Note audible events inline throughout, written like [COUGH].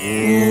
এই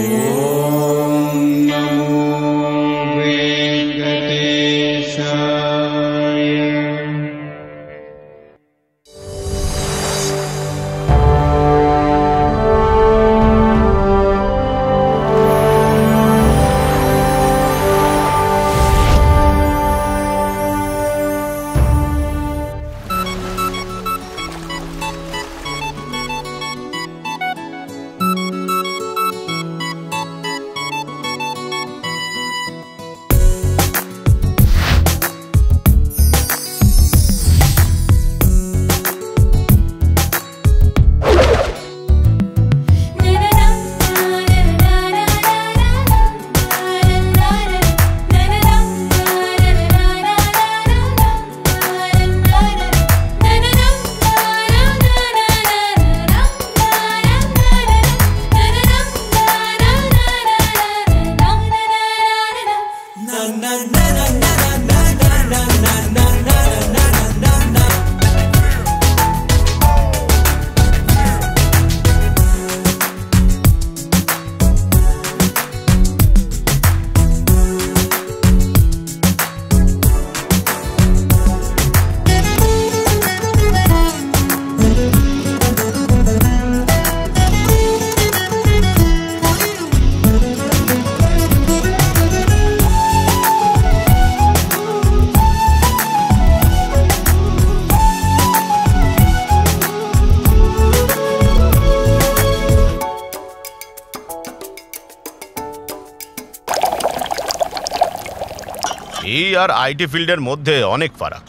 আর আইটি ফিল্ডের মধ্যে অনেক ফারাক।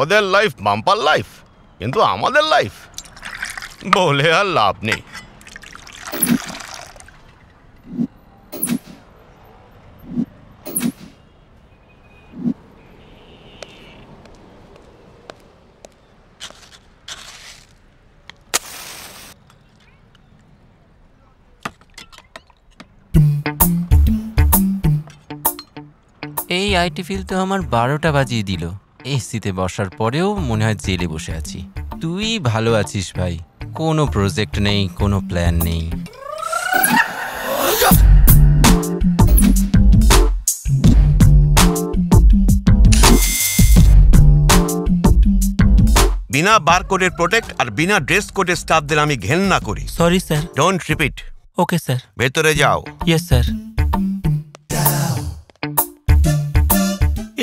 ওদের লাইফ বাম্পার লাইফ কিন্তু আমাদের লাইফ বলে আর লাভ নেই। আইটি ফিল তো আমার বারোটা বাজিয়ে দিল। এসিতে বসার পরেও মনে হয় জেলে বসে আছি। তুই ভালো আছিস ভাই। কোনো প্রজেক্ট নেই কোনো প্ল্যান নেই। বিনা বার কোডের প্রোটেক্ট আর বিনা ড্রেস কোডের স্টাফদের আমি ঘেন্না করি। Sorry sir don't repeat okay sir ভেতরে যাও। ইয়েস স্যার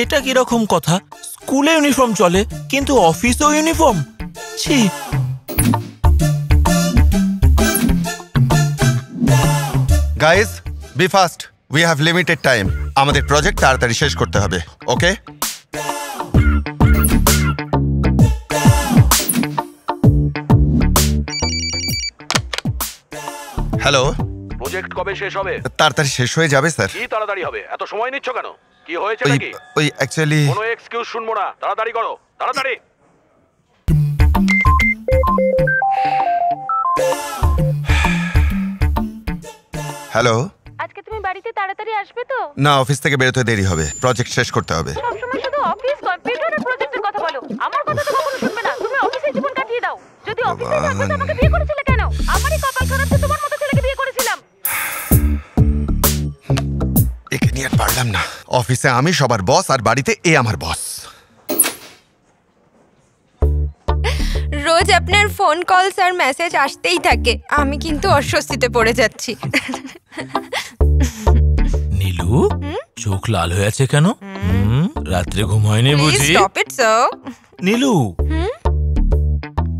এটা কীরকম কথা? স্কুলে ইউনিফর্ম চলে কিন্তু অফিসেও ইউনিফর্ম? ছি। Guys be fast we have limited time আমাদের প্রজেক্ট তাড়াতাড়ি শেষ করতে হবে ওকে হ্যালো প্রজেক্ট কবে শেষ হবে? তাড়াতাড়ি শেষ হয়ে যাবে স্যার। কি তাড়াতাড়ি হবে? এত সময় নিচ্ছ কেন? কি হয়েছে ওই নাকি? ওই অ্যাকচুয়ালি কোনো এক্সকিউজ শুনব না। তাড়াতাড়ি করো তাড়াতাড়ি। হ্যালো আজকে তুমি বাড়িতে তাড়াতাড়ি আসবে তো? না অফিস থেকে বেরোতে দেরি হবে। প্রজেক্ট শেষ করতে হবে। সবসময় শুধু অফিস কম্পিউটার আর প্রজেক্টের কথা বলো। আমার কথা তো কখনো শুনবে না। তুমি অফিসে জীবন কাটিয়ে দাও। যদি অফিসে থাকবে তো আমাকে বিয়ে করেছিলে কেন? আমারই কপাল খারাপ যে তোমার মতো ছেলেকে বিয়ে করেছিলাম। একে নিয়ে আর পারলাম না। অফিসে আমি সবার বস আর বাড়িতে এ আমার বস। রোজ আপনার ফোন কলস আর মেসেজ আসতেই থাকে। আমি কিন্তু অস্বস্তিতে পড়ে যাচ্ছি। নীলু চোখ লাল হয়ে আছে কেন? রাত্রে ঘুম হয়নি বুঝি? Stop it sir Nilu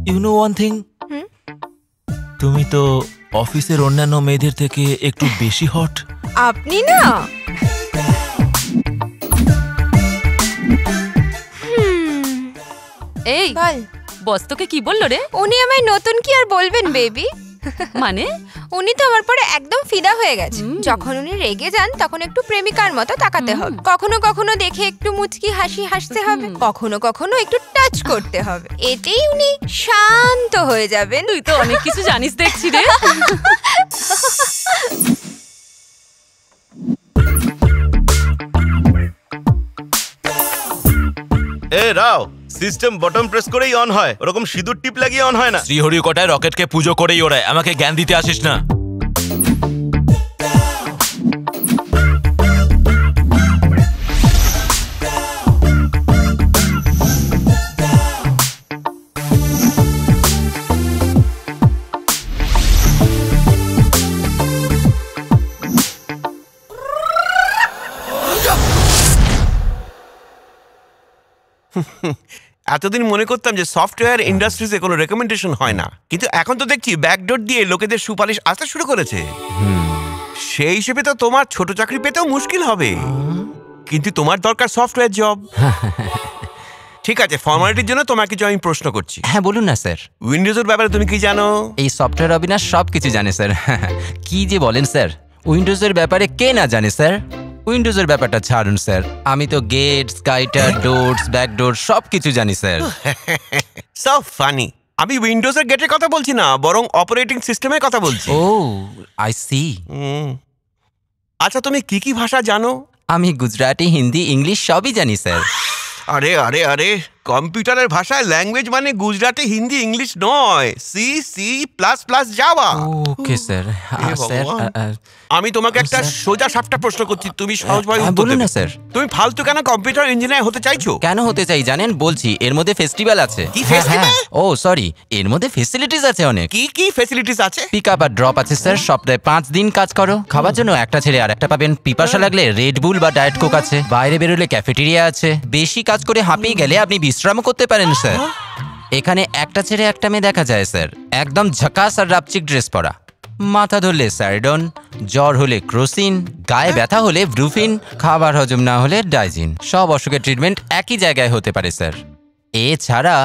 you know one thing তুমি তো অফিসের অন্যান্য মেয়েদের থেকে একটু বেশি হট আপনি না? এই বল বস তোকে কি বলল রে? উনি আমায় নতুন কি আর বলবেন বেবি? মানে? উনি তো আমার পরে একদম ফিদা হয়ে গেছে। যখন উনি রেগে যান তখন একটু প্রেমিকার মতো তাকাতে হবে। কখনো কখনো দেখে একটু মুচকি হাসি হাসতে হবে কখনো কখনো একটু টাচ করতে হবে। এতেই উনি শান্ত হয়ে যাবেন। তুই তো অনেক কিছু জানিস দেখছি রে। [LAUGHS] এ, রাও সিস্টেম বটম প্রেস করেই অন হয়। ওরকম সিঁদুর টিপ লাগিয়ে অন হয় না। শ্রীহরিকটায় রকেটকে পুজো করেই ওড়ায়। আমাকে জ্ঞান দিতে আসিস না। [LAUGHS] এতদিন মনে করতাম যে সফটওয়্যার ইন্ডাস্ট্রিজে কোনো রেকমেন্ডেশন হয় না। কিন্তু এখন তো দেখছি ব্যাকডোর দিয়ে লোকেদের সুপারিশ আসতে শুরু করেছে। সেই হিসেবে তো তোমার ছোট চাকরি পেতেও মুশকিল হবে। কিন্তু তোমার দরকার সফটওয়্যার জব [LAUGHS] ঠিক আছে ফর্মালিটির জন্য তোমাকে কিছু আমি প্রশ্ন করছি। হ্যাঁ বলুন না স্যার। উইন্ডোজের ব্যাপারে তুমি কি জানো? এই সফটওয়্যার অবিনাশ সব কিছু জানে স্যার। [LAUGHS] কি যে বলেন স্যার। উইন্ডোজের ব্যাপারে কে না জানে স্যার? উইন্ডোজের ব্যাপারটা ছাড়ুন স্যার। আমি তো গেট স্কাইটার ডোরস ব্যাকডোর সব কিছু জানি স্যার। [LAUGHS] সব ফানি আমি উইন্ডোজের গেটের কথা বলছি না বরং অপারেটিং সিস্টেমের কথা বলছি। Oh I see. আচ্ছা তুমি কি কি ভাষা জানো? আমি গুজরাটি হিন্দি ইংলিশ সবই জানি স্যার। আরে আরে আরে। কম্পিউটারের ভাষায় ল্যাঙ্গুয়েজ মানে গুজরাটি হিন্দি ইংলিশ নয়। সি সি প্লাস প্লাস যাওয়া ওকে স্যার আমি তোমাকে একটা সোজা সাপটা প্রশ্ন করছি তুমি সহজভাবে হ্যাঁ, উত্তর বলুন। না, স্যার। তুমি ফালতু কেন কম্পিউটার ইঞ্জিনিয়ার হতে চাইছো? কেন হতে চাই জানেন? বলছি এর মধ্যে ফেস্টিভ্যাল আছে। কি হ্যাঁ? হ্যাঁ। ও সরি এর মধ্যে ফেসিলিটিস আছে অনেক। কি কি ফেসিলিটিস আছে? পিক আপ আর ড্রপ আছে স্যার সপ্তাহে পাঁচ দিন কাজ করো। খাবার জন্য একটা ছেড়ে আর একটা পাবেন। পিপাসা লাগলে রেড বুল বা ডায়েট কোক আছে। বাইরে বেরোলে ক্যাফেটেরিয়া আছে। বেশি কাজ করে হাঁপিয়ে গেলে আপনি বিশ্রামও করতে পারেন স্যার। এখানে একটা ছেড়ে একটা মেয়ে দেখা যায় স্যার। একদম ঝকাস আর রাপচিক ড্রেস পরা। মাথা ধরলে স্যারডন জ্বর হলে ক্রোসিন গায়ে ব্যথা হলে ব্রুফিন খাবার হজম না হলে ডাইজিন। সব অসুখের ট্রিটমেন্ট একই জায়গায় হতে পারে স্যার। এছাড়া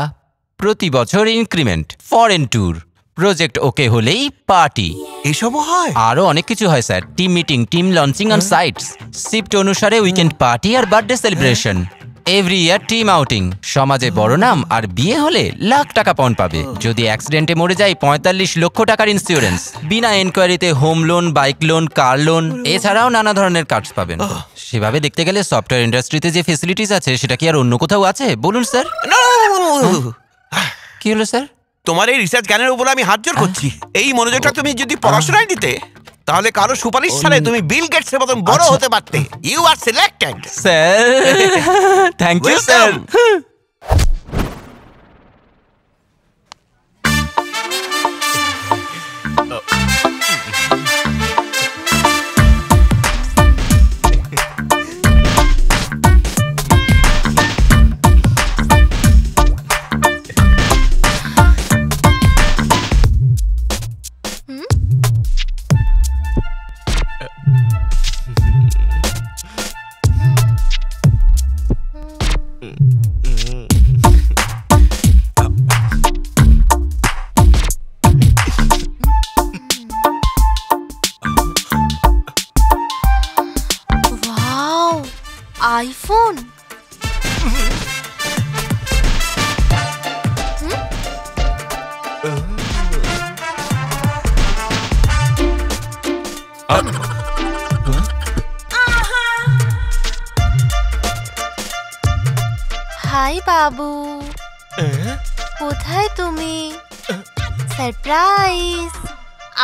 প্রতি বছর increment foreign tour project okay হলেই পার্টি। এসবও হয়? আরও অনেক কিছু হয় sir. Team meeting team launching on sites. Shift অনুসারে উইকেন্ড পার্টি আর birthday celebration. Every year team outing সমাজে বড় নাম আর বিয়ে হলে লাখ টাকা পাউন্ড পাবে যদি অ্যাক্সিডেন্টে মরে যায় পঁয়তাল্লিশ লক্ষ টাকার ইন্স্যুরেন্স বিনা এনকোয়ারিতে home loan bike loan car loan এছাড়াও নানা ধরনের কার্ডস পাবেন সেভাবে দেখতে গেলে সফটওয়্যার ইন্ডাস্ট্রিতে যে ফেসিলিটিস আছে সেটা কি আর অন্য কোথাও আছে বলুন স্যার. কি হলো স্যার তোমার এই রিসার্চ জ্ঞানের উপর আমি হাত জোর করছি এই মনোযোগটা তুমি যদি পড়াশোনায় দিতে তাহলে কারও সুপারিশ ছাড়াই তুমি বিল গেটস এর মতন বড় আচ্ছা। হতে পারতে। You are selected sir thank you sir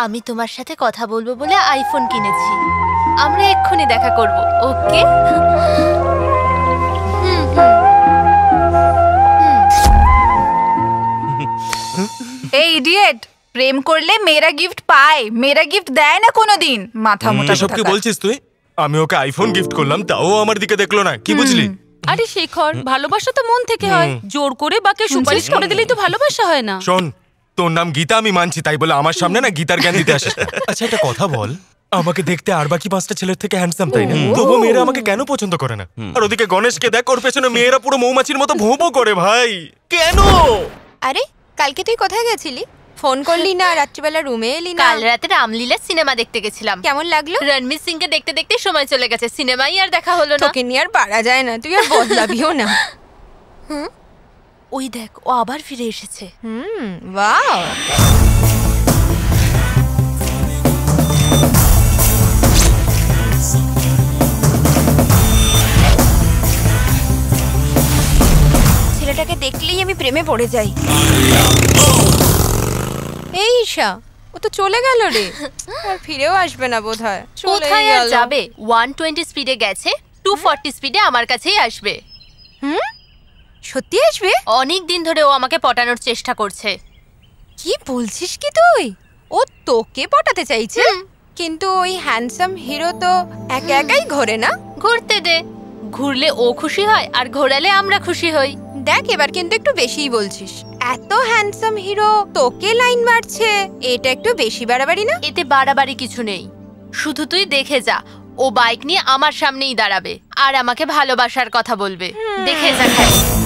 আমি তোমার সাথে কথা বলব বলে আইফোন কিনেছি। আমরা এক্ষুনি দেখা করব ওকে? এই ইডিয়েট প্রেম করলে মেয়েরা গিফট পায় মেয়েরা গিফট দেয় না কোনোদিন। মাথা মোটা এসব কি বলছিস তুই? আমি ওকে আইফোন গিফট করলাম তাও আমার দিকে দেখল না কি বুঝলি? আরে শেখর ভালোবাসা তো মন থেকে হয়। জোর করে বাকে সুপারিশ করে দিলেই তো ভালোবাসা হয় না। শোন তোর নাম গীতা আমি মানছি তাই বলে আমার সামনে না গীতার জ্ঞান দিতে আসিস না। [LAUGHS] আচ্ছা একটা কথা বল। আমাকে দেখতে আর বাকি পাঁচটা ছেলের থেকে হ্যান্ডসাম তাই না? তবু মেয়েরা আমাকে কেন পছন্দ করে না? আর ওদিকে গণেশকে দেখ ওর পেছনে মেয়েরা পুরো মৌমাছির মতো ভোঁবো করে ভাই। কেন? আরে কালকে তুই কোথায় গেছিলি? ফোন করলি না রাত্রিবেলা রুমে এলি না? কাল রাতে রামলীলা সিনেমা দেখতে গেছিলাম। কেমন লাগল? রণবীর সিং কে দেখতে দেখতে সময় চলে গেছে সিনেমাই আর দেখা হলো না। তোকে নিয়ে আর পারা যায় না তুই আর বদলাবিও না। [LAUGHS] ওই দেখ ও আবার ফিরে এসেছে। হুম ওয়াও। ছেলেটাকে দেখলেই আমি প্রেমে পড়ে যাই। এই ঈশা ও তো চলে গেল রে। আর ফিরেও আসবে না বোধহয়। চলেই কোথায় আর যাবে? ওয়ান টোয়েন্টি স্পিডে গেছে টু ফর্টি স্পিডে আমার কাছেই আসবে। হুম? সত্যি আসবে? অনেক দিন ধরে ও আমাকে পটানোর চেষ্টা করছে। কি বলছিস কি তুই? ও তোকে পটাতে চাইছে? কিন্তু ওই হ্যান্ডসাম হিরো তো একা একাই ঘোরে না? ঘুরতে দে। ঘুরলে ও খুশি হয় আর ঘোরালে আমরা খুশি হই। দেখ এবার কিন্তু একটু বেশিই বলছিস। এত হ্যান্ডসাম হিরো তোকে লাইন মারছে এটা একটু বেশি বাড়াবাড়ি না? এতে বাড়াবাড়ি কিছু নেই। শুধু তুই দেখে যা ও বাইক নিয়ে আমার সামনেই দাঁড়াবে আর আমাকে ভালোবাসার কথা বলবে। দেখে যা খালি।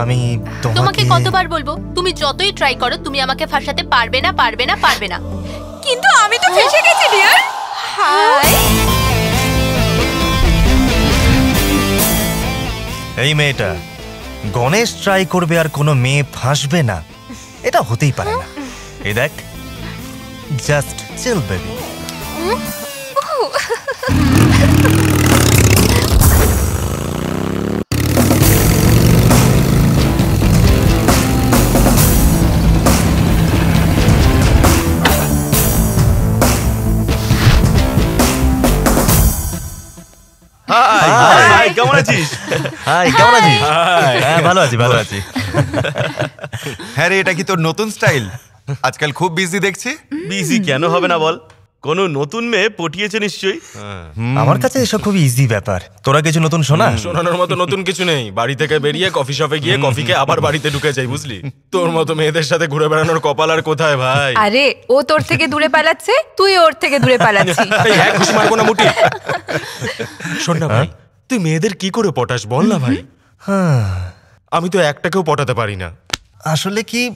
আমি তোমাকে কতবার বলব? তুমি যতই ট্রাই করো তুমি আমাকে ফাঁসাতে পারবে না পারবে না পারবে না। কিন্তু আমি তো ফেসে গেছি ডিয়ার হাই। এই মেয়েটা গণেশ ট্রাই করবে আর কোনো মেয়ে ফাঁসবে না। এটা হতেই পারে না। এই দেখ জাস্ট চিল বেবি আছিস? হাই কেমন আছিস? হ্যাঁ ভালো আছি ভালো আছি। হ্যাঁ রে এটা কি তোর নতুন স্টাইল? আজকাল খুব বিজি দেখছি। বিজি কেন হবে না বল? কোনো নতুন মেয়ে পটিয়েছে নিশ্চয়ই। আমার কাছে এসব খুব ইজি ব্যাপার। তোরা কিছু নতুন শোনা? শোনানোর মতো নতুন কিছু নেই। বাড়ি থেকে বেরিয়ে কফি শপে গিয়ে কফিকে আবার বাড়িতে ঢুকে যাই বুঝলি? তোর মতো মেয়েদের সাথে ঘুরে বেড়ানোর কপাল আর কোথায় ভাই? আরে ও তোর থেকে দূরে পালাচ্ছে তুই ওর থেকে দূরে পালাচ্ছিস। এই এক ঘুষি মারবো না মুটি। শোন না ভাই তুই মেয়েদের কি করে পটাস বল না ভাই? হ্যাঁ। আমি তো একটাকেও পটাতে পারি না। আসলে কি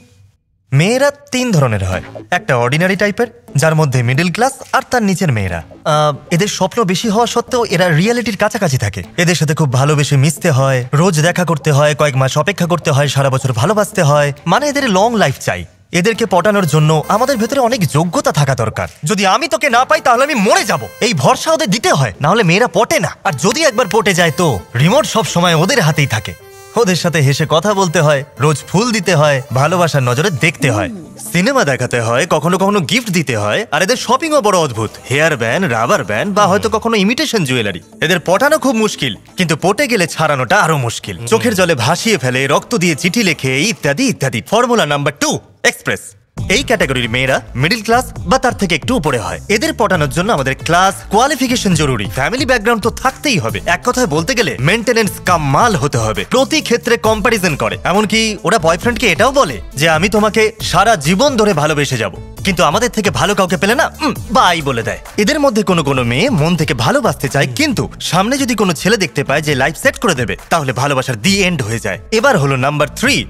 মেয়েরা তিন ধরনের হয়। একটা অর্ডিনারি টাইপের যার মধ্যে মিডল ক্লাস আর তার নিচের মেয়েরা। আহ, এদের স্বপ্ন বেশি হওয়া সত্ত্বেও এরা রিয়েলিটির কাছাকাছি থাকে। এদের সাথে খুব ভালোবেসে মিশতে হয় রোজ দেখা করতে হয় কয়েক মাস অপেক্ষা করতে হয় সারা বছর ভালোবাসতে হয়। মানে এদের লং লাইফ চাই। এদেরকে পটানোর জন্য আমাদের ভেতরে অনেক যোগ্যতা থাকা দরকার। যদি আমি তোকে না পাই, তাহলে আমি মরে যাব। এই ভরসা ওদের দিতে হয়, না হলে মেয়েরা পটে না। আর যদি একবার পটে যায় তো, রিমোট সব সময় ওদের হাতেই থাকে। ওদের সাথে হেসে কথা বলতে হয়, রোজ ফুল দিতে হয়, ভালোবাসার নজরে দেখতে হয়। সিনেমা দেখাতে হয় কখনো কখনো গিফট দিতে হয় আর এদের শপিংও বড় অদ্ভুত। হেয়ার ব্যান্ড রাবার ব্যান্ড বা হয়তো কখনো ইমিটেশন জুয়েলারি এদের পটানো খুব মুশকিল কিন্তু পটে গেলে ছাড়ানোটা আরও মুশকিল। চোখের জলে ভাসিয়ে ফেলে রক্ত দিয়ে চিঠি লেখে ইত্যাদি ইত্যাদি। ফর্মুলা নাম্বার টু এক্সপ্রেস এই ক্যাটাগরির মেয়েরা মিডল ক্লাস বা তার থেকে একটু উপরে হয়। এদের পটানোর জন্য আমাদের ক্লাস কোয়ালিফিকেশন জরুরি। ফ্যামিলি ব্যাকগ্রাউন্ড তো থাকতেই হবে। এক কথায় বলতে গেলে মেনটেনেন্স কাম মাল হতে হবে। প্রতি ক্ষেত্রে কম্প্যারিজন করে। এমনকি ওরা বয়ফ্রেন্ডকে এটাও বলে যে, আমি তোমাকে সারা জীবন ধরে ভালোবেসে যাব। কিন্তু আমাদের থেকে ভালো কাউকে পেলে না? বাই বলে দেয়। এদের মধ্যে কোনো কোনো মেয়ে মন থেকে ভালোবাসতে চায়, কিন্তু সামনে যদি কোনো ছেলে দেখতে পায় যে লাইফ সেট করে দেবে, তাহলে ভালোবাসার দি এন্ড হয়ে যায়। এবার হলো নাম্বার থ্রি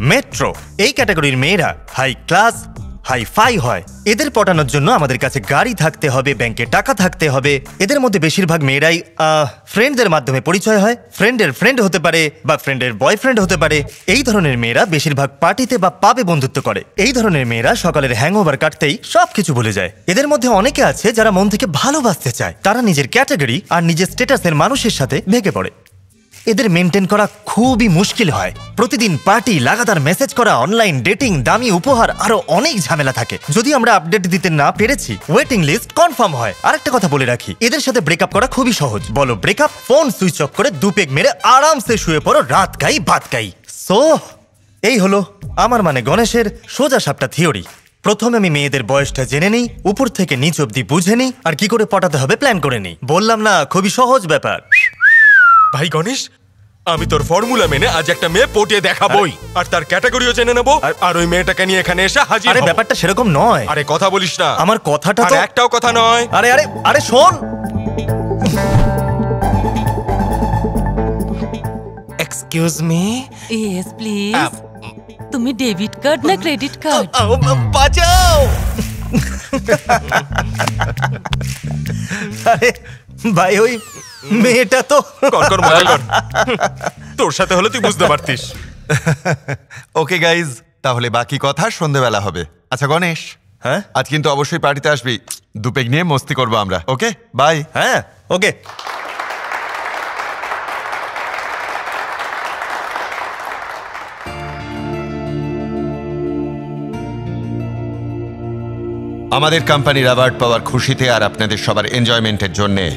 মেট্রো। এই ক্যাটাগরির মেয়েরা হাই ক্লাস হাই ফাই হয়। এদের পটানোর জন্য আমাদের কাছে গাড়ি থাকতে হবে, ব্যাংকে টাকা থাকতে হবে। এদের মধ্যে বেশিরভাগ মেয়েরাই ফ্রেন্ডদের মাধ্যমে পরিচয় হয়। ফ্রেন্ডের ফ্রেন্ড হতে পারে বা ফ্রেন্ডের বয়ফ্রেন্ড হতে পারে। এই ধরনের মেয়েরা বেশিরভাগ পার্টিতে বা পাবে বন্ধুত্ব করে। এই ধরনের মেয়েরা সকালের হ্যাংওভার কাটতেই সবকিছু ভুলে যায়। এদের মধ্যে অনেকে আছে যারা মন থেকে ভালোবাসতে চায়। তারা নিজের ক্যাটাগরি আর নিজের স্ট্যাটাসের মানুষের সাথে ভেঙে পড়ে। এদের মেনটেন করা খুবই মুশকিল হয়। প্রতিদিন পার্টি লাগাতার মেসেজ করা অনলাইন ডেটিং দামি উপহার, আরও অনেক ঝামেলা থাকে। যদি আমরা আপডেট দিতে না পেরেছি ওয়েটিং লিস্ট কনফার্ম হয়। আরেকটা কথা বলে রাখি, এদের সাথে ব্রেকআপ করা খুবই সহজ। বলো ব্রেকআপ ফোন সুইচ অফ করে দুপেক মেরে আরামসে শুয়ে পড়ো, রাত গাই ভাত গাই সো এই হলো আমার মানে গণেশের সোজা সাপটা থিওরি প্রথমে আমি মেয়েদের বয়সটা জেনে নিই, উপর থেকে নিচ অব্দি বুঝে নিই, আর কি করে পটাতে হবে প্ল্যান করে নিই। বললাম না, খুবই সহজ ব্যাপার। ভাই গণেশ আমি তোর ফর্মুলা মেনে আজ একটা মেয়ে পটিয়ে দেখাবই। আর তার ক্যাটাগরিও জেনে নেব। আর ওই মেয়েটাকে নিয়ে এখানে এসে হাজির আরে ব্যাপারটা সেরকম নয়। আরে কথা বলিস না। আমার কথাটা তো একটাও কথা নয়। আরে আরে আরে শোন। এক্সকিউজ মি ইয়েস প্লিজ তুমি ডেবিট কার্ড না ক্রেডিট কার্ড বাঁচাও! [LAUGHS] আরে ভাই ওই মেয়েটা তো। কর কর মজা কর। তোর সাথে হলে তুই বুঝতে পারতিস। ওকে গাইজ তাহলে বাকি কথা সন্ধেবেলা হবে। আচ্ছা গণেশ হ্যাঁ? আজ কিন্তু অবশ্যই পার্টিতে আসবি। দুপেক নিয়ে মস্তি করব আমরা ওকে? বাই হ্যাঁ ওকে। আমাদের কোম্পানির অ্যাওয়ার্ড পাওয়ার খুশিতে আর আপনাদের সবার এনজয়মেন্টের জন্যে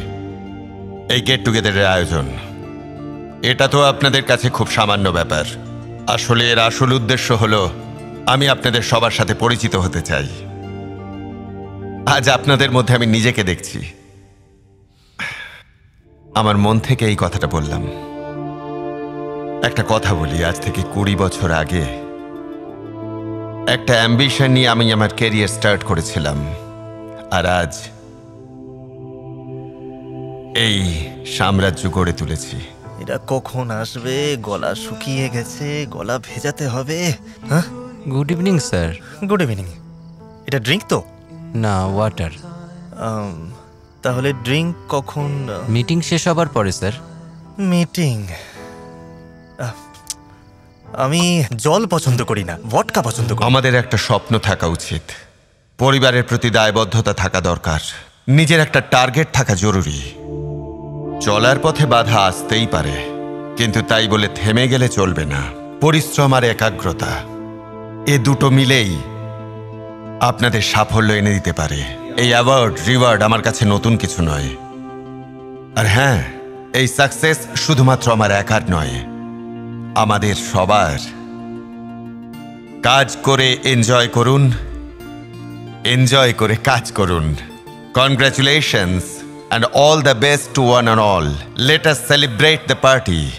এই গেট টুগেদারের আয়োজন। এটা তো আপনাদের কাছে খুব সামান্য ব্যাপার। আসলে এর আসল উদ্দেশ্য হলো, আমি আপনাদের সবার সাথে পরিচিত হতে চাই। আজ আপনাদের মধ্যে আমি নিজেকে দেখছি। আমার মন থেকে এই কথাটা বললাম। একটা কথা বলি, আজ থেকে কুড়ি বছর আগে একটা অ্যাম্বিশন নিয়ে আমি আমার ক্যারিয়ার স্টার্ট করেছিলাম। আর আজ এই সাম্রাজ্য গড়ে তুলেছি। এরা কখন আসবে? গলা শুকিয়ে গেছে গলা ভেজাতে হবে হ্যাঁ? Good evening sir good evening এটা ড্রিঙ্ক তো? না ওয়াটার তাহলে ড্রিঙ্ক কখন? মিটিং শেষ হবার পরে স্যার মিটিং আমি জল পছন্দ করি না ভটকা পছন্দ করি আমাদের একটা স্বপ্ন থাকা উচিত। পরিবারের প্রতি দায়বদ্ধতা থাকা দরকার। নিজের একটা টার্গেট থাকা জরুরি। চলার পথে বাধা আসতেই পারে, কিন্তু তাই বলে থেমে গেলে চলবে না। পরিশ্রম আর একাগ্রতা, এ দুটো মিলেই আপনাদের সাফল্য এনে দিতে পারে। এই অ্যাওয়ার্ড রিওয়ার্ড আমার কাছে নতুন কিছু নয়। আর হ্যাঁ এই সাকসেস শুধুমাত্র আমার একার নয়। আমাদের সবার। কাজ করে এনজয় করুন। এনজয় করে কাজ করুন। Congratulations and all the best to one and all let us celebrate the party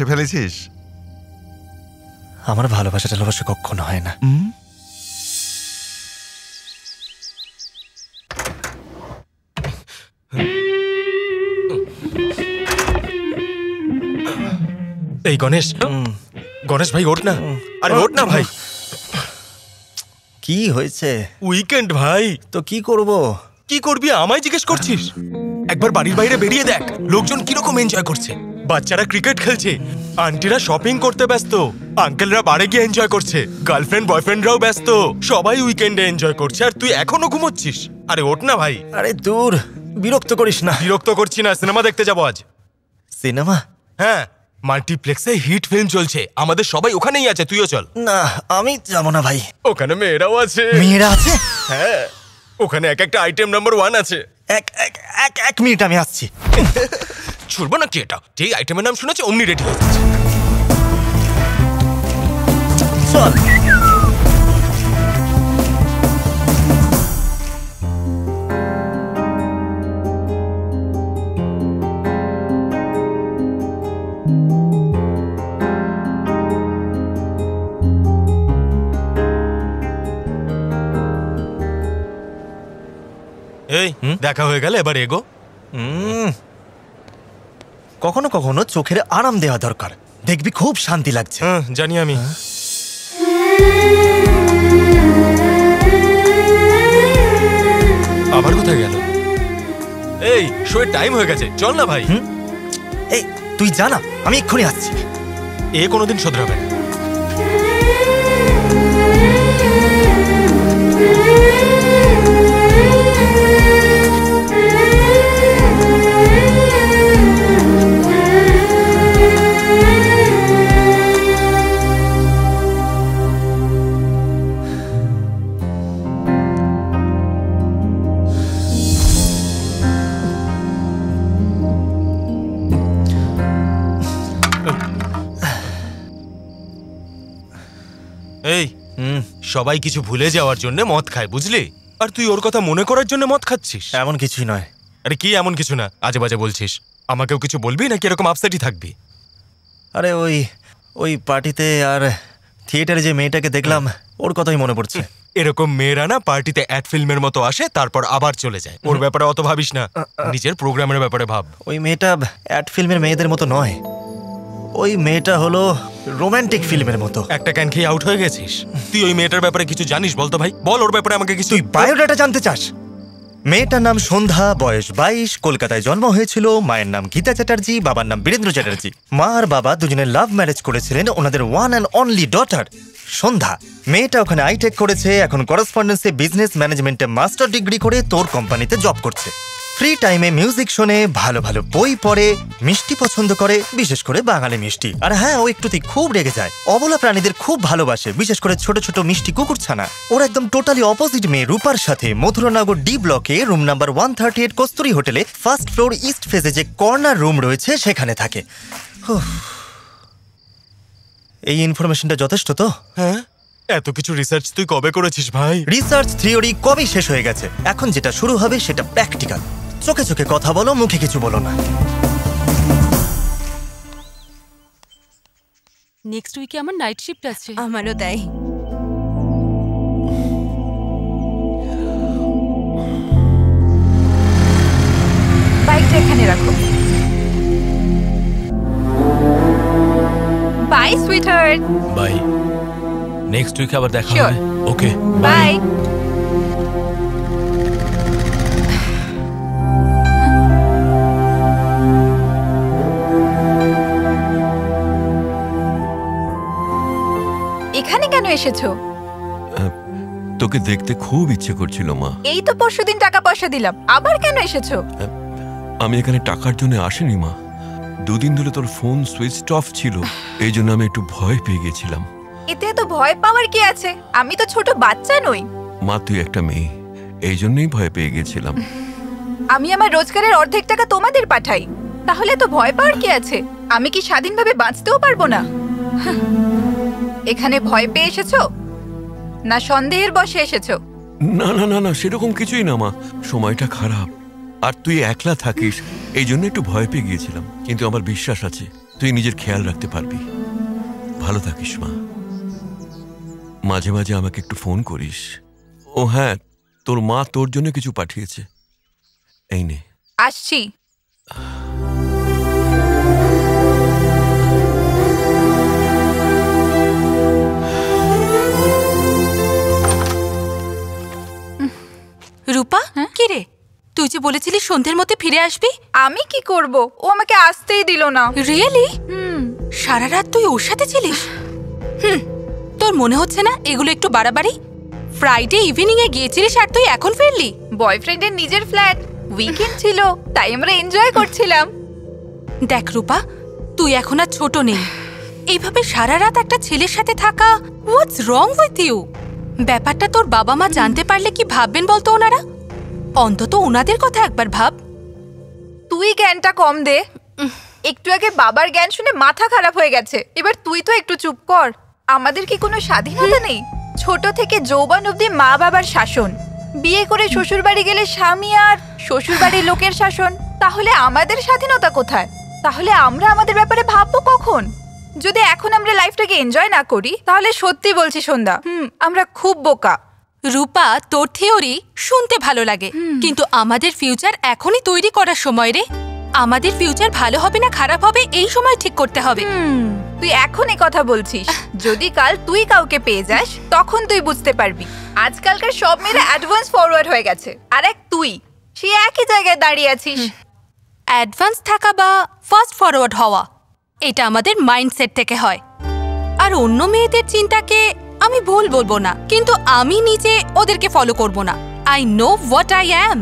ভালোবেসে ফেলেছিস? আমার ভালোবাসা টালোবাসা কখনো হয় না। এই গণেশ গণেশ ভাই ওঠ না। আরে ওঠ না ভাই। কি হয়েছে? উইকেন্ড ভাই। তো কি করব? কি করবি আমায় জিজ্ঞেস করছিস? একবার বাড়ির বাইরে বেরিয়ে দেখ লোকজন কীরকম এনজয় করছে। বাচ্চারা ক্রিকেট খেলছে। আন্টিরা শপিং করতে ব্যস্ত। আঙ্কেলরা বাড়ি গিয়ে এনজয় করছে। গার্লফ্রেন্ড বয়ফ্রেন্ডরাও ব্যস্ত। সবাই উইকেন্ডে এনজয় করছে। আর তুই এখনও ঘুমোচ্ছিস? আরে ওঠ না ভাই। আরে দূর। বিরক্ত করিস না। বিরক্ত করছি না। সিনেমা দেখতে যাব আজ। সিনেমা হ্যাঁ মাল্টিপ্লেক্সে হিট ফিল্ম চলছে। আমাদের সবাই ওখানেই আছে। তুইও চল। না আমি যাব না ভাই। ওখানে মেয়েরাও আছে। মেয়েরা আছে? হ্যাঁ। ওখানে এক একটা আইটেম নাম্বার ওয়ান আছে। এক এক এক এক মিনিট আমি আসছি। ছুড়বো না কি এটা? যেই আইটেমের নাম শুনেছি অমনি রেডি হয়ে যাচ্ছে। চল। এই দেখা হয়ে গেলে এবার এগো। কখনো কখনো চোখের আরাম দেওয়া দরকার। দেখবি খুব শান্তি লাগছে। হ্যাঁ জানি আমি। আবার কোথায় গেল? এই শোয়ের টাইম হয়ে গেছে। চল না ভাই। এই তুই জানা আমি এক্ষুনি আসছি। এ কোনোদিন শোধরাবে না। সবাই কিছু ভুলে যাওয়ার জন্য মদ খায় বুঝলি? আর তুই ওর কথা মনে করার জন্য মদ খাচ্ছিস? এমন কিছুই নয়। আরে কি এমন কিছু না? আজে বাজে বলছিস। আমাকেও কিছু বলবি নাকি এরকম আপসেটই থাকবি? আরে ওই ওই পার্টিতে আর থিয়েটারে যে মেয়েটাকে দেখলাম ওর কথাই মনে পড়ছে। এরকম মেয়েরা না পার্টিতে অ্যাড ফিল্মের মতো আসে তারপর আবার চলে যায়। ওর ব্যাপারে অত ভাবিস না। নিজের প্রোগ্রামের ব্যাপারে ভাব। ওই মেয়েটা অ্যাড ফিল্মের মেয়েদের মতো নয়। ওই মেয়েটা হলো রোমান্টিক ফিল্মের মতো। একটা ক্যান খেয়ে আউট হয়ে গেছিস। তুই ওই মেয়েটার ব্যাপারে কিছু জানিস বলতো ভাই? বল ওর ব্যাপারে আমাকে কিছু তুই বায়োডাটা জানতে চাস? মেয়েটার নাম সন্ধ্যা বয়স বাইশ কলকাতায় জন্ম হয়েছিল মায়ের নাম গীতা চ্যাটার্জি বাবার নাম বীরেন্দ্র চ্যাটার্জি। মা আর বাবা দুজনে লাভ ম্যারেজ করেছিলেন ওনাদের one and only daughter Sandhya. মেয়েটা ওখানে আইটেক করেছে এখন করসপন্ডেন্সে বিজনেস ম্যানেজমেন্টে মাস্টার ডিগ্রি করে তোর কোম্পানিতে জব করছে। ফ্রি টাইমে মিউজিক শোনে ভালো ভালো বই পড়ে মিষ্টি পছন্দ করে বিশেষ করে বাঙালি মিষ্টি। আর হ্যাঁ ও একটুতেই খুব রেগে যায়। অবলা প্রাণীদের খুব ভালোবাসে বিশেষ করে ছোট ছোট মিষ্টি কুকুর ছানা ওর একদম টোটালি অপোজিট মেয়ে রূপার সাথে মথুরানগর ডি ব্লকে room number one thirty eight Kasturi হোটেলে ফার্স্ট ফ্লোর ইস্ট ফেজে যে কর্নার রুম রয়েছে সেখানে থাকে। এই ইনফরমেশনটা যথেষ্ট তো? হ্যাঁ। এত কিছু রিসার্চ তুই কবে করেছিস ভাই? রিসার্চ থিওরি কবে শেষ হয়ে গেছে? এখন যেটা শুরু হবে সেটা প্র্যাকটিক্যাল চোখে চোখে কথা বলো মুখে কিছু বলো না। নেক্সট উইকে আমার নাইট শিফট আছে। আমারও তাই। বাইকটা এখানে রাখো। বাই সুইটহার্ট বাই নেক্সট উইকে আবার দেখা. হবে। ওকে বাই এখানে কেন এসেছ? তোকে দেখতে খুব ইচ্ছে করছিল মা। এই তো পরশুদিন টাকা পয়সা দিলাম। আবার কেন এসেছ? আমি এখানে টাকার জন্য আসিনি মা। দুদিন ধরে তোর ফোন সুইচ অফ ছিল [SIGHS] এই জন্য আমি একটু ভয় পেয়ে গেছিলাম। এতে তো ভয় পাওয়ার কি আছে? আমি তো ছোট বাচ্চা নই। মা তুই একটা মেয়ে এই জন্যই ভয় পেয়ে গেছিলাম। [SIGHS] আমি আমার রোজগারের অর্ধেক টাকা তোমাদের পাঠাই। তাহলে তো ভয় পাওয়ার কি আছে? আমি কি স্বাধীনভাবে বাঁচতেও পারব না। [SIGHS] [LAUGHS] এখানে ভয় পেয়ে এসেছ? না সন্দেহের বসে এসেছ? না না না না সেরকম কিছুই না মা। সময়টা খারাপ। আর তুই একলা থাকিস এই জন্য একটু ভয় পেয়ে গিয়েছিলাম। কিন্তু আমার বিশ্বাস আছে তুই নিজের খেয়াল রাখতে পারবি। ভালো থাকিস মা। মাঝে মাঝে আমাকে একটু ফোন করিস। ও হ্যাঁ তোর মা তোর জন্য কিছু পাঠিয়েছে। এই নে। আসছি। যে বলেছিলি সন্ধ্যের মধ্যে ফিরে আসবি? আমি কি করব? ও আমাকে আসতেই দিল না। রিয়েলি হুম। সারা রাত তুই ওর সাথে ছিলিস? হুম। তোর মনে হচ্ছে না এগুলো একটু বাড়াবাড়ি? ফ্রাইডে ইভিনিং এ গিয়েছিলিস আর তুই এখন ফিরলি? বয়ফ্রেন্ডের নিজের ফ্ল্যাট উইকেন্ড ছিল তাই আমরা এনজয় করছিলাম। দেখ রূপা তুই এখন আর ছোট নেই। এইভাবে সারা রাত একটা ছেলের সাথে থাকা হোয়াটস রং উইথ ইউ ব্যাপারটা তোর বাবা মা জানতে পারলে কি ভাববেন বলতো ওনারা? অন্তত ওনাদের কথা একবার ভাব। তুই জ্ঞানটা কম দে। একটু আগে বাবার জ্ঞান শুনে মাথা খারাপ হয়ে গেছে। এবার তুই তো একটু চুপ কর। আমাদের কি কোনো স্বাধীনতা নেই? ছোট থেকে যৌবন অবধি মা বাবার শাসন। বিয়ে করে শ্বশুর বাড়ি গেলে স্বামী আর শ্বশুর বাড়ির লোকের শাসন। তাহলে আমাদের স্বাধীনতা কোথায়? তাহলে আমরা আমাদের ব্যাপারে ভাববো কখন? যদি এখন আমরা লাইফটাকে এনজয় না করি, তাহলে সত্যি বলছি সন্ধ্যা, হুম, আমরা খুব বোকা। রূপা তোর থিওরি শুনতে ভালো লাগে। কিন্তু আমাদের ফিউচার এখনই তৈরি করার সময় রে। আমাদের ফিউচার ভালো হবে না খারাপ হবে এই সময় ঠিক করতে হবে। তুই এখন এই কথা বলছিস। যদি কাল তুই কাউকে পেয়ে যাস তখন তুই বুঝতে পারবি। আজকালকার সব মেয়েরা অ্যাডভান্স ফরওয়ার্ড হয়ে গেছে। আর এক তুই সে একই জায়গায় দাঁড়িয়ে আছিস। অ্যাডভান্স থাকা বা ফার্স্ট ফরওয়ার্ড হওয়া এটা আমাদের মাইন্ডসেট থেকে হয়। আর অন্য মেয়েদের চিন্তাকে আমি ভুল বলব না কিন্তু আমি নিজে ওদেরকে ফলো করব না I know what I am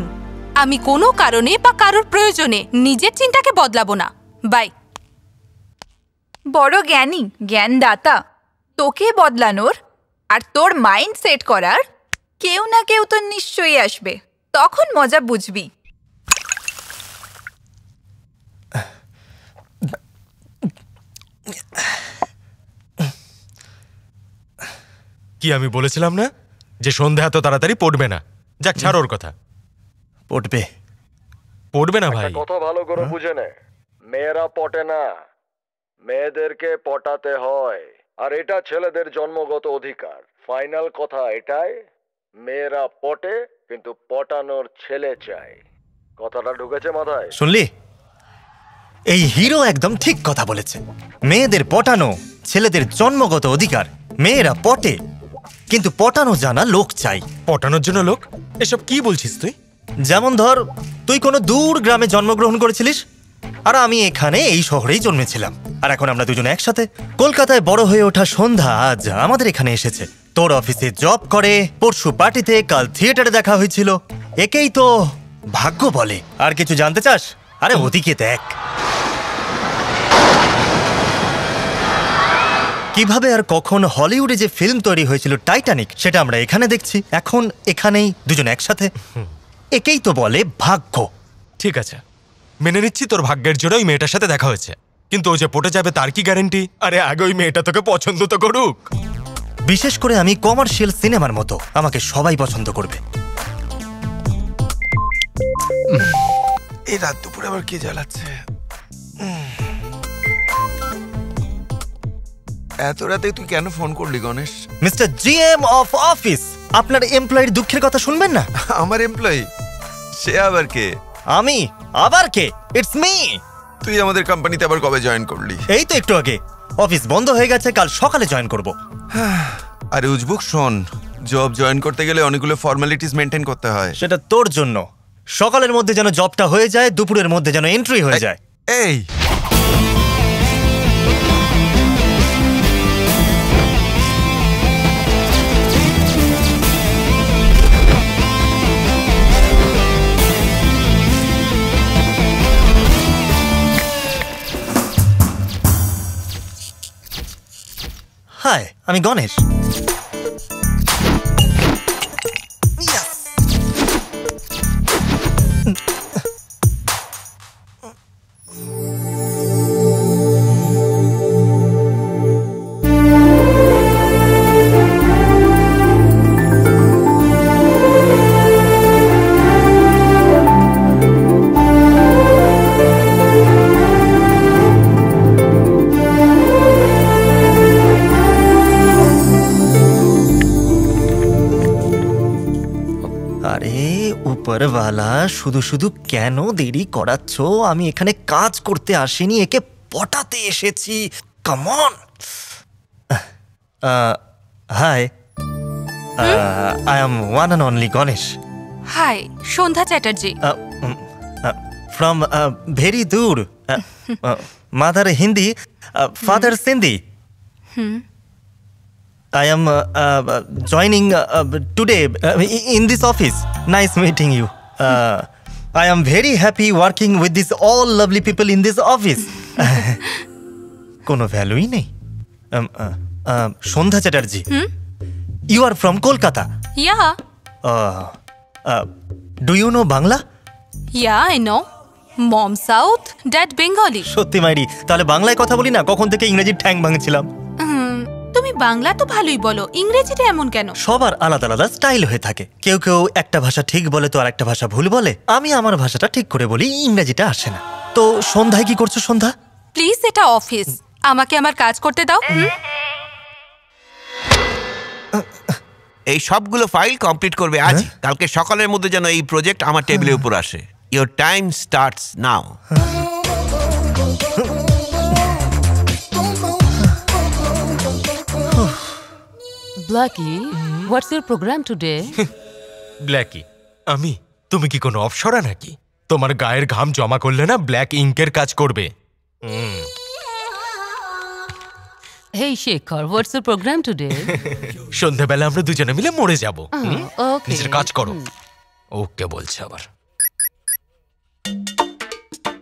আমি কোনো কারণে বা কারোর প্রয়োজনে নিজের চিন্তাকে বদলাবো না বাই বড় জ্ঞানী জ্ঞানদাতা তোকে বদলানোর আর তোর মাইন্ড সেট করার কেউ না কেউ তো নিশ্চয়ই আসবে তখন মজা বুঝবি কি আমি বলেছিলাম না? যে সন্ধ্যা এত তাড়াতাড়ি পড়বে না। যাক ছাড় ওর কথা। পড়বে। পড়বে না ভাই। কথা ভালো করে বুঝে নে। মেয়েরা পটে না। মেয়েদেরকে পটাতে হয়। আর এটা ছেলেদের জন্মগত অধিকার। ফাইনাল কথা এটাই। মেয়েরা পটে কিন্তু পটানোর ছেলে চাই কথাটা ঢুকেছে মাথায়। শুনলি? এই হিরো একদম ঠিক কথা বলেছে। মেয়েদের পটানো ছেলেদের জন্মগত অধিকার। মেয়েরা পটে কিন্তু পটানো জানা লোক চাই। পটানোর জন্য লোক? এসব কি বলছিস তুই? যেমন ধর তুই কোনো দূর গ্রামে জন্মগ্রহণ করেছিলিস? আর আমি এখানে এই শহরেই জন্মেছিলাম। আর এখন আমরা দুজনে একসাথে। কলকাতায় বড় হয়ে ওঠা সন্ধ্যা আজ আমাদের এখানে এসেছে। তোর অফিসে জব করে পরশু পার্টিতে কাল থিয়েটারে দেখা হয়েছিল। একেই তো ভাগ্য বলে। আর কিছু জানতে চাস? আরে ওদিকে দেখ। কীভাবে আর কখন হলিউডে যে ফিল্ম তৈরি হয়েছিল টাইটানিক সেটা আমরা এখানে দেখছি। এখন এখানেই দুজন একসাথে। একেই তো বলে ভাগ্য। ঠিক আছে। মেনে নিচ্ছি তোর ভাগ্যের জোরে ওই মেয়েটার সাথে দেখা হয়েছে। কিন্তু ও যে পটে যাবে তার কি গ্যারেন্টি আরে আগে ওই মেয়েটা তোকে পছন্দ তো করুক। বিশেষ করে আমি কমার্শিয়াল সিনেমার মতো। আমাকে সবাই পছন্দ করবে। এই রাত দুপুরে আবার কে জ্বালাচ্ছে? এত রাতে তুই কেন ফোন করলি Ganesh? Mister GM of office আপনার এমপ্লয়ির দুঃখের কথা শুনবেন না? [LAUGHS] আমার এমপ্লয়ি সে আবার কে? আমি? আবার কে? ইটস মি তুই আমাদের কোম্পানিতে আবার কবে জয়েন করলি? এই তো একটু আগে। অফিস বন্ধ হয়ে গেছে কাল সকালে জয়েন করব। [SIGHS] আরে উজবুক শোন জব জয়েন করতে গেলে অনেকগুলো ফর্মালিটিস মেনটেন করতে হয়। সেটা তোর জন্য। সকালের মধ্যে যেন জবটা হয়ে যায় দুপুরের মধ্যে যেন এন্ট্রি হয়ে যায়। এই হাই আমি গণেশ উপরওয়ালা শুধু শুধু কেন দেরি করাচ্ছ? আমি এখানে কাজ করতে আসিনি একে পটাতে এসেছি। Come on hi I am one and only Ganesh hi Sandhya Chatterjee. From very দূর। Mother Hindi father Sindhi. I am uh, uh, joining uh, today in this office. Nice meeting you. I am very happy working with these all lovely people in this office. কোনো ভ্যালুই নেই Sandhya Chatterjee you are from Kolkata yeah do you know Bangla yeah I know mom south dad Bengali সত্যি মাইরি তাহলে বাংলায় কথা বলি না কখন থেকে ইংরেজির ঠ্যাং ভাঙছিলাম বাংলা তো ভালোই বলো ইংরেজিটা এমন কেন? সবার আলাদা আলাদা স্টাইল হয়ে থাকে। কেউ কেউ একটা ভাষা ঠিক বলে তো আর একটা ভাষা ভুল বলে। আমি আমার ভাষাটা ঠিক করে বলি ইংরেজিটা আসে না। তো সন্ধ্যায় কি করছ সন্ধ্যা? প্লিজ এটা অফিস আমাকে আমার কাজ করতে দাও। এই সবগুলো ফাইল কমপ্লিট করবে আজ। কালকে সকালের মধ্যে যেন এই প্রজেক্ট আমার টেবিলের উপর আসে। Your time starts now Blackie, what's your program today? [LAUGHS] Blackie আমি তুমি কি কোনো অপসরা নাকি? তোমার গায়ের ঘাম জমা করলে না ব্ল্যাক ইঙ্কের কাজ করবে। হুম, hey Shekhar, what's your program today? [LAUGHS] সন্ধেবেলা আমরা দুজনে মিলে মরে যাব। Oh, okay. নিজের কাজ করো। ওকে বলছে আবার।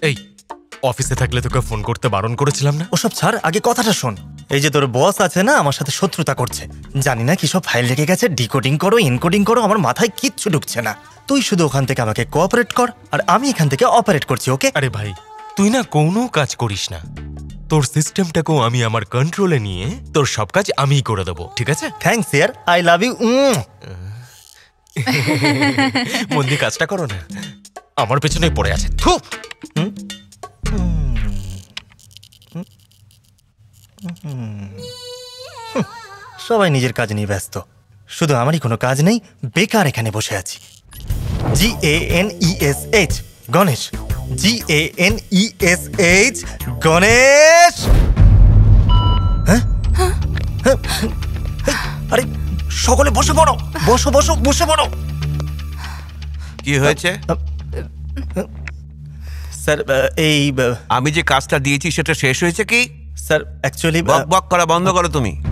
এই অফিসে থাকলে তোকে ফোন করতে বারণ করেছিলাম না? ওসব ছাড় আগে কথাটা শোন। এই যে তোর বস আছে না আমার সাথে শত্রুতা করছে। জানি না কি সব ফাইল রেখে গেছে ডিকোডিং করো ইনকোডিং করো আমার মাথায় কিচ্ছু ঢুকছে না। তুই শুধু ওখান থেকে আমাকে কোঅপারেট কর আর আমি এখান থেকে অপারেট করছি ওকে আরে ভাই তুই না কোনো কাজ করিস না। তোর সিস্টেমটাকেও আমি আমার কন্ট্রোলে নিয়ে তোর সব কাজ আমিই করে দেবো ঠিক আছে? থ্যাঙ্কস ইয়ার আই লাভ ইউ মন দিয়ে কাজটা করো না। আমার পেছনে পড়ে আছে। থু! সবাই নিজের কাজ নিয়ে ব্যস্ত। শুধু আমারই কোনো কাজ নেই বেকার এখানে বসে আছি। G A N E S H Ganesh. G A N E S H Ganesh! হ্যাঁ? হ্যাঁ? হ্যাঁ? আরে সকলে বসে পড়ো বসো বসো বসে পড়ো। কি হয়েছে? স্যার এই আমি যে কাজটা দিয়েছি সেটা শেষ হয়েছে কি? স্যার অ্যাকচুয়ালি বক বক করা বন্ধ করো তুমি।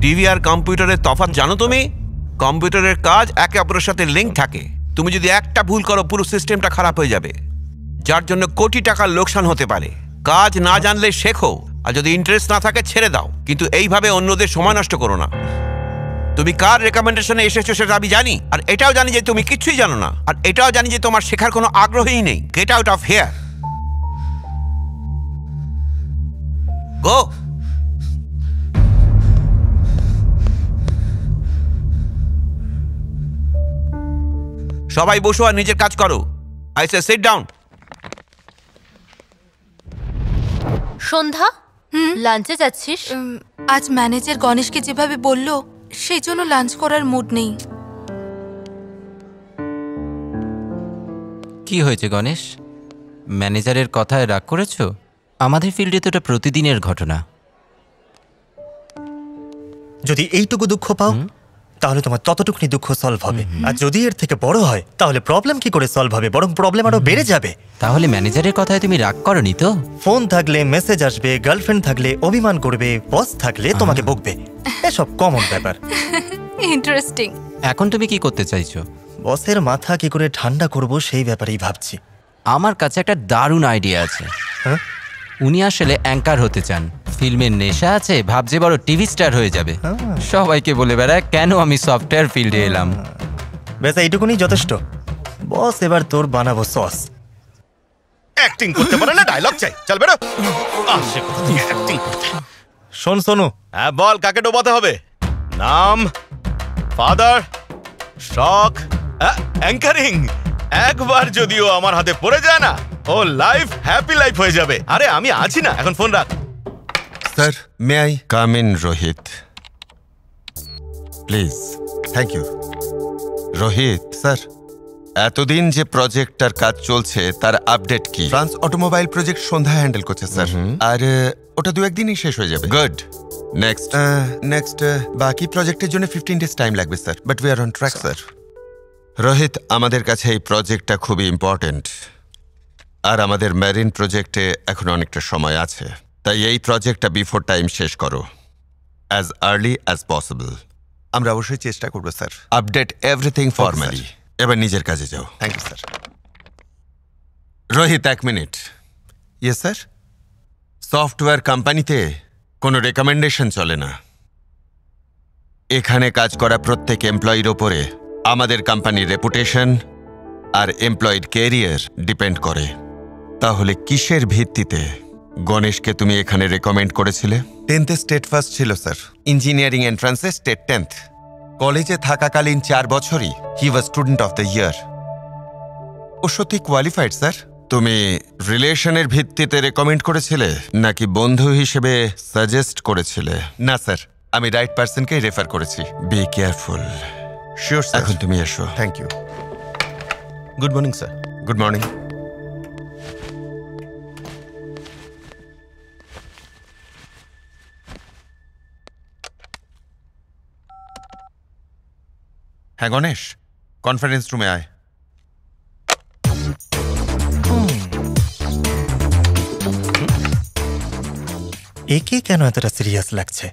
টিভি আর কম্পিউটারের তফাৎ জানো তুমি? কম্পিউটারের কাজ একে অপরের সাথে লিঙ্ক থাকে। তুমি যদি একটা ভুল করো, পুরো সিস্টেমটা খারাপ হয়ে যাবে। যার জন্য কোটি টাকার লোকসান হতে পারে। কাজ না জানলে শেখো, আর যদি ইন্টারেস্ট না থাকে, ছেড়ে দাও। কিন্তু এইভাবে অন্যদের সময় নষ্ট করো না। তুমি কার রেকমেন্ডেশনে এসেছ সেটা আমি জানি, আর এটাও জানি যে তুমি কিছুই জানো না। আর এটাও জানি যে তোমার শেখার কোনো আগ্রহই নেই। Get out of here go. সবাই বসো আর নিজের কাজ করো। I say sit down Sandhya লাঞ্চে যাচ্ছিস? আজ ম্যানেজার গণেশকে যেভাবে বলল সেই জন্য লাঞ্চ করার মুড নেই। কি হয়েছে গণেশ? ম্যানেজারের কথায় রাগ করেছ? আমাদের ফিল্ডে তো এটা প্রতিদিনের ঘটনা। যদি এইটুকু দুঃখ পাও তাহলে তোমার ততটুকুনি দুঃখ সলভ হবে। আর যদি এর থেকে বড় হয় তাহলে প্রবলেম কি করে সলভ হবে? বরং প্রবলেম আরও বেড়ে যাবে। তাহলে ম্যানেজারের কথায় তুমি রাগ করনি তো? ফোন থাকলে মেসেজ আসবে গার্লফ্রেন্ড থাকলে অভিমান করবে বস থাকলে তোমাকে বকবে। এসব কমন ব্যাপার। ইন্টারেস্টিং এখন তুমি কি করতে চাইছো? বসের মাথা কি করে ঠান্ডা করব সেই ব্যাপারেই ভাবছি। আমার কাছে একটা দারুণ আইডিয়া আছে। হ্যাঁ? উনি আসলে অ্যাঙ্কার হতে চান। ফিল্মের নেশা আছে ভাবছে বড় টিভি স্টার হয়ে যাবে। সবাইকে বলে বেড়ায় কেন আমি সফটওয়্যার ফিল্ডে এলাম? ব্যাস এইটুকুনি যথেষ্ট। বস এবার তোর বানাবো সস। অ্যাক্টিং করতে পারে না ডায়লগ চাই। চল বেরো। আসে কোথা থেকে অ্যাক্টিং করতে শোন সোনু। হ্যাঁ বল কাকে ডোবাতে হবে? নাম ফাদার শখ অ্যাঙ্কারিং একবার যদিও আমার হাতে পড়ে যায় না ও লাইফ হ্যাপি লাইফ হয়ে যাবে। আরে আমি আছি না। এখন ফোন রাখ। Sir may I come in Rohit please thank you Rohit sir এতদিন যে প্রজেক্টটার কাজ চলছে তার আপডেট কি? France automobile project Sandhya handle করছে স্যার আর ওটা দু একদিনই শেষ হয়ে যাবে। গুড নেক্সট নেক্সট বাকি প্রজেক্টের জন্য ফিফটিন ডেজ টাইম লাগবে sir but we are on track sir Rohit আমাদের কাছে এই প্রজেক্টটা খুবই ইম্পর্ট্যান্ট আর আমাদের ম্যারিন প্রজেক্টে এখন অনেকটা সময় আছে। তাই এই প্রজেক্টটা বিফোর টাইম শেষ করো। অ্যাজ আর্লি অ্যাজ পসিবল আমরা অবশ্যই চেষ্টা করব স্যার। আপডেট এভরিথিং ফর্মালি এবার নিজের কাজে যাও। Thank you sir. রোহিত এক মিনিট ইয়ে স্যার? সফটওয়্যার কোম্পানিতে কোনো রেকমেন্ডেশন চলে না। এখানে কাজ করা প্রত্যেক এমপ্লয়ির ওপরে আমাদের কোম্পানির রেপুটেশন আর এমপ্লয়েড ক্যারিয়ার ডিপেন্ড করে। তাহলে কিসের ভিত্তিতে? গণেশকে তুমি এখানে রেকমেন্ড করেছিলে? টেন্থে স্টেট ফার্স্ট ছিল স্যার ইঞ্জিনিয়ারিং এন্ট্রান্সে স্টেট টেন্থ কলেজে থাকাকালীন চার বছরই he was student of the year ও সত্যি কোয়ালিফাইড স্যার তুমি রিলেশনের ভিত্তিতে রেকমেন্ড করেছিলে নাকি বন্ধু হিসেবে সাজেস্ট করেছিলে? না স্যার আমি রাইট পার্সনকেই রেফার করেছি। বি কেয়ারফুল শিওর এখন তুমি এসো। Thank you good morning sir good morning হ্যাঁ গণেশ কনফারেন্স রুমে আয়। একে কেন এতটা সিরিয়াস লাগছে?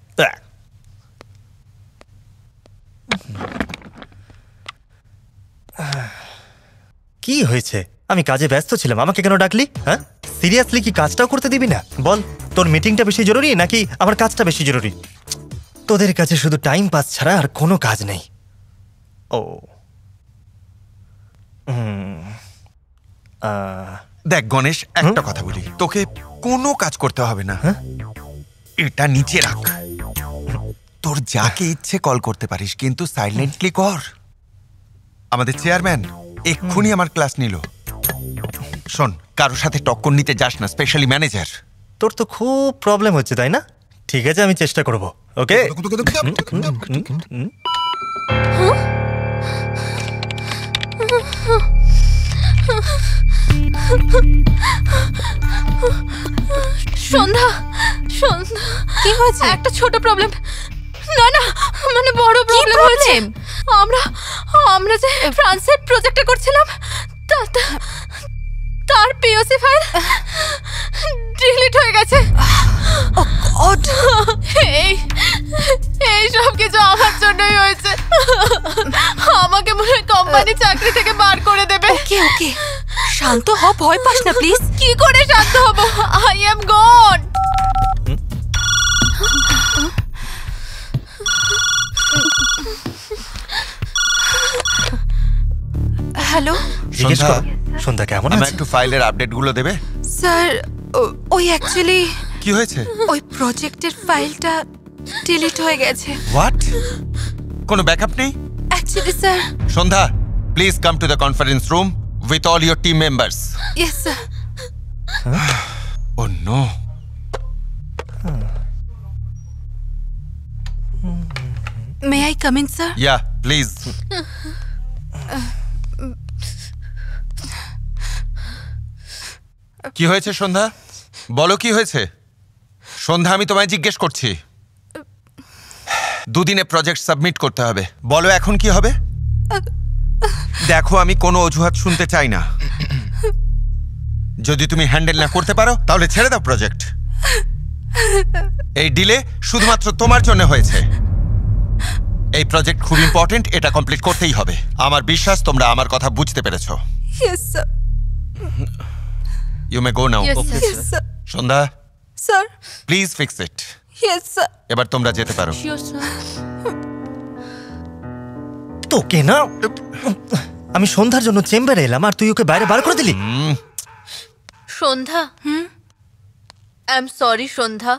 কি হয়েছে? আমি কাজে ব্যস্ত ছিলাম আমাকে কেন ডাকলি? হ্যাঁ? সিরিয়াসলি কি কাজটাও করতে দিবি না? বল তোর মিটিংটা বেশি জরুরি নাকি আমার কাজটা বেশি জরুরি? তোদের কাছে শুধু টাইম পাস ছাড়া আর কোনো কাজ নেই। দেখ গণেশ একটা কথা বলি। তোকে কোনো কাজ করতে হবে না। এটা নিচে রাখ। তোর যাকে ইচ্ছে কল করতে পারিস কিন্তু সাইলেন্টলি কর। আমাদের চেয়ারম্যান এক্ষুনি আমার ক্লাস নিল। শোন কারোর সাথে টক্কর নিতে যাস না স্পেশালি ম্যানেজার তোর তো খুব প্রবলেম হচ্ছে তাই না? ঠিক আছে আমি চেষ্টা করব। ওকে সন্ধ্যা সন্ধ্যা। কি হয়েছে? একটা ছোট প্রবলেম না না মানে বড় প্রবলেম হয়েছে। আমরা আমরা যে ফ্রান্সের প্রজেক্টটা করছিলাম তা- তা- তার পিওসি ফাইল ডিলিট হয়ে গেছে। এই এই সব কিছু আমার জন্যই হয়েছে। আমাকে মনে কোম্পানি চাকরি থেকে বার করে দেবে। ওকে ওকে শান্ত হ ভয় পাস না প্লিজ কি করে শান্ত হব? আই এম গন হ্যালো জিজ্ঞেস সন্ধ্যা, করো। সন্ধ্যা কেমন আছে একটু ফাইলের আপডেটগুলো দেবে? স্যার ওই অ্যাকচুয়ালি কি হয়েছে? ওই প্রজেক্টের ফাইলটা ডিলিট হয়ে গেছে। হোয়াট কোনো ব্যাকআপ নেই? Actually sir. Sandhya please come to the conference room with all your team members yes sir oh no may I come in sir yeah please কি হয়েছে সন্ধ্যা? বলো কি হয়েছে? সন্ধ্যা, আমি তোমায় জিজ্ঞেস করছি। দুদিনে প্রজেক্ট সাবমিট করতে হবে। বলো এখন কি হবে? দেখো, আমি কোনো অজুহাত শুনতে চাই না। যদি তুমি হ্যান্ডেল না করতে পারো, তাহলে ছেড়ে দাও প্রজেক্ট এই ডিলে শুধুমাত্র তোমার জন্য হয়েছে। এই প্রজেক্ট খুব ইম্পর্টেন্ট এটা কমপ্লিট করতেই হবে। আমার বিশ্বাস, তোমরা আমার কথা বুঝতে পেরেছ। You may go now Yes, sir. Yes, sir. Sandhya sir please fix it yes sir এবার তোমরা যেতে পারো। তোকে না? আমি সন্ধ্যার জন্য চেম্বারে এলাম আর তুই ওকে বাইরে বার করে দিলি। সন্ধ্যা? হুম? I am sorry Sandhya.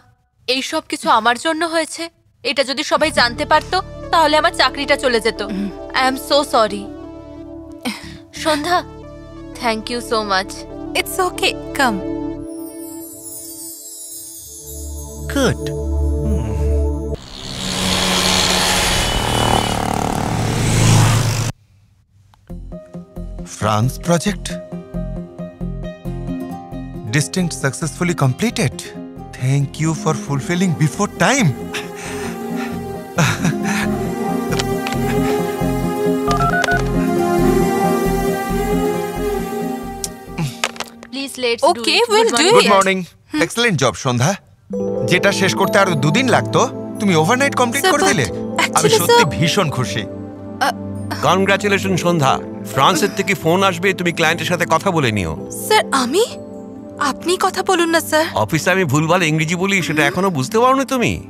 এই সব কিছু আমার জন্য হয়েছে। এটা যদি সবাই জানতে পারতো তাহলে আমার চাকরিটা চলে যেত। I am so sorry Sandhya thank you so much It's okay. Come. Good. Hmm. France project. Distinct successfully completed. Thank you for fulfilling before time. [LAUGHS] Please let's Okay, we'll do good morning excellent job Sandhya যেটা শেষ করতে আরও দুদিন লাগতো তুমি overnight complete Sir, করে but দিলে। আমি actually, সত্যি sir- ভীষণ খুশি। কনগ্রাচুলেশন সন্ধ্যা ফ্রান্সের থেকে ফোন আসবে তুমি ক্লায়েন্টের সাথে কথা বলে নিও। স্যার আমি? আপনি কথা বলুন না স্যার অফিসে আমি ভুলভাল ইংরেজি বলি সেটা এখনও বুঝতে পারো তুমি। [SIGHS]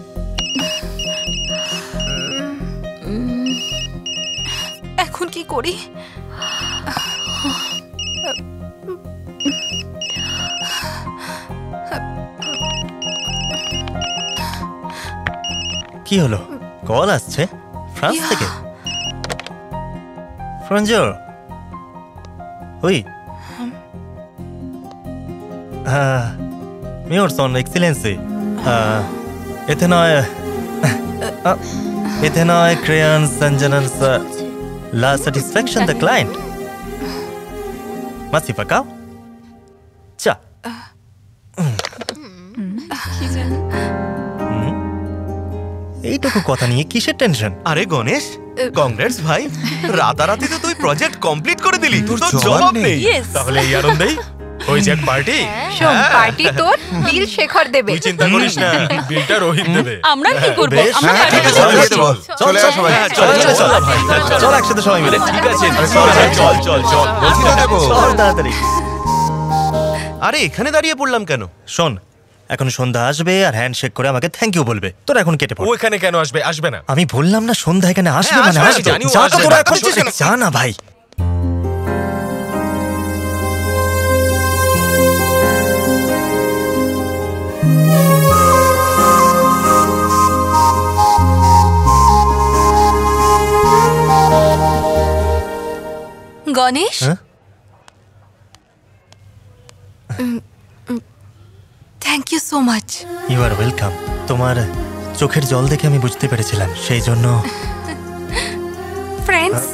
[SIGHS] করি। কি হলো? কল আসছে? ফ্রান্স থেকে? ফ্রাঞ্জোর ওই। Uh, Mior son excellency. Uh, এতে নয় আ, এতে নয় ক্রেয়ন সঞ্জনস লা স্যাটিসফ্যাকশন দ্য ক্লায়েন্ট মাসি পাকাও চা এইটুকু কথা নিয়ে কিসের টেনশন আরে গণেশ কংগ্রেস ভাই রাতারাতি তো তুই প্রজেক্ট কমপ্লিট করে দিলি তোর তো জবাব নেই তাহলে এই আনন্দেই ওই যে পার্টি? শোন পার্টি তোর বিল শেখর দেবে। তুই চিন্তা করিস না বিলটা রোহিত দেবে। আমরা কি করব? আমরা হ্যাঁ, ঠিক আছে, চল, চল, চল, চল, সবাই। হ্যাঁ, চল, চল, চল, চল একসাথে সবাই মিলে। ঠিক আছে চল চল চল বলছি তো দেবো চল তাড়াতাড়ি। আরে এখানে দাঁড়িয়ে পড়লাম কেন? শোন এখন সন্ধ্যা আসবে আর হ্যান্ডশেক করে আমাকে থ্যাংক ইউ বলবে। তোর এখন কেটে পড়। ও এখানে কেন আসবে? আসবে না। আমি বললাম না সন্ধ্যা এখানে আসবে হ্যাঁ, মানে আসবে, জানি না ভাই। Ganesh? Thank you so much you are welcome তোমার চোখের জল দেখে আমি বুঝতে পেরেছিলাম সেই জন্য। ফ্রেন্ডস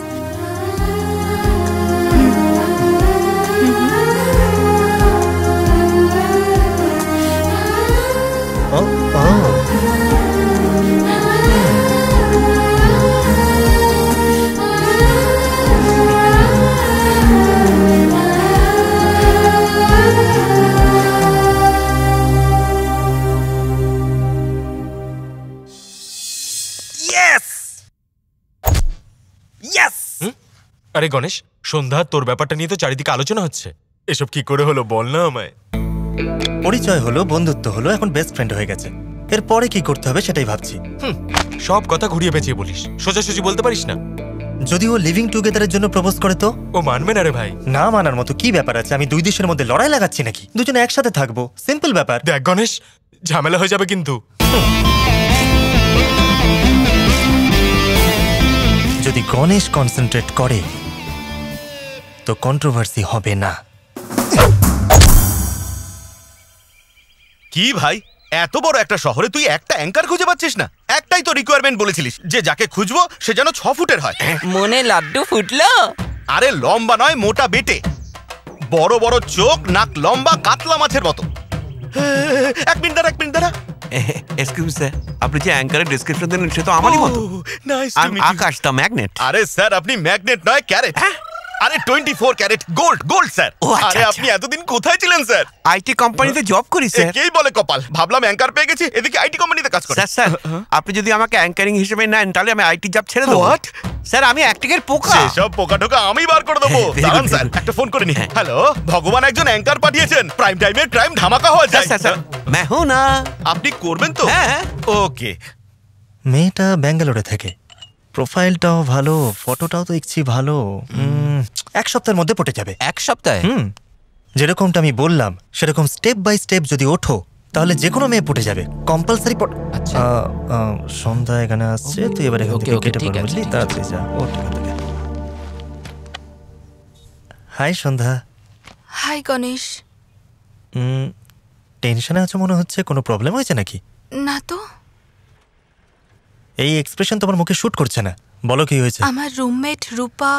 আরে গণেশ সন্ধ্যা তোর ব্যাপারটা নিয়ে তো চারিদিকে আলোচনা হচ্ছে। এসব কি করে হলো বল না আমায়। পরিচয় হলো বন্ধুত্ব হলো এখন বেস্ট ফ্রেন্ড হয়ে গেছে। এরপরে কি করতে হবে সেটাই ভাবছি। সব কথা ঘুরিয়ে পেঁচিয়ে বলিস। সোজাসুজি বলতে পারিস না। যদি ও লিভিং টুগেদারের জন্য প্রপোজ করে তো। ও মানবে না রে ভাই। না মানার মতো কি ব্যাপার আছে? আমি দুই দেশের মধ্যে লড়াই লাগাচ্ছি নাকি? দুজনে একসাথে থাকব। সিম্পল ব্যাপার। দেখ গণেশ ঝামেলা হয়ে যাবে কিন্তু। যদি গণেশ কনসেন্ট্রেট করে তো কন্ট্রোভার্সি হবে না। কি ভাই? এত বড় একটা শহরে তুই একটা অ্যাঙ্কার খুঁজে পাচ্ছিস না? একটাই তো রিকোয়ারমেন্ট বলেছিলিস যে যাকে খুঁজবো সে যেন ছ ফুটের হয়। মনে লাড্ডু ফুটলো? আরে লম্বা নয় মোটা বেটে। বড় বড় চোখ নাক লম্বা কাতলা মাছের মতো। এক মিনিট দাঁড়া এক মিনিট দাঁড়া। এক্সকিউজ স্যার আপনি যে অ্যাঙ্কারের ডেসক্রিপশন দিলেন সে তো আমারই মতো। নাইস আমি আকাশ দা ম্যাগনেট আরে স্যার আপনি ম্যাগনেট নয় ক্যারেট আরে twenty four carat gold gold sir আচ্ছা, আরে আচ্ছা। আপনি এতদিন কোথায় ছিলেন স্যার আইটি কোম্পানিতে জব করি স্যার একেই বলে কপাল। ভাবলাম অ্যাঙ্কার পেয়ে গেছি এদিকে আইটি কোম্পানিতে কাজ করে। স্যার স্যার আপনি যদি আমাকে অ্যাঙ্কারিং হিসেবে নেন তাহলে আমি আইটি জব ছেড়ে দেবো। What? স্যার আমি অ্যাক্টিং এর পোকা। সেসব পোকা টোকা আমি বার করে দেবো। দাঁড়ান স্যার একটা ফোন করে নি। হ্যালো ভগবান একজন অ্যাঙ্কার পাঠিয়েছেন। প্রাইম টাইমে ক্রাইম ধামাকা হওয়া যায়। স্যার স্যার मैं না আপনি করবেন তো? হ্যাঁ ওকে মেয়েটা ব্যাঙ্গালোরে থাকে। প্রোফাইলটাও ভালো ফটোটাও তো দেখছি ভালো। উম, এক সপ্তাহের মধ্যে পটে যাবে। এক সপ্তাহে? হুম যেরকমটা আমি বললাম সেরকম স্টেপ বাই স্টেপ যদি ওঠো তাহলে যে কোনো মেয়ে পটে যাবে। কম্পালসারি পট আচ্ছা। সন্ধ্যা এখানে আসছে তুই এবার এখান ওকে, থেকে ওকে, কেটে ঠিক পড় আছে, বুঝলি? ঠিক আছে। তাড়াতাড়ি যা ও ঠিক আছে হাই সন্ধ্যা। হাই গণেশ। টেনশনে আছো মনে হচ্ছে? কোনো প্রবলেম হয়েছে নাকি? না তো। এই এক্সপ্রেশন তোমার মুখে শুট করছে না। বলো কি হয়েছে? আমার রুমমেট রূপা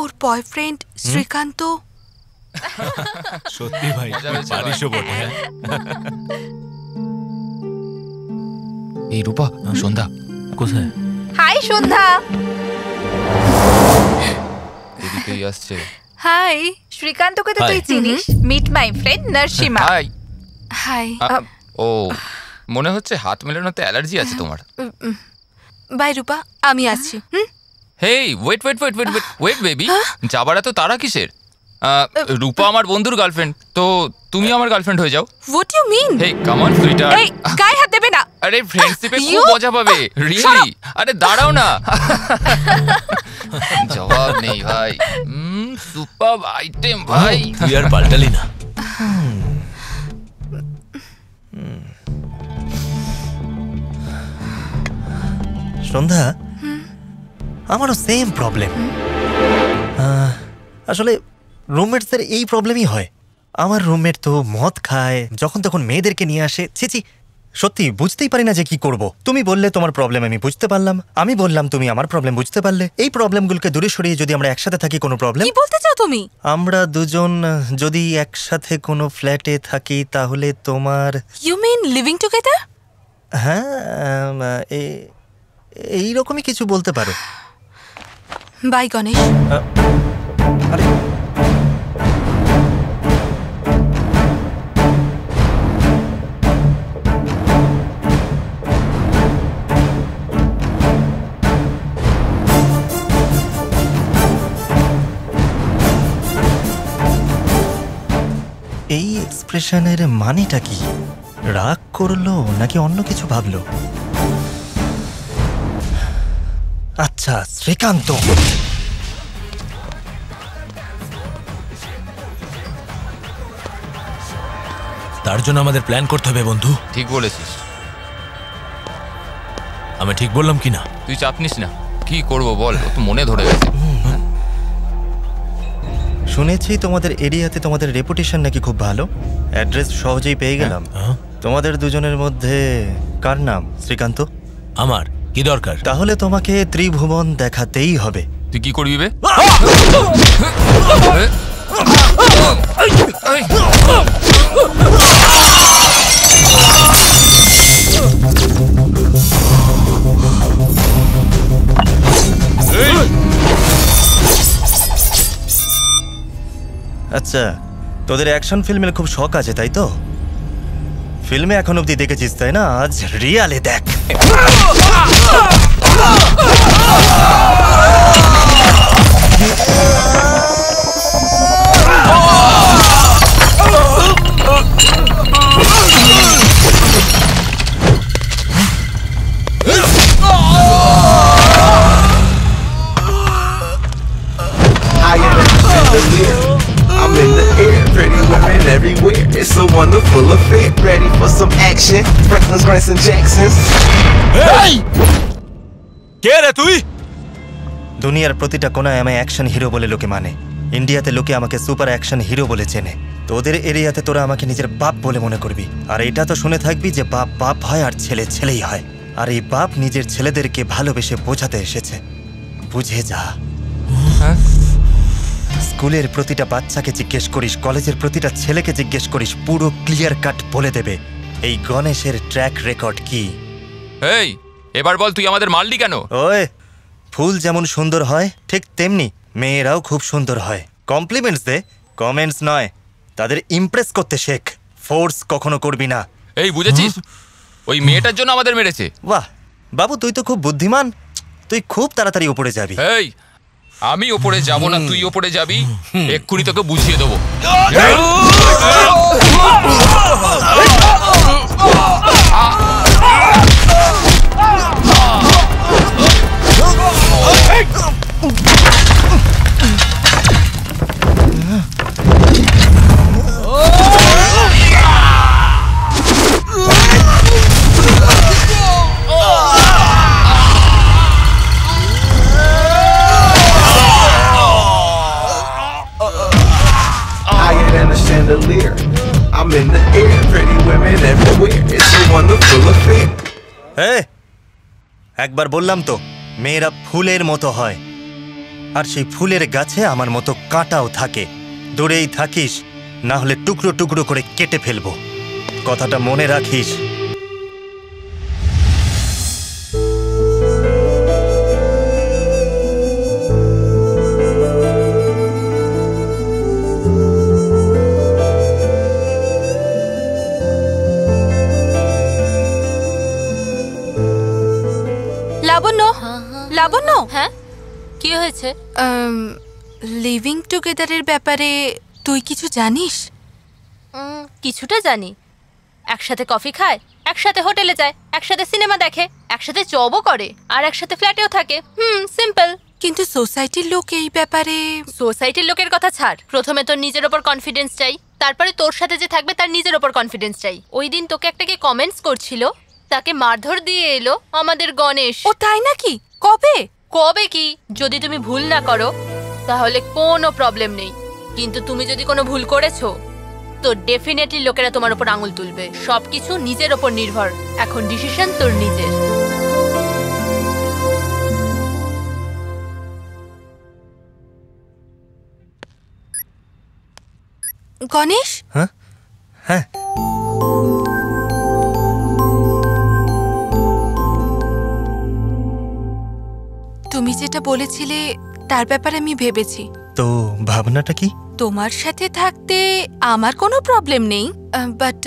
ওর বয়ফ্রেন্ড শ্রীকান্ত। সত্যি ভাই পারিসও বটে হ্যাঁ। এই রূপা সন্ধ্যা। কোথায়? হাই সন্ধ্যা। এদিকেই আসছে। হাই শ্রীকান্তকে তো তুই চিনিস। Meet my friend Narasimha hi. Hi. ও মনে হচ্ছে হাত মেলানোতে অ্যালার্জি আছে তোমার। বাই রূপা আমি আছি। হুম? Hey wait wait wait wait wait wait baby যাবার এত তারা কিসের? আহ, রূপা আমার বন্ধুর গার্লফ্রেন্ড তো তুমি আমার গার্লফ্রেন্ড হয়ে যাও। What you mean hey come on sweater এই গায়ে হাত দেবে না। আরে ফ্রেন্ডশিপে খুব মজা পাবে রিয়েলি আরে দাঁড়াও না। [LAUGHS] জবাব নেই ভাই। সুপার আইটেম ভাই। তুই আর পাল্টালি না। [LAUGHS] সন্ধ্যা? আমারও সেম প্রবলেম আসলে রুমমেটসদের এই প্রবলেমই হয়। আমার রুমমেট তো মদ খায় যখন তখন মেয়েদেরকে নিয়ে আসে। ছিচি সত্যি বুঝতেই পারি না যে কি করব। তুমি বললে তোমার প্রবলেম আমি বুঝতে পারলাম। আমি বললাম তুমি আমার প্রবলেম বুঝতে পারলে। এই প্রবলেমগুলোকে দূরে সরিয়ে যদি আমরা একসাথে থাকি কোনো প্রবলেম কি বলতে চাও তুমি? আমরা দুজন যদি একসাথে কোনো ফ্ল্যাটে থাকি তাহলে তোমার ইউ মিন লিভিং টুগেদার হ্যাঁ আম, এ- এইরকমই কিছু বলতে পারো। বাই গণেশ। এই এক্সপ্রেশনের মানেটা কি? রাগ করল নাকি অন্য কিছু ভাবলো? আচ্ছা শ্রীকান্ত। তার জন্য আমাদের প্ল্যান করতে হবে বন্ধু। ঠিক বলেছিস। আমি ঠিক বললাম কি না? তুই চাপ নিস না। কি করব বল ও তো মনে ধরে গেছে। শুনেছি তোমাদের এরিয়াতে তোমাদের রেপুটেশন নাকি খুব ভালো। অ্যাড্রেস সহজেই পেয়ে গেলাম। তোমাদের দুজনের মধ্যে কার নাম শ্রীকান্ত? আমার? কি দরকার? তাহলে তোমাকে ত্রিভুবন দেখাতেই হবে। তুই কি করবি বে? আচ্ছা তোদের অ্যাকশন ফিল্মের খুব শখ আছে তাই তো? ফিল্মে এখন অব্দি দেখেছিস তাই না? আজ রিয়ালে দেখ। Higher everywhere. It's a wonderful affair. Ready for some action? Franklin's, Grants, and Jacksons. Hey! কে রে তুই দুনিয়ার প্রতিটা কোনায় আমায় অ্যাকশন হিরো বলে লোকে মানে ইন্ডিয়াতে লোকে আমাকে সুপার অ্যাকশন হিরো বলে চেনে তোদের এরিয়াতে তোরা আমাকে নিজের বাপ বলে মনে করবি আর এটা তো শুনে থাকবি যে বাপ বাপ হয় আর ছেলে ছেলেই হয় আর এই বাপ নিজের ছেলেদেরকে ভালোবেসে বোঝাতে এসেছে বুঝে যা স্কুলের প্রতিটা বাচ্চাকে জিজ্ঞেস করিস কলেজের প্রতিটা ছেলেকে জিজ্ঞেস করিস পুরো ক্লিয়ার কাট বলে দেবে। এই গণেশের ট্র্যাক রেকর্ড কি? এই এবার বল তুই আমাদের মারলি কেন? ওই ফুল যেমন সুন্দর হয় ঠিক তেমনি মেয়েরাও খুব সুন্দর হয়। কমপ্লিমেন্টস দে কমেন্টস নয় তাদের ইমপ্রেস করতে শেখ ফোর্স কখনো করবি না। এই বুঝেছিস? ওই মেয়েটার জন্য আমাদের মেরেছে। বাহ বাবু তুই তো খুব বুদ্ধিমান তুই খুব তাড়াতাড়ি উপরে যাবি। এই আমি ওপরে যাব না তুই ওপরে যাবি এক্ষুনি তোকে বুঝিয়ে দেবো বললাম তো, মেয়েরা ফুলের মতো হয়। আর সেই ফুলের গাছে আমার মতো কাঁটাও থাকে। দূরেই থাকিস, না হলে টুকরো টুকরো করে কেটে ফেলব। কথাটা মনে রাখিস। লাবণ্য? হ্যাঁ? কি হয়েছে? লিভিং টুগেদারের ব্যাপারে তুই কিছু জানিস? কিছুটা জানি। একসাথে কফি খায় একসাথে হোটেলে যায় একসাথে সিনেমা দেখে একসাথে জবও করে আর একসাথে ফ্ল্যাটেও থাকে। হুম সিম্পল কিন্তু সোসাইটির লোক এই ব্যাপারে সোসাইটির লোকের কথা ছাড়। প্রথমে তোর নিজের ওপর কনফিডেন্স চাই তারপরে তোর সাথে যে থাকবে তার নিজের ওপর কনফিডেন্স চাই। ওই দিন তোকে একটা কে কমেন্টস করছিল তাকে মারধর দিয়ে এলো আমাদের গণেশ। ও তাই নাকি? কবে? কবে কি? যদি তুমি ভুল না করো, তাহলে কোনো প্রবলেম নেই। কিন্তু তুমি যদি কোনো ভুল করেছ, তো ডেফিনেটলি লোকেরা তোমার উপর আঙুল তুলবে। সবকিছু নিজের ওপর নির্ভর। এখন ডিসিশন তোর নিজের। গণেশ? হ্যাঁ? হ্যাঁ। তুমি যেটা বলেছিলে তার ব্যাপারে আমি ভেবেছি। তো ভাবনাটা কি? তোমার সাথে থাকতে আমার কোনো প্রবলেম নেই বাট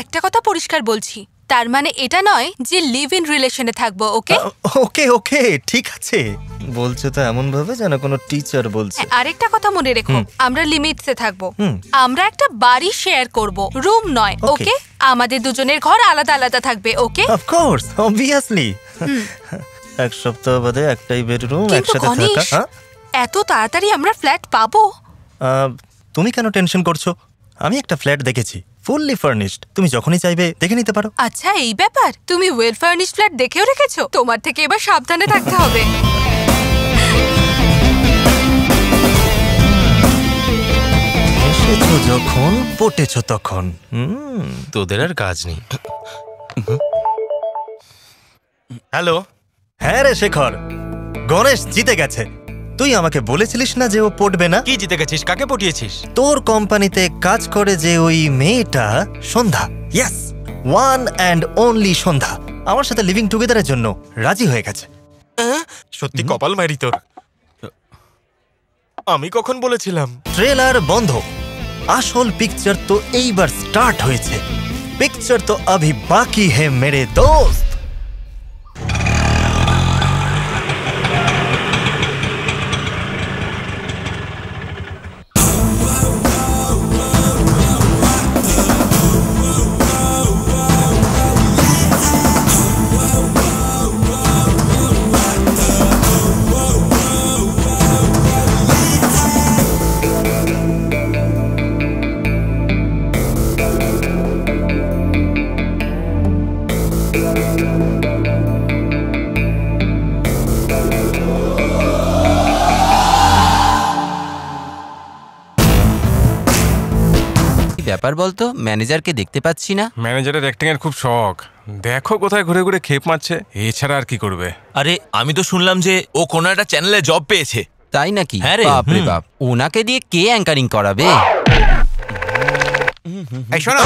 একটা কথা পরিষ্কার বলছি। তার মানে এটা নয় যে লিভ ইন রিলেশনে থাকব ওকে ওকে ওকে ঠিক আছে। বলছো তো এমন ভাবে যেন কোনো টিচার বলছে। আরেকটা কথা মনে রেখো আমরা লিমিটসে থাকব। আমরা একটা বাড়ি শেয়ার করব রুম নয় ওকে আমাদের দুজনের ঘর আলাদা আলাদা থাকবে ওকে অফ কোর্স অবভিয়াসলি এক সপ্তাহ বাদে একটাই বেডরুম কিন্তু একসাথে থাকা হ্যাঁ? এত তাড়াতাড়ি আমরা ফ্ল্যাট পাবো? আহ, তুমি কেন টেনশন করছ? আমি একটা ফ্ল্যাট দেখেছি ফুললি ফার্নিশড। তুমি যখনই চাইবে দেখে নিতে পারো। আচ্ছা এই ব্যাপার? তুমি ওয়েল ফার্নিশ ফ্ল্যাট দেখেও রেখেছো? তোমার থেকে এবার সাবধানে থাকতে হবে। এসেছ যখন পটেছো তখন। হুম। তোদের আর কাজ নেই। হ্যালো? হ্যাঁ রে শেখর গণেশ জিতে গেছে। তুই আমাকে বলেছিলিস না যে ও পড়বে না? কি জিতে গেছিস? কাকে পটিয়েছিস? তোর কোম্পানিতে কাজ করে যে ওই মেয়েটা Sandhya. Yes one and only Sandhya. আমার সাথে লিভিং টুগেদারের জন্য রাজি হয়ে গেছে। সত্যি কপাল মারি তোর। আমি কখন বলেছিলাম? ট্রেলার বন্ধ। আসল পিকচার তো এইবার স্টার্ট হয়েছে। পিকচার তো अभी বাকি হে মেরে দোস্ত। ব্যাপার বলতো? ম্যানেজারকে দেখতে পাচ্ছি না। ম্যানেজারের অ্যাক্টিং এর খুব শখ। দেখো কোথায় ঘুরে ঘুরে খেপ মারছে। এছাড়া আর কি করবে? আরে আমি তো শুনলাম যে ও কোনো একটা চ্যানেলে জব পেয়েছে। তাই নাকি? হ্যাঁ বাপ রে বাপ। ওনাকে দিয়ে কে অ্যাঙ্কারিং করাবে? এই শোনো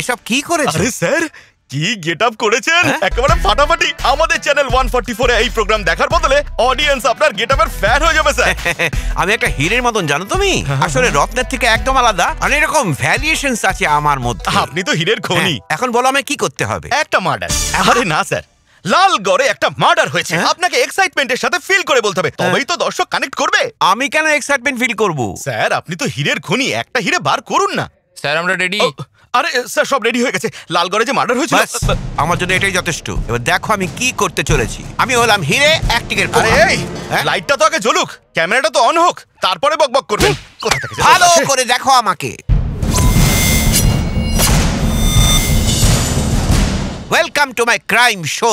এসব কি করেছে? আরে স্যার কি গেট আপ করেছেন একেবারে ফাটাফাটি। আমাদের চ্যানেল 144 এ এই প্রোগ্রাম দেখার বদলে অডিয়েন্স আপনার গেট আপের ফ্যান হয়ে যাবে স্যার [LAUGHS] আমি একটা হীরের মতন জানো তুমি? আসলে রত্নের থেকে একদম আলাদা অনেক রকম ভ্যারিয়েশনস আছে আমার মধ্যে। আপনি তো হিরের খনি। হ্যাঁ, এখন বলো আমি কি করতে হবে? একটা মার্ডার আরে না স্যার লাল লালগড়ে একটা মার্ডার হয়েছে। আপনাকে এক্সাইটমেন্টের সাথে ফিল করে বলতে হবে। তবেই তো দর্শক কানেক্ট করবে। আমি কেন এক্সাইটমেন্ট ফিল করব? স্যার আপনি তো হীরের খনি। একটা হিরে বার করুন না। স্যার আমরা রেডি আরে স্যার সব রেডি হয়ে গেছে। লালগড়ে যে মার্ডার হয়েছিল আমার জন্য এটাই যথেষ্ট। এবার দেখো আমি কি করতে চলেছি। আমি হলাম হিরে অ্যাক্টিং এর আরে এই লাইটটা তো আগে জ্বলুক ক্যামেরাটা তো অন হোক তারপরে বকবক করবেন কোথা থেকে ভালো করে দেখো আমাকে। Welcome to my crime show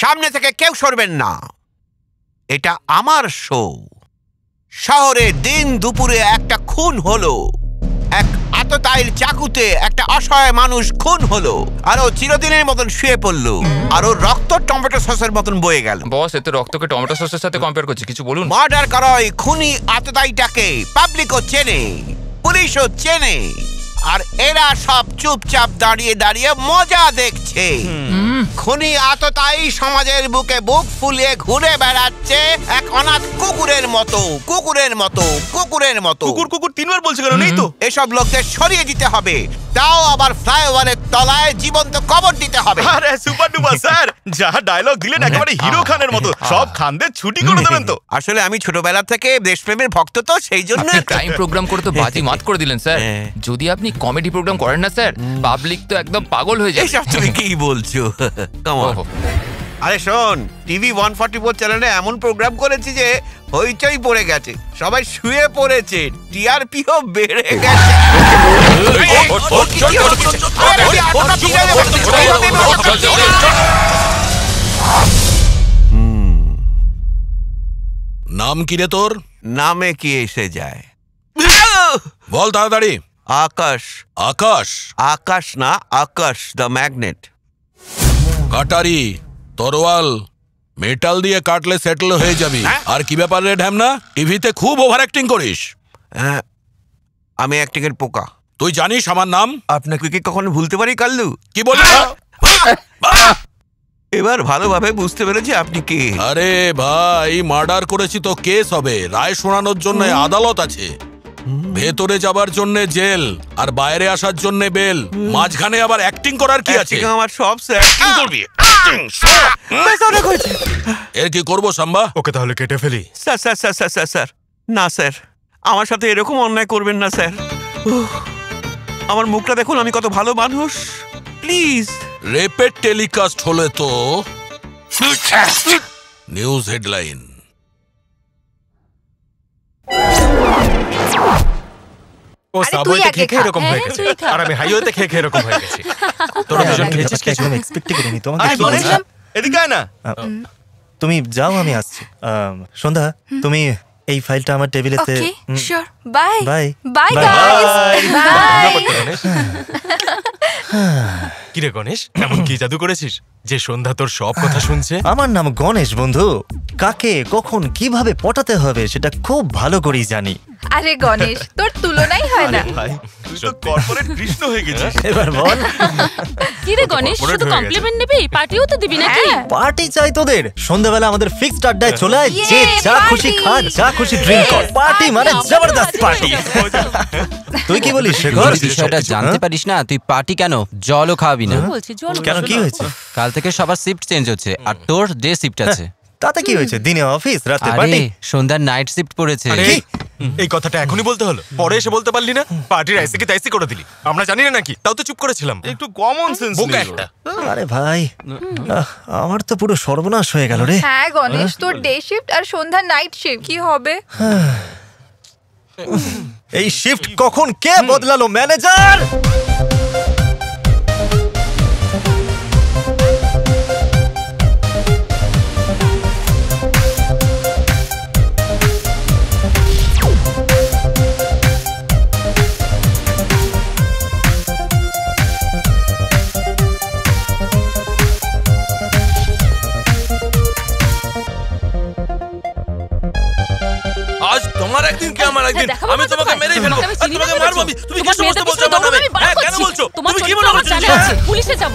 সামনে থেকে কেউ সরবেন না। এটা আমার শো শহরে দিন দুপুরে একটা খুন হলো। এক আততায়ীর চাকুতে একটা অসহায় মানুষ খুন হলো। আর ও চিরদিনের মতন শুয়ে পড়ল। আর ওর রক্ত টমেটো সসের মতন বয়ে গেল। বস এতে রক্তকে টমেটো সসের সাথে কম্পেয়ার করছে কিছু বলুন। মার্ডার করা ওই খুনি আততায়ীটাকে পাবলিকও চেনে। পুলিশও চেনে। আর এরা সব চুপচাপ দাঁড়িয়ে দাঁড়িয়ে মজা দেখছে। খুনি আততায়ী সমাজের বুকে বুক ফুলিয়ে ঘুরে বেড়াচ্ছে এক অনাথ কুকুরের মতো কুকুরের মতো কুকুরের মতো। কুকুর কুকুর তিনবার বলছে কেন? নেই তো। এসব লোকদের সরিয়ে দিতে হবে। তাও আবার ফ্লাইওভারের তলায় জীবন্ত কবর দিতে হবে। আরে সুপার ডুপার স্যার! যা ডায়লগ দিলেন একেবারে হিরো খানের মতো। সব খানদের ছুটি করে দেবেন তো। আসলে আমি ছোটবেলা থেকে দেশপ্রেমের ভক্ত তো সেই জন্য ক্রাইম প্রোগ্রাম করে তো বাজি মাত করে দিলেন স্যার। যদি আপনি কমেডি প্রোগ্রাম করেন না স্যার পাবলিক তো একদম পাগল হয়ে যায় এসব তুমি কি বলছো? [LAUGHS] কাম on. আরে শোন টিভি ওয়ান ফর্টি ফোর চ্যানেলে এমন প্রোগ্রাম করেছি যে হইচই পড়ে গেছে। সবাই শুয়ে পড়েছে টিআরপিও বেড়ে গেছে। নাম কি রে তোর? নামে কি এসে যায়? বল তাড়াতাড়ি। আকাশ। আকাশ? আকাশ না আকাশ দ্য ম্যাগনেট কাটারি। তরোয়াল মেটাল দিয়ে কাটলে সেটেল হয়ে যাবি। আর কি ব্যাপার রে ঢ্যামনা? টিভিতে খুব ওভার অ্যাক্টিং করিস। হ্যাঁ আমি অ্যাক্টিং এর পোকা। তুই জানিস আমার নাম? আপনাকে কি কখনো ভুলতে পারি কাল্লু কি বললি? এবার ভালোভাবে বুঝতে পেরেছি আপনি কে। আরে ভাই মার্ডার করেছি তো কেস হবে। রায় শোনানোর জন্য আদালত আছে। ভেতরে যাবার জন্য জেল আর বাইরে আসার জন্য বেল। মাঝখানে আবার অ্যাক্টিং করার কি আছে? আমার সব স্যার কি করবি। এর কি করব সাম্বা? ওকে তাহলে কেটে ফেলি। Sir sir sir sir sir sir না স্যার আমার সাথে এরকম অন্যায় করবেন না স্যার আমার মুখটা দেখুন আমি কত ভালো মানুষ। প্লিজ রেপের টেলিকাস্ট হলে তো নিউজ হেডলাইন ও আরে তুই সাবওয়েতে খেয়ে খেয়ে এরকম হয়ে হ্যাঁ, গেছে। আর আমি হাইওয়েতে খেয়ে খেয়ে এরকম হয়ে গেছি। তোরা দুজন খেয়েছিস কিছু একদম এক্সপেক্টই করিনি তোমাকে কি গণেশ এদিকে আয় না। তুমি যাও আমি আসছি। আম, সন্ধ্যা তুমি এই ফাইলটা আমার টেবিলেতে okay sure bye bye bye guys bye কিরে গণেশ এমন কি জাদু করেছিস? যে সন্ধ্যা তোর সব কথা শুনছে। আমার নাম গণেশ বন্ধু। কাকে কখন কীভাবে পটাতে হবে সেটা খুব ভালো করেই জানি। আরে গণেশ তোর তুলনাই হয় না। ভাই তুই তো কর্পোরেট কৃষ্ণ হয়ে গেছিস। এবার বল। কি রে গণেশ শুধু কমপ্লিমেন্ট নিবি পার্টিও তো দিবি নাকি? পার্টি চাই তোদের। সন্ধ্যাবেলা আমাদের ফিক্সড আড্ডায় চলে আয় যে যা খুশি খা যা খুশি ড্রিঙ্ক কর। পার্টি মানে জবরদস্ত পার্টি [LAUGHS] তুই কি বলিস শেখর? বিষয়টা জানতে পারিস না তুই পার্টি কেন? জলও খাওয়াবি না। বলছি? জল কেন কি হয়েছে? কাল থেকে সবার শিফট চেঞ্জ হচ্ছে। আর তোর ডে শিফট আছে। তাতে কি হয়েছে? দিনে অফিস রাতে আরে পার্টি সন্ধ্যার নাইট শিফট পড়েছে। আরে এই কথাটা এখনই বলতে হলো। পরে এসে বলতে পারলি না? পার্টির আইসি কি তাইসি করে দিলি। আমরা জানি না নাকি? তাও তো চুপ করেছিলাম। একটু কমন সেন্স বোকা একটা। আরে ভাই আহ, আমার তো পুরো সর্বনাশ হয়ে গেল রে। হ্যাঁ গণেশ তোর ডে শিফট আর সন্ধ্যা নাইট শিফট কি হবে? এই শিফট কখন কে বদলালো ম্যানেজার তোমার একদিন কি আমার একদিন? দেখাবো আমি তোমাকে। মেরেই ফেলব। তোমাকে না তোমাকে মারবো আমি? তুমি কি সমস্ত বলছো আমার নামে আমি হ্যাঁ কেন বলছো? তুমি কি বলছো মনে আমার করছ পুলিশে যাব।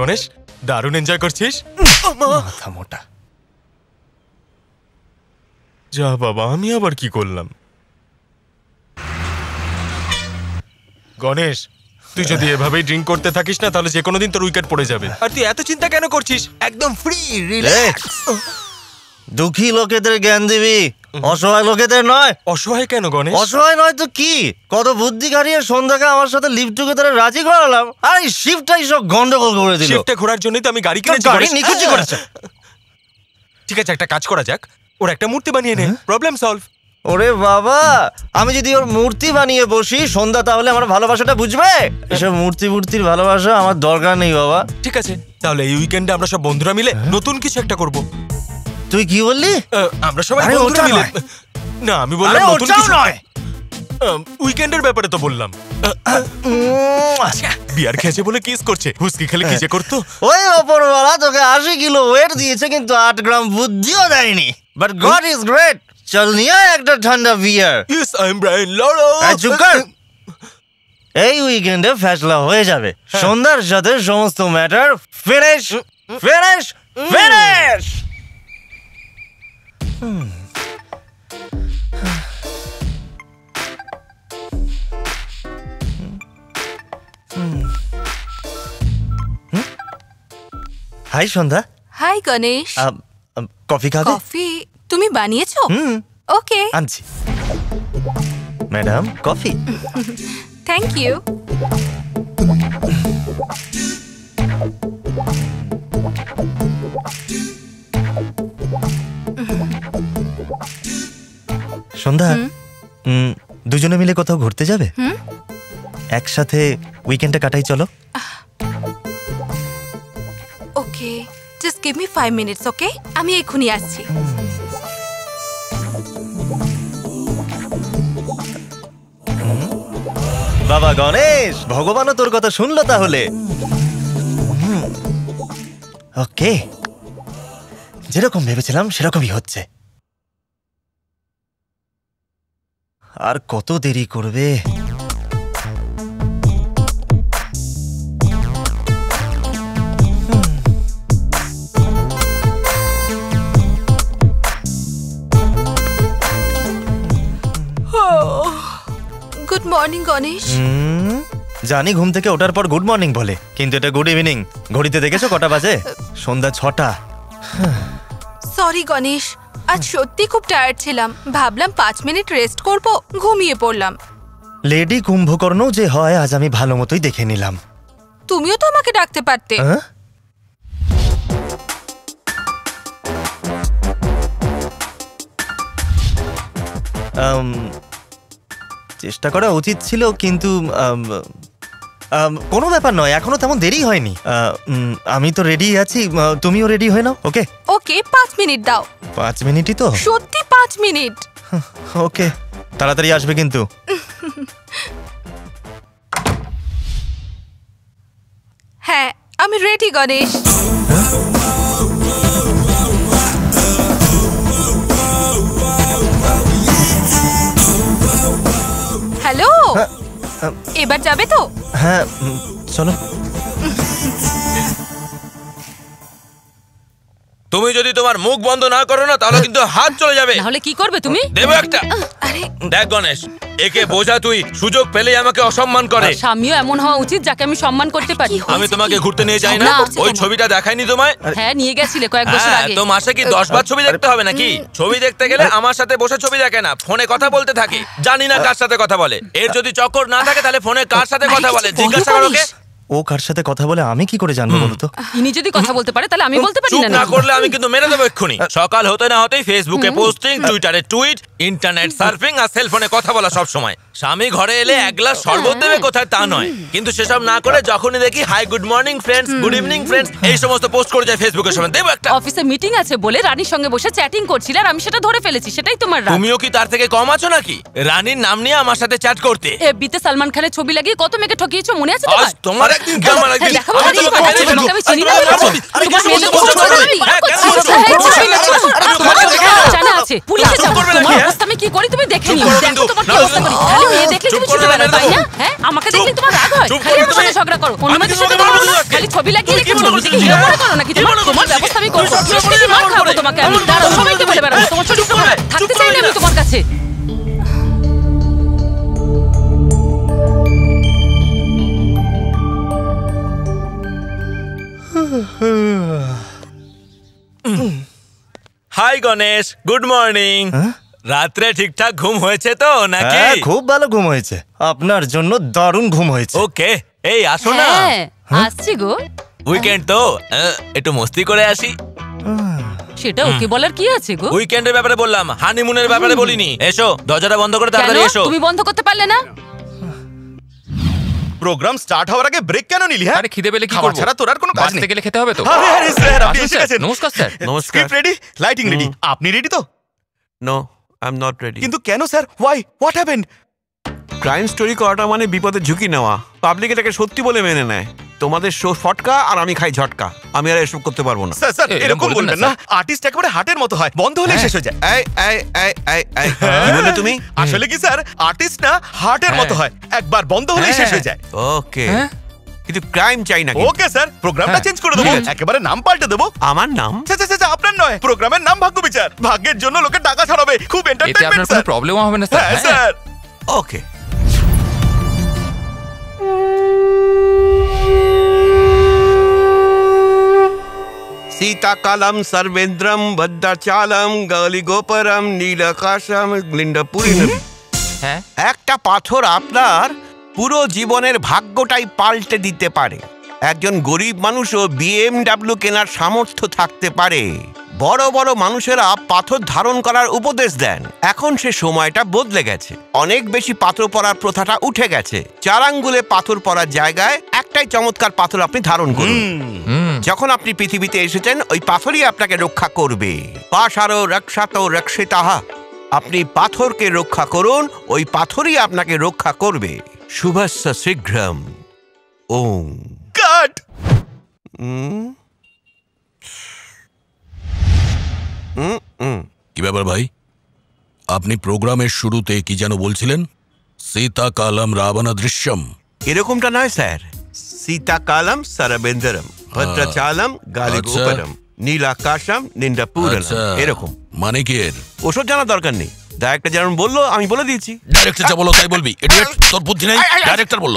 গণেশ দারুণ এনজয় করছিস? মাথা মোটা। যা বাবা আমি আবার কি করলাম? গণেশ তুই যদি এভাবেই ড্রিঙ্ক করতে থাকিস না তাহলে যে কোনো দিন তোর উইকেট পড়ে যাবে। আর তুই এত চিন্তা কেন করছিস? একদম ফ্রি রিল্যাক্স দুঃখী লোকেদের জ্ঞান দিবি। অসহায় লোকেদের নয়। অসহায় কেন গণেশ? অসহায় নয় তো কি? কত বুদ্ধি কারিয়ে সন্ধ্যাকে আমার সাথে লিভ টুগেদারে রাজি করালাম। আর এই শিফটাই সব গন্ডগোল করে দিল। শিফটে ঘোরার জন্যই তো আমি গাড়ি কিনেছি গাড়ি। নিখুঁজি করেছে। ঠিক আছে একটা কাজ করা যাক। ওর একটা মূর্তি বানিয়ে নে। প্রবলেম সলভ ওরে বাবা আমি যদি ওর মূর্তি বানিয়ে বসি সন্ধ্যা তাহলে আমার ভালোবাসাটা বুঝবে? এসব মূর্তি মূর্তির ভালোবাসা আমার দরকার নেই বাবা। ঠিক আছে তাহলে এই উইকেন্ডে আমরা সব বন্ধুরা মিলে নতুন কিছু একটা করব। তুই কি বললি? আমরা সবাই বন্ধুরা মিলে না আমি বললাম নতুন কিছু নয়। উইকেন্ডের ব্যাপারে তো বললাম। বিয়ার খেয়েছে বলে কিস করছে? হুস্কি খেলে কি যে করতো? ওই ওপরওয়ালা তোকে আশি কিলো ওয়েট দিয়েছে কিন্তু আট গ্রাম বুদ্ধিও দেয়নি। বাট গড ইজ গ্রেট চল নিয়ে আয় একটা ঠান্ডা beer yes I am Brian চুপ কর। এই উইকেন্ডে ফ্যাসলা হয়ে যাবে। সন্ধ্যার সাথে সমস্ত matter finish finish finish hi Sandhya. Hi Ganesh. Coffee খাবে? কফি? তুমি বানিয়েছো? ওকে। আনছি। Madam coffee. [LAUGHS] Thank you Sandhya উম, দুজনে মিলে কোথাও ঘুরতে যাবে? একসাথে উইকেন্ডে কাটাই চলো। Okay just give me five minutes okay আমি এক্ষুনি আসছি। বাবা গণেশ ভগবানও তোর কথা শুনলো তাহলে। হুম, ওকে। যেরকম ভেবেছিলাম সেরকমই হচ্ছে। আর কত দেরি করবে? Good morning Ganesh. জানি ঘুম থেকে ওঠার পর গুড মর্নিং বলে কিন্তু এটা গুড ইভিনিং। ঘড়িতে দেখেছ কটা বাজে? সন্ধ্যা ছটা। সরি গণেশ। আজ সত্যি খুব টায়ার্ড ছিলাম। ভাবলাম পাঁচ মিনিট রেস্ট করব ঘুমিয়ে পড়লাম। লেডি কুম্ভকর্ণ যে হয় আজ আমি ভালো মতোই দেখে নিলাম। তুমিও তো আমাকে ডাকতে পারতে। হ্যাঁ? আম, চেষ্টা করা উচিত ছিল কিন্তু আম, আম, কোনো ব্যাপার নয় এখনও তেমন দেরি হয়নি। আ, উম, আমি তো রেডি আছি আ, তুমিও রেডি হয়ে নাও ওকে ওকে পাঁচ মিনিট দাও। পাঁচ মিনিটই তো? সত্যি পাঁচ মিনিট। [LAUGHS] ওকে তাড়াতাড়ি আসবে কিন্তু। হ্যাঁ আমি রেডি গণেশ। হ্যালো? এবার যাবে তো? হ্যাঁ উম, চলো [LAUGHS] তুমি যদি তোমার মুখ বন্ধ না করো না তাহলে কিন্তু হাত চলে যাবে। তাহলে কি করবে তুমি? দেবো একটা। দেখ গণেশ একে বোঝা তুই সুযোগ পেলেই আমাকে অসম্মান করে। স্বামীও এমন হওয়া উচিত যাকে আমি সম্মান করতে পারি। আমি তোমাকে ঘুরতে নিয়ে যাই না। ওই ছবিটা দেখাইনি তোমায়? হ্যাঁ নিয়ে গেছিলে কয়েক বছর হ্যাঁ, আগে। তো মাসে কি দশ বার ছবি দেখতে হবে নাকি? ছবি দেখতে গেলে আমার সাথে বসে ছবি দেখে না। ফোনে কথা বলতে থাকে। জানি না কার সাথে কথা বলে। এর যদি চক্কর না থাকে তাহলে ফোনে কার সাথে কথা বলে? জিজ্ঞাসা করো ওকে। ও কার সাথে কথা বলে আমি কি করে জানব বলো তো? ইনি যদি কথা বলতে পারে তাহলে আমি বলতে পারি না না করলে আমি কিন্তু মেরে দেবো এক্ষুনি। সকাল হতে না হতেই ফেসবুকে পোস্টিং টুইটারে টুইট ইন্টারনেট সার্ফিং আর সেলফোনে কথা বলা সব সময়। স্বামী ঘরে এলে এক গ্লাস শরবত দেবে কোথায় তা নয়। কিন্তু সেসব না করে যখনই দেখি hi good morning friends good evening friends এই সমস্ত পোস্ট করে যায় ফেসবুকের সময় দেবো একটা। অফিসে মিটিং আছে বলে রানীর সঙ্গে বসে চ্যাটিং করছিলে আর আমি সেটা ধরে ফেলেছি সেটাই তোমার রাগ। তুমিও কি তার থেকে কম আছো নাকি? রানীর নাম নিয়ে আমার সাথে চ্যাট করতে। এফবিতে সালমান খানের ছবি লাগিয়ে কত মেয়েকে ঠকিয়েছো মনে আছে আজ তোমার একদিন আমার একদিন আমি আরে, তোমাকে তোমাকে মেরে আমি ফেলব। চিনি না আরে, বলেছ? আরে, তোমার আরে, মেয়েদের বলছো পছন্দ না? আমি? হ্যাঁ, কেন আচ্ছা, বলছো? আচ্ছা, বলছো আচ্ছা, না? আচ্ছা, আরে, তোমার তোমাকে দেখে দেখে- জানা আছে পুলিশে চুপ যাব করবে নাকি, তোমার হ্যাঁ? অবস্থা আমি কি করি তুমি দেখে নিও দেখো তোমার কি অবস্থা করি খালি মেয়ে দেখলে তুমি ছুটে বেড়াও তাই না না, হ্যাঁ আমাকে দেখলে তোমার রাগ হয় খালি আমার সাথে ঝগড়া করো অন্য মেয়েদের সাথে করো না। খালি ছবি লাগিয়ে তুমি কি রেখেছো বলো? নিজেকে তুমি হিরো মনে করো নাকি তোমার তোমার ব্যবস্থা আমি করব তুমি সব তুমি মার খাব তোমাকে আমি দাঁড়াও সবাইকে বলে বেড়াবো তোমার চুপ চরিত্র করো, খারাপ। থাকতে চাই না আমি তোমার কাছে হাই গণেশ গুড মর্নিং রাত্রে ঠিকঠাক ঘুম হয়েছে তো নাকি? হ্যাঁ খুব ভালো ঘুম হয়েছে। আপনার জন্য দারুণ ঘুম হয়েছে। ওকে এই আসো না। হ্যাঁ আসছি গো। উইকেন্ড তো আহ, একটু মস্তি করে আসি। সেটা ওকে বলার কি আছে গো? উইকেন্ডের ব্যাপারে বললাম হানিমুনের ব্যাপারে বলিনি। এসো দরজাটা বন্ধ করে তাড়াতাড়ি এসো। তুমি বন্ধ করতে পারলে না? প্রোগ্রাম স্টার্ট হওয়ার আগে ব্রেক কেন নিলি হ্যাঁ? আরে খিদে পেলে কি খাবার করব? ছাড়া তোর আর কোনো কাজ নেই। গেলে খেতে হবে তো? আরে আরে স্যার আপনি এসে স্যার, গেছেন। নমস্কার sir script ready lighting ready আপনি রেডি তো? No I am not ready কিন্তু কেন sir? Why what happened crime story করাটা মানে বিপদের ঝুঁকি নেওয়া। পাবলিক এটাকে সত্যি বলে মেনে নেয়। তোমাদের শো ফটকা আর আমি খাই ঝটকা। আমি আর এসব করতে পারব না। স্যার স্যার এরকম বলবেন না আর্টিস্ট একেবারে হাটের মতো হয় বন্ধ হলে শেষ হয়ে যায়। এই এই এই এই এই। কি বললে তুমি? আসলে কি স্যার? আর্টিস্ট না হার্টের মতো হয়। একবার বন্ধ হলেই শেষ হয়ে যায়। ওকে। কিন্তু ক্রাইম চাই না ওকে স্যার। প্রোগ্রামটা চেঞ্জ করে দেবো। একেবারে নাম পাল্টে দেবো। আমার নাম? আচ্ছা আচ্ছা আপনার নয়। প্রোগ্রামের নাম ভাগ্য বিচার। ভাগ্যের জন্য লোকে টাকা ছড়াবে। খুব এন্টারটেইনমেন্ট স্যার। প্রবলেম হবে না স্যার। হ্যাঁ হ্যাঁ। স্যার। ওকে। సీతాకాలం సర్వేంద్రం భద్రాచాలం గౌలి గోపురం নীলাকাশম গ্লিন্ডাপুরিনম হ্যাঁ একটা পাথর আপনার পুরো জীবনের ভাগ্যটাই পাল্টে দিতে পারে একজন গরিব মানুষও বিএমডাব্লিউ কেনার সামর্থ্য থাকতে পারে বড় বড় মানুষেরা পাথর ধারণ করার উপদেশ দেন। এখন সে সময়টা বদলে গেছে। অনেক বেশি পাথর পরার প্রথাটা উঠে গেছে। চার আঙ্গুলে পাথর পরার জায়গায় একটাই চমৎকার পাথর আপনি ধারণ করুন। যখন আপনি পৃথিবীতে এসেছেন ওই পাথরই আপনাকে রক্ষা করবে। পাশারো রক্ষাত রক্ষিতাহা আপনি পাথরকে রক্ষা করুন ওই পাথরই আপনাকে রক্ষা করবে। শুভস্য শীঘ্রম। ওম। কাট কি ব্যাপার ভাই? আপনি প্রোগ্রামের শুরুতে কি যেন বলছিলেন? সীতা কালাম রাবণ দৃশ্যম। এরকমটা নয় স্যার। সীতাকালম সরবেন্দরম ভদ্রাচালম গালিগোপরম নীলাকাশম নিন্দাপুরম আচ্ছা, এরকম। মানে কি এর? ওসব জানার দরকার নেই। ডাইরেক্টর যেমন বলল আমি বলে দিয়েছি। ডাইরেক্টর যা বলো তাই বলবি। ইডিয়েট তোর বুদ্ধি নেই? ডাইরেক্টর বলল।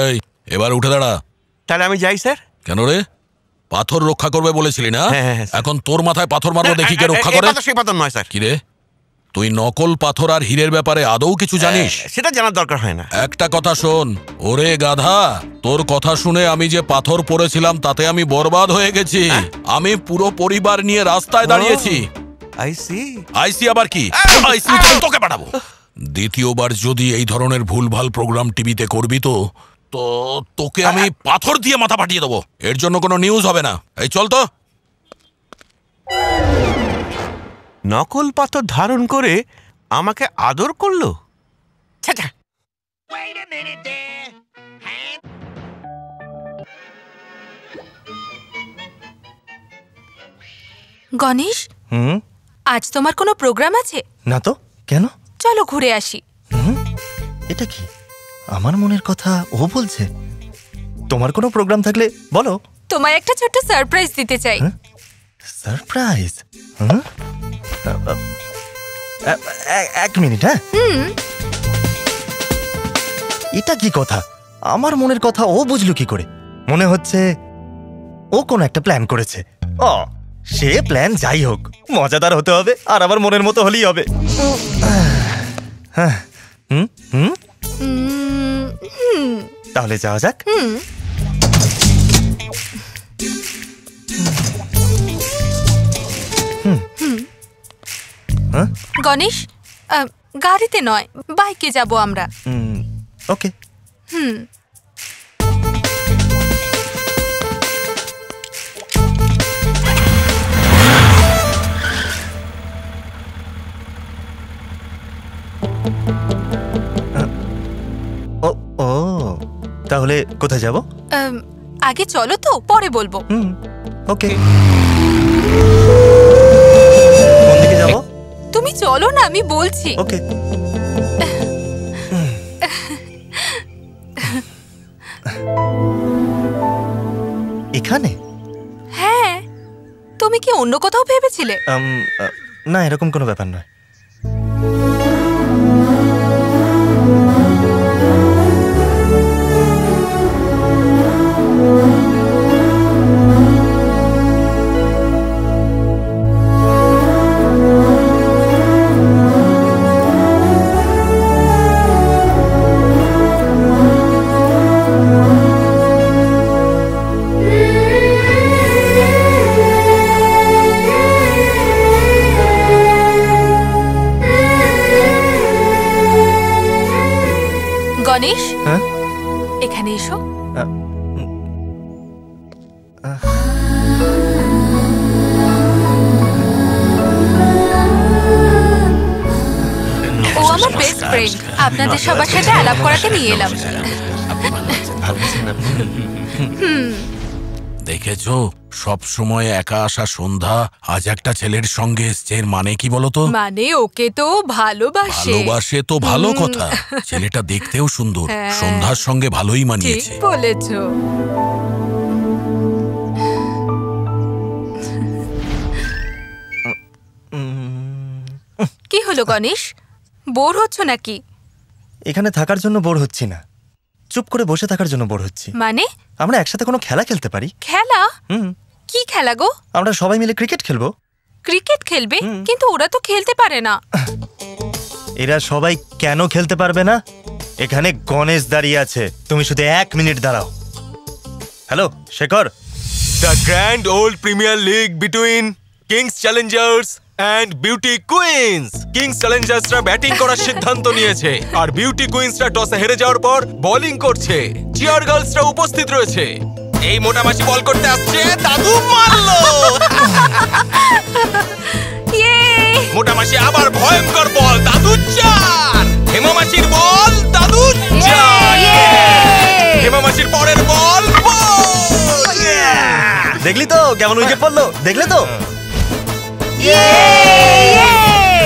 এই এবার উঠে দাঁড়া। তাহলে আমি যাই স্যার। কেন রে? পাথর রক্ষা করবে বলেছিলি না? হ্যাঁ, এখন তোর মাথায় পাথর মারবো দেখি কে রক্ষা করে। সেই পাথর নয় স্যার। কি রে? তুই নকল পাথর আর হীরের ব্যাপারে আদৌ কিছু জানিস? সেটা জানার দরকার হয় না। একটা কথা শোন। ওরে গাধা তোর কথা শুনে আমি যে পাথর পড়েছিলাম তাতে আমি বরবাদ হয়ে গেছি। আমি পুরো পরিবার নিয়ে রাস্তায় দাঁড়িয়েছি। আইসি আইসি আবার কি? আইসি তোকে পাঠাবো। দ্বিতীয়বার যদি এই ধরনের ভুলভাল প্রোগ্রাম টিভিতে করবি তো তো তোকে আমি পাথর দিয়ে মাথা পাঠিয়ে দেবো। এর জন্য কোনো নিউজ হবে না। এই চল তো। নকল পাথর ধারণ করে আমাকে আদর করল? গণেশ? হুম? আজ তোমার কোনো প্রোগ্রাম আছে? না তো। কেন? চলো ঘুরে আসি। এটা কি? আমার মনের কথা ও বলছে। তোমার কোনো প্রোগ্রাম থাকলে বলো। তোমায় একটা ছোট্ট সারপ্রাইজ দিতে চাই। সারপ্রাইজ এ- এক মিনিট হ্যাঁ? এটা কি কথা? আমার মনের কথা ও বুঝলো কি করে? মনে হচ্ছে ও কোনো একটা প্ল্যান করেছে। ও সে প্ল্যান যাই হোক মজাদার হতে হবে আর আমার মনের মতো হলেই হবে। হ্যাঁ। হুম? হুম? তাহলে যাওয়া যাক। হুম। হুম। হুম। হ্যাঁ? গণেশ গাড়িতে নয় বাইকে যাব আমরা। ওকে। হুম। ও ও তাহলে কোথায় যাব? আম, আগে চলো তো পরে বলব। ওকে। কোন দিকে যাব? তুমি চলো না আমি বলছি। ওকে। এখানে? হ্যাঁ তুমি কি অন্য কোথাও ভেবেছিলে? আম, আ, না এরকম কোনো ব্যাপার নয়। গণেশ? হ্যাঁ? এখানে এসো। ও আমার বেস্ট ফ্রেন্ড আপনাদের সবার সাথে আলাপ করাকে নিয়ে এলাম। হুম। দেখেছ? সব সময় একা আসা সন্ধ্যা আজ একটা ছেলের সঙ্গে এসছে এর মানে কি বলতো? মানে ওকে তো ভালোবাসে। ভালোবাসে তো ভালো কথা। ছেলেটা দেখতেও সুন্দর হ্যাঁ। সন্ধ্যার সঙ্গে ভালোই মানিয়েছে। বলেছ। কি হলো গণেশ? বোর হচ্ছ নাকি? এখানে থাকার জন্য বোর হচ্ছি না। চুপ করে বসে থাকার জন্য বোর হচ্ছি। মানে? আমরা একসাথে কোনো খেলা খেলতে পারি। খেলা? হুম। কি খেলা গো? আমরা সবাই মিলে ক্রিকেট খেলব। ক্রিকেট খেলবে? কিন্তু ওরা তো খেলতে পারে না। এরা সবাই কেন খেলতে পারবে না? এখানে গণেশ দাঁড়িয়ে আছে। তুমি শুধু এক মিনিট দাঁড়াও। Hello Shekhar. The grand old premier league between kings challengers and beauty queens kings চ্যালেঞ্জার্সরা batting করার সিদ্ধান্ত নিয়েছে। আর বিউটি কুইন্সরা টসে হেরে যাওয়ার পর বোলিং করছে। চিয়ার গার্লসরা উপস্থিত রয়েছে। এই মোটা মাসি বল করতে আসছে দাদু মারলো! [LAUGHS] মোটা মাসি আবার ভয়ঙ্কর বল দাদু চার! হেমা মাসির বল দাদু চার! হেমা মাসির পরের বল দেখলি তো কেমন উইকেট পড়ল? দেখলে তো?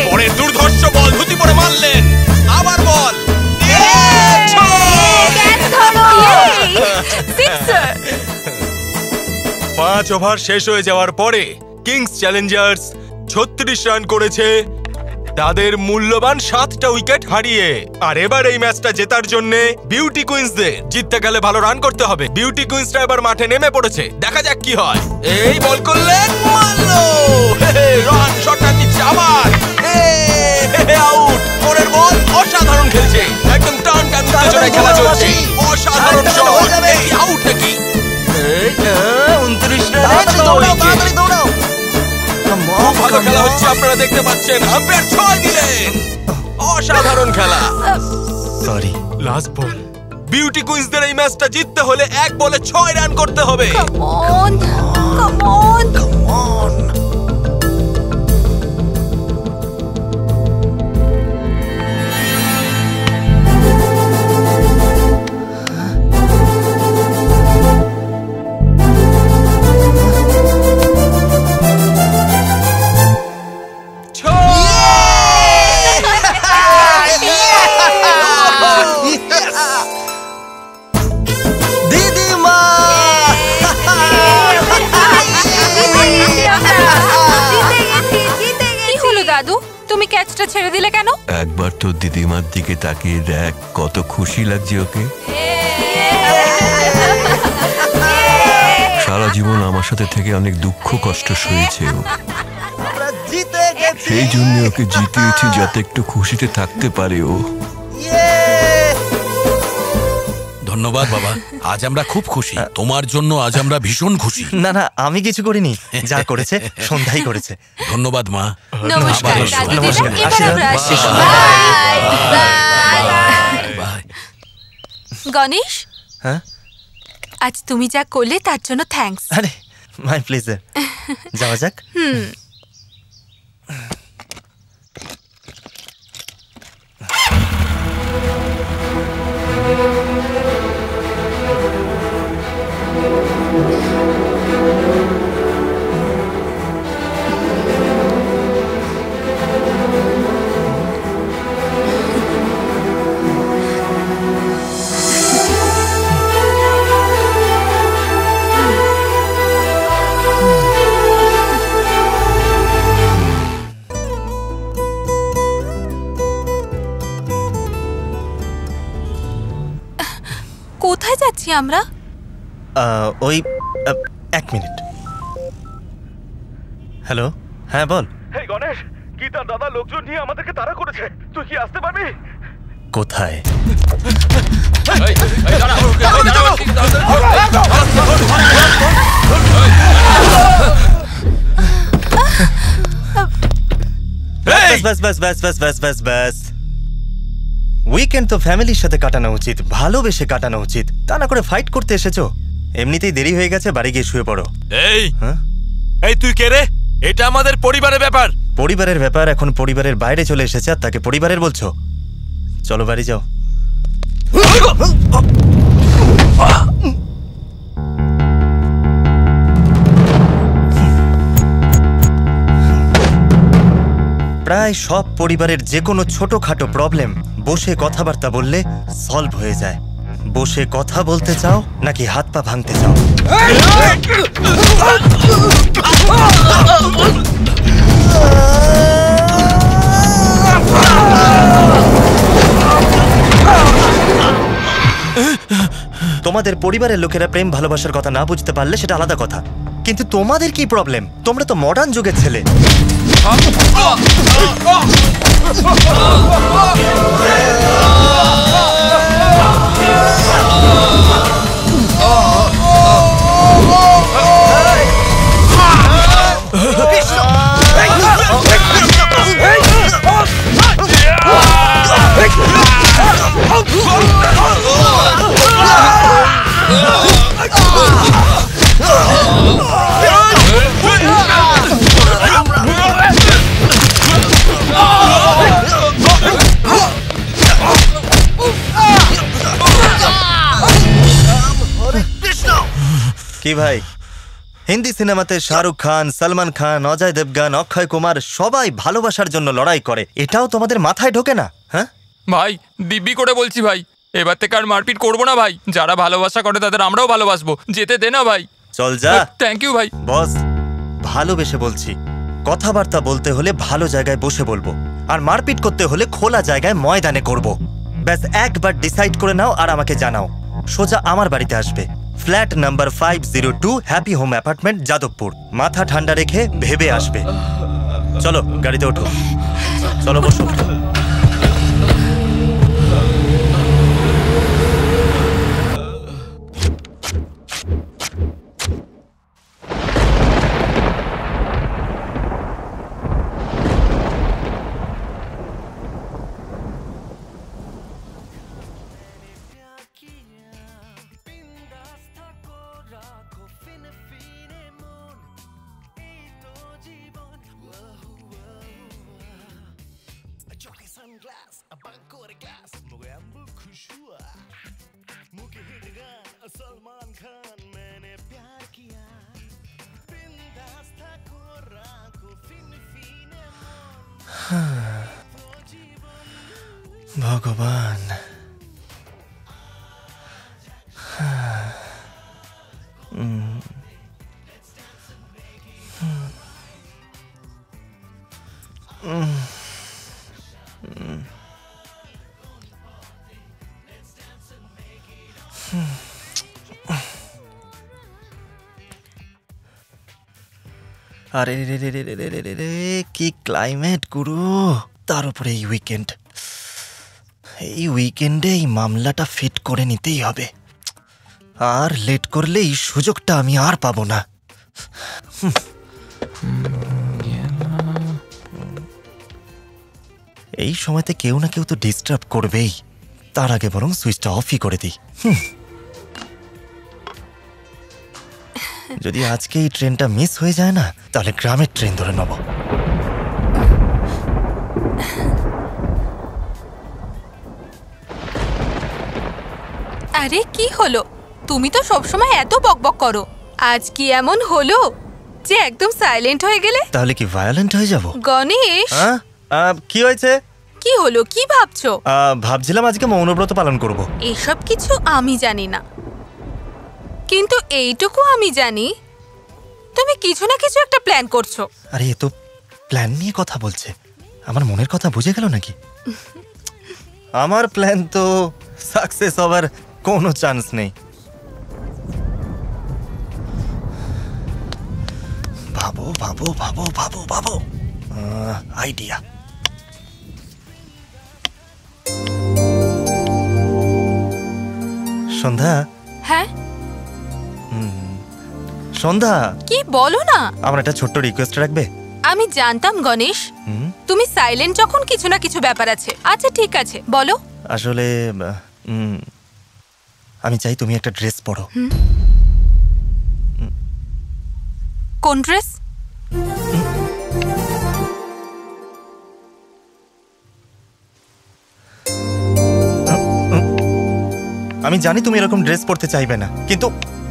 পরের দুর্ধর্ষ বল ধুতি পরে মারলেন আবার বল। পাঁচ ওভার শেষ হয়ে যাওয়ার পরে কিংস চ্যালেঞ্জার্স ছত্রিশ রান করেছে তাদের মূল্যবান সাতটা উইকেট হারিয়ে। আর এবার এই ম্যাচটা জেতার জন্য বিউটি কুইন্সদের জিততে গেলে ভালো রান করতে হবে। বিউটি কুইন্সরা এবার মাঠে নেমে পড়েছে। দেখা যাক কি হয়। এই বল করলেন মারলো। রান শটটা নিচ্ছে আবার। আউট। পরের বল অসাধারণ খেলছে। একদম টান টান খেলা চলছে। অসাধারণ শট। এই আউট নাকি উনত্রিশ খুব ভালো খেলা হচ্ছে আপনারা দেখতে পাচ্ছেন আম্পায়ার ছয় দিলেন অসাধারণ খেলা। সরি লাস্ট বল বিউটি কুইন্সদের এই ম্যাচটা জিততে হলে এক বলে ছয় রান করতে হবে। Come on দিদিমা ক্যাচটা ছেড়ে দিলে কেন? একবার তো দিদিমার দিকে তাকিয়ে দেখ কত খুশি লাগছে ওকে। সারা জীবন আমার সাথে থেকে অনেক দুঃখ কষ্ট সয়েছে ও। সেই জন্য ওকে জিতিয়েছি যাতে একটু খুশিতে থাকতে পারে ও। ধন্যবাদ বাবা। আজ আমরা খুব খুশি। তোমার জন্য আজ আমরা ভীষণ খুশি। না না আমি কিছু করিনি। যা [LAUGHS] করেছে সন্ধ্যাই করেছে। ধন্যবাদ মা। নমস্কার। গণেশ? হ্যাঁ? আজ তুমি যা করলে তার জন্য থ্যাঙ্কস আরে মাই প্লেজার যাওয়া যাক। হুম। আমরা? আহ, ওই আহ, এক মিনিট। হ্যালো হ্যাঁ বল। হেই গণেশ গীতার দাদা লোকজন নিয়ে আমাদেরকে তাড়া করেছে? তুই কি আসতে পারবি? কোথায়? ব্যাস ব্যাস ব্যাস ব্যাস ব্যাস ব্যাস ব্যাস ব্যাস। উইকেন্ড তো ফ্যামিলির সাথে কাটানো উচিত ভালোবেসে কাটানো উচিত। তা না করে ফাইট করতে এসেছ? এমনিতেই দেরি হয়ে গেছে বাড়ি গিয়ে শুয়ে পড়ো। এই হ্যাঁ? এই তুই কে রে? এটা আমাদের পরিবারের ব্যাপার। পরিবারের ব্যাপার এখন পরিবারের বাইরে চলে এসেছে আর তাকে পরিবারের বলছো? চলো বাড়ি যাও। প্রায় সব পরিবারের যে কোনো ছোটখাটো প্রবলেম বসে কথাবার্তা বললে সলভ হয়ে যায়। বসে কথা বলতে চাও নাকি হাত পা ভাঙতে চাও? তোমাদের পরিবারের লোকেরা প্রেম ভালোবাসার কথা না বুঝতে পারলে সেটা আলাদা কথা। কিন্তু তোমাদের কি প্রবলেম তোমরা তো মডার্ন যুগের ছেলে। Oh! কি ভাই? হিন্দি সিনেমাতে শাহরুখ খান সলমান খান অজয় দেবগান অক্ষয় কুমার সবাই ভালোবাসার জন্য লড়াই করে। এটাও তোমাদের মাথায় ঢোকে না হ্যাঁ? ভাই দিব্যি করে বলছি ভাই। এবার থেকে আর মারপিট করব না ভাই। যারা ভালোবাসা করে তাদের আমরাও ভালোবাসবো। যেতে দে না ভাই। চল যা। থ্যাংক ইউ ভাই। বস ভালোবেসে বলছি। কথাবার্তা বলতে হলে ভালো জায়গায় বসে বলব। আর মারপিট করতে হলে খোলা জায়গায় ময়দানে করব। ব্যাস একবার ডিসাইড করে নাও আর আমাকে জানাও। সোজা আমার বাড়িতে আসবে। Flat number five zero two happy home apartment Jadavpur. মাথা ঠান্ডা রেখে ভেবে আসবে। চলো, গাড়িতে ওঠো। চলো, বসো। আরে রে রে রে রে রে রে রে রে কি ক্লাইমেট গুরু। তার উপরে এই উইকেন্ড এই উইকেন্ডে এই মামলাটা ফিট করে নিতেই হবে। আর লেট করলে এই সুযোগটা আমি আর পাবো না। এই সময়তে কেউ না কেউ তো ডিস্টার্ব করবেই। তার আগে বরং সুইচটা অফই করে দিই। হুম। যদি আজকে এই ট্রেনটা মিস হয়ে যায় না তাহলে গ্রামের ট্রেন ধরে নেব। আরে কি হলো? তুমি তো সবসময় এত বকবক করো। আজ কি এমন হলো যে একদম সাইলেন্ট হয়ে গেলে? তাহলে কি ভায়োলেন্ট হয়ে যাব? গণেশ! কি হয়েছে? কি হলো? কি ভাবছ? ভাবছিলাম আজকে মৌনব্রত পালন করব। এসব কিছু আমি জানি না। কিন্তু এইটুকু আমি জানি। তুমি কিছু না কিছু একটা প্ল্যান করছ। আরে এ তো প্ল্যান নিয়ে কথা বলছে। আমার মনের কথা বুঝে গেল নাকি? [LAUGHS] আমার প্ল্যান তো সাকসেস হবার কোনো চান্স নেই। ভাবো ভাবো ভাবো ভাবো ভাবো। আইডিয়া সন্ধ্যা। হ্যাঁ? সন্ধ্যা। কি বলো না। আমার একটা ছোট্ট রিকোয়েস্ট রাখবে? আমি জানতাম গণেশ? তুমি সাইলেন্ট যখন কিছু না কিছু ব্যাপার আছে। আচ্ছা ঠিক আছে বলো। আসলে উম, আমি চাই তুমি একটা ড্রেস পরো। কোন ড্রেস আমি জানি তুমি এরকম ড্রেস পরতে চাইবে না কিন্তু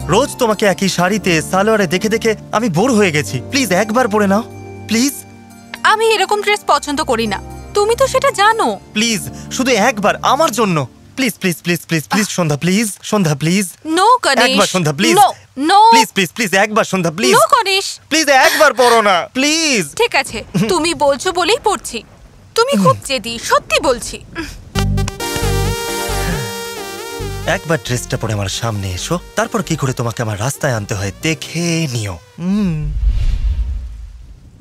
রোজ তোমাকে একই শাড়িতে সালোয়ারে দেখে দেখে আমি বোর হয়ে গেছি। প্লিজ একবার পরে নাও। প্লিজ। আমি এরকম ড্রেস পছন্দ করি না। তুমি তো সেটা জানো। প্লিজ শুধু একবার আমার জন্য। Please please please please please Sandhya please Sandhya please. No Ganesh একবার Sandhya please. No please please please একবার Sandhya please. No Ganesh please একবার পরো না প্লিজ। ঠিক আছে [LAUGHS] তুমি বলছো বলেই পড়ছি। তুমি খুব জেদি সত্যি বলছি। একবার ড্রেসটা পরে আমার সামনে এসো। তারপর কি করে তোমাকে আমার রাস্তায় আনতে হয় দেখে নিও। হুম।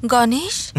গণেশ?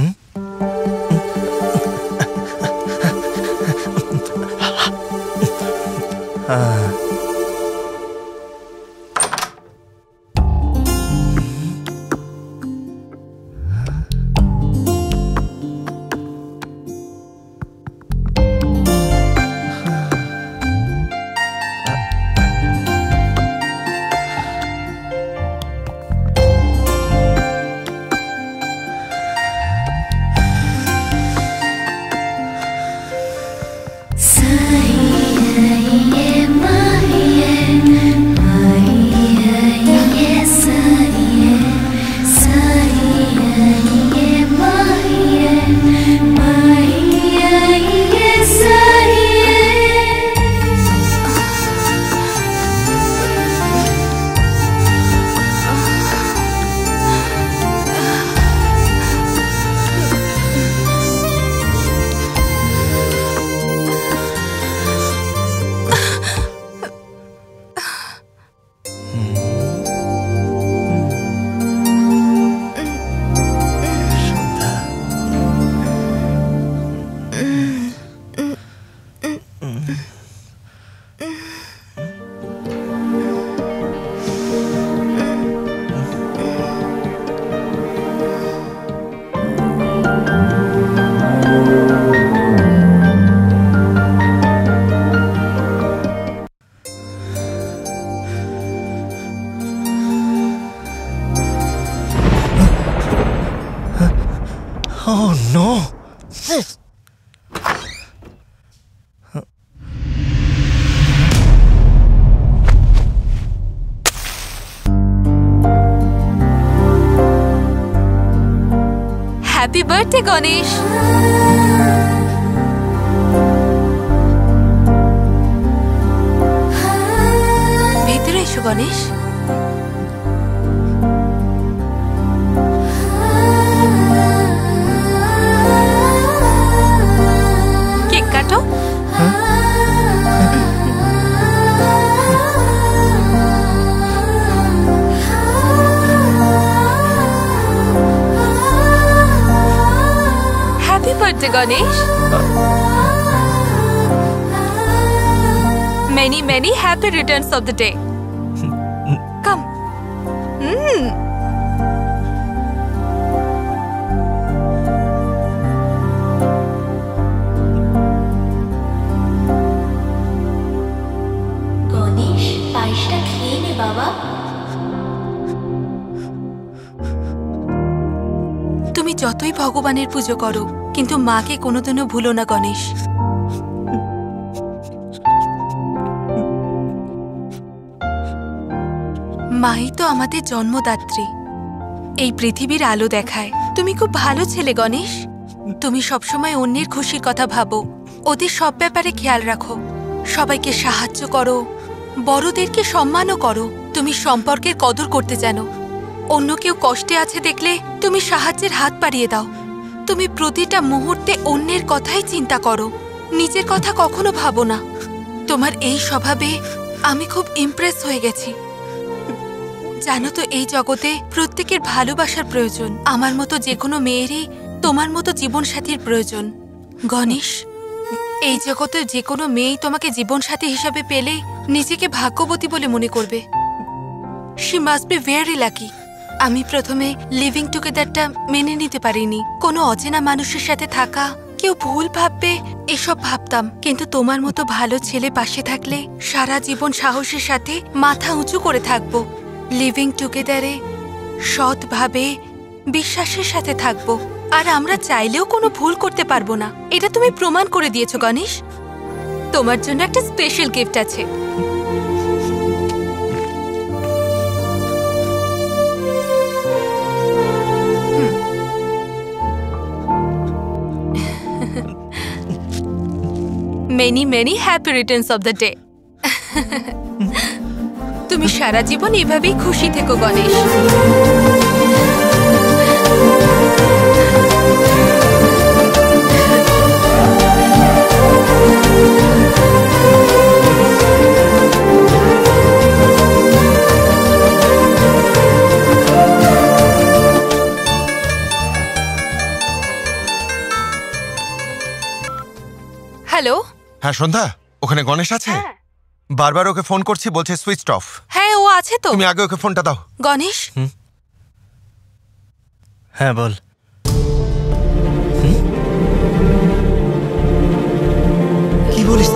হ্যাপি বার্থডে গণেশ পায়েসটা খেয়ে নে বাবা। তুমি যতই ভগবানের পুজো করো কিন্তু মাকে কোনোদিনও ভুলো না গণেশ। মাই তো আমাদের জন্মদাত্রী। এই পৃথিবীর আলো দেখায়। তুমি খুব ভালো ছেলে, গণেশ। তুমি সবসময় অন্যের খুশির কথা ভাবো। ওদের সব ব্যাপারে খেয়াল রাখো। সবাইকে সাহায্য করো। বড়দেরকে সম্মানও করো। তুমি সম্পর্কের কদর করতে জানো। অন্য কেউ কষ্টে আছে দেখলে তুমি সাহায্যের হাত বাড়িয়ে দাও। তুমি প্রতিটা মুহূর্তে অন্যের কথাই চিন্তা করো। নিজের কথা কখনো ভাবো না। তোমার এই স্বভাবে আমি খুব ইমপ্রেস হয়ে গেছি। জানো তো, এই জগতে প্রত্যেকের ভালোবাসার প্রয়োজন। আমার মতো যে কোনো মেয়েরই তোমার মতো জীবনসাথীর প্রয়োজন। গণেশ, এই জগতে যে কোনো মেয়েই তোমাকে জীবনসাথী হিসাবে পেলে নিজেকে ভাগ্যবতী বলে মনে করবে। She must be very lucky আমি প্রথমে লিভিং টুগেদারটা মেনে নিতে পারিনি। কোনো অচেনা মানুষের সাথে থাকা, কেউ ভুল ভাববে, এসব ভাবতাম। কিন্তু তোমার মতো ভালো ছেলে পাশে থাকলে সারা জীবন সাহসের সাথে মাথা উঁচু করে থাকব। লিভিং টুগেদারে সৎভাবে, বিশ্বাসের সাথে থাকব। আর আমরা চাইলেও কোনো ভুল করতে পারব না। এটা তুমি প্রমাণ করে দিয়েছ, গণেশ। তোমার জন্য একটা স্পেশাল গিফট আছে। Many many happy returns of the day তুমি সারা জীবন এভাবেই খুশি থেকো গণেশ। হ্যালো? হ্যাঁ সন্ধ্যা ওখানে গণেশ আছে? হ্যাঁ। বারবার ওকে ফোন করছি বলছে সুইচ অফ হ্যাঁ ও আছে তো। তুমি আগে ওকে ফোনটা দাও। গণেশ? হ্যাঁ বল। কি বলিস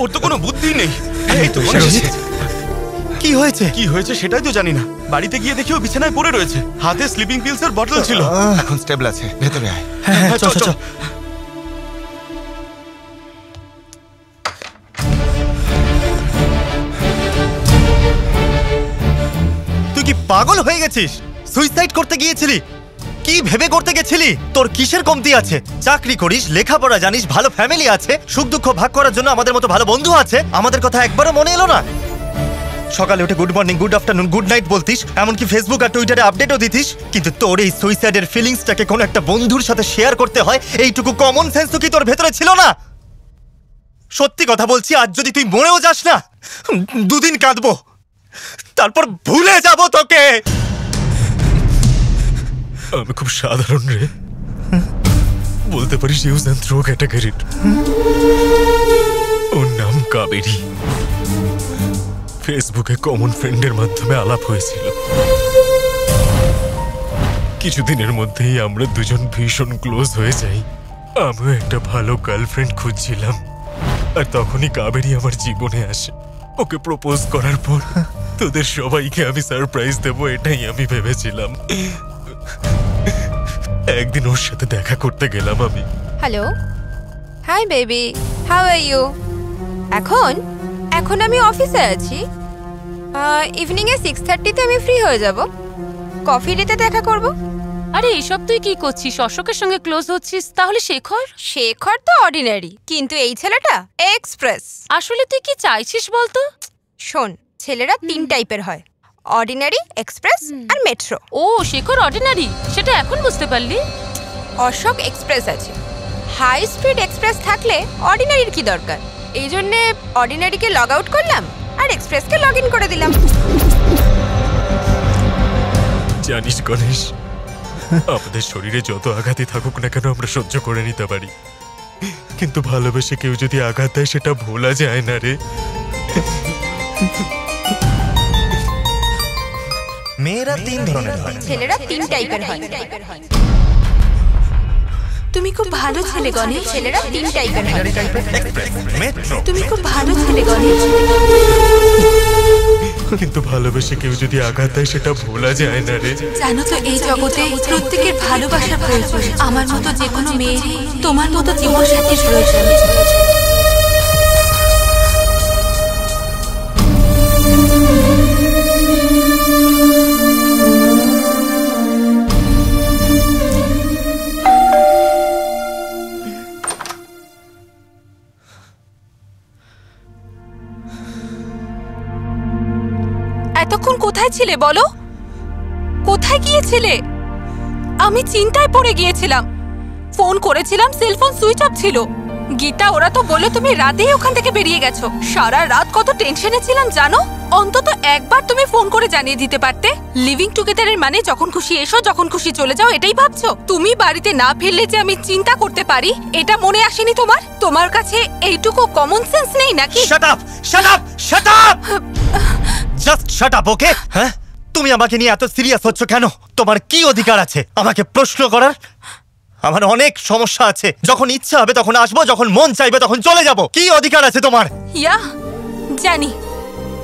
ওর তো কোনো বুদ্ধি নেই। এই তো এসেছে। কি হয়েছে? কি হয়েছে সেটাই তো জানি না। বাড়িতে গিয়ে দেখি ও বিছানায় পড়ে রয়েছে। হাতে স্লিপিং পিলস এর বটল ছিল। এখন স্টেবল আছে। ভেতরে আয়। হ্যাঁ হ্যাঁ চল চল চল। তুই কি পাগল হয়ে গেছিস? সুইসাইড করতে গিয়েছিলি? কি ভেবে করতে গেছিলি? তোর কিসের কমতি আছে? চাকরি করিস লেখাপড়া জানিস ভালো ফ্যামিলি আছে সুখ দুঃখ ভাগ করার জন্য আমাদের মতো ভালো বন্ধু আছে? আমাদের কথা একবারও মনে এলো না? সকালে উঠে good morning good afternoon good night বলতিস, এমনকি ফেসবুক আর টুইটারে আপডেটও দিতিস। কিন্তু তোর এই সুইসাইডের ফিলিংসটাকে কোনো একটা বন্ধুর সাথে শেয়ার করতে হয়, এইটুকু কমন সেন্সও কি তোর ভেতরে ছিল না? সত্যি কথা বলছি, আজ যদি তুই মরেও যাস না, দুদিন কাঁদবো। তারপর ভুলে যাব তোকে। আমি খুব সাধারণ রে। বলতে পারিস ইউজ অ্যান্ড থ্রো ক্যাটাগরির ওর নাম কাবেরী। ফেসবুকে কমন ফ্রেন্ডের মাধ্যমে আলাপ হয়েছিল। কিছুদিনের মধ্যেই আমরা দুজন ভীষণ ক্লোজ হয়ে যাই। আমিও একটা ভালো গার্লফ্রেন্ড খুঁজছিলাম। আর তখনই কাবেরী আমার জীবনে আসে। ওকে প্রপোজ করার পর তোদের সবাইকে আমি সারপ্রাইজ দেব, এটাই আমি ভেবেছিলাম। একদিন ওর সাথে দেখা করতে গেলাম আমি। Hello hi baby how are you এখন? এখন আমি অফিসে আছি। ইভিনিং এ সিক্স থার্টিতে আমি ফ্রি হয়ে যাব। কফি ডেতে দেখা করব। আরে এসব তুই কি করছিস? অশোকের সঙ্গে ক্লোজ হচ্ছিস তাহলে শেখর? শেখর তো অর্ডিনারি কিন্তু এই ছেলেটা এক্সপ্রেস আসলে তুই কি চাইছিস বলতো? শোন ছেলেরা তিন টাইপের হয়। অর্ডিনারি এক্সপ্রেস আর মেট্রো ও শেখর অর্ডিনারি সেটা এখন বুঝতে পারলি? অশোক এক্সপ্রেস আছে। হাই স্পিড এক্সপ্রেস থাকলে অর্ডিনারির কি দরকার? এই জন্যে অর্ডিনারিকে লগ আউট করলাম আর এক্সপ্রেসকে লগ ইন করে দিলাম। জানিস গণেশ আমাদের শরীরে যত আঘাতই থাকুক না কেন আমরা সহ্য করে নিতে পারি। কিন্তু ভালোবেসে কেউ যদি আঘাত দেয় সেটা ভোলা যায় না রে। মেয়েরা তিন ধরনের হয়। ছেলেরা তিন টাইপের হয়। তুমি খুব ভালো ছেলে গণেশ। ছেলেরা তিন টাইপের তুমি খুব ভালো ছেলে গণেশ। কিন্তু ভালোবেসে কেউ যদি আঘাত দেয় সেটা ভোলা যায় না রে। জানো তো এই জগতে প্রত্যেকের ভালোবাসা প্রয়োজন। আমার মতো যে কোনো মেয়ে তোমার মতো জীবন সাথীর প্রয়োজন। কোথায় ছিলে বলো? কোথায় গিয়েছিলে? আমি চিন্তায় পড়ে গিয়েছিলাম। ফোন করেছিলাম সেলফোন সুইচ অফ ছিল। গীতা ওরা তো বলে তুমি রাতেই ওখান থেকে বেরিয়ে গেছো। সারা রাত কত টেনশনে ছিলাম জানো? অন্তত একবার তুমি ফোন করে জানিয়ে দিতে পারতে। লিভিং টুগেদারের মানে যখন খুশি এসো যখন খুশি চলে যাও এটাই ভাবছ? তুমি বাড়িতে না ফিরলে যে আমি চিন্তা করতে পারি এটা মনে আসেনি তোমার? তোমার কাছে এইটুকু কমন সেন্স নেই নাকি? Shut up shut up shut up just shut up okay হ্যাঁ তুমি আমাকে নিয়ে এত সিরিয়াস হচ্ছ কেন? তোমার কি অধিকার আছে? আমাকে প্রশ্ন করার? আমার অনেক সমস্যা আছে। যখন ইচ্ছা হবে তখন আসব যখন মন চাইবে তখন চলে যাব। কি অধিকার আছে তোমার? ইয়া জানি।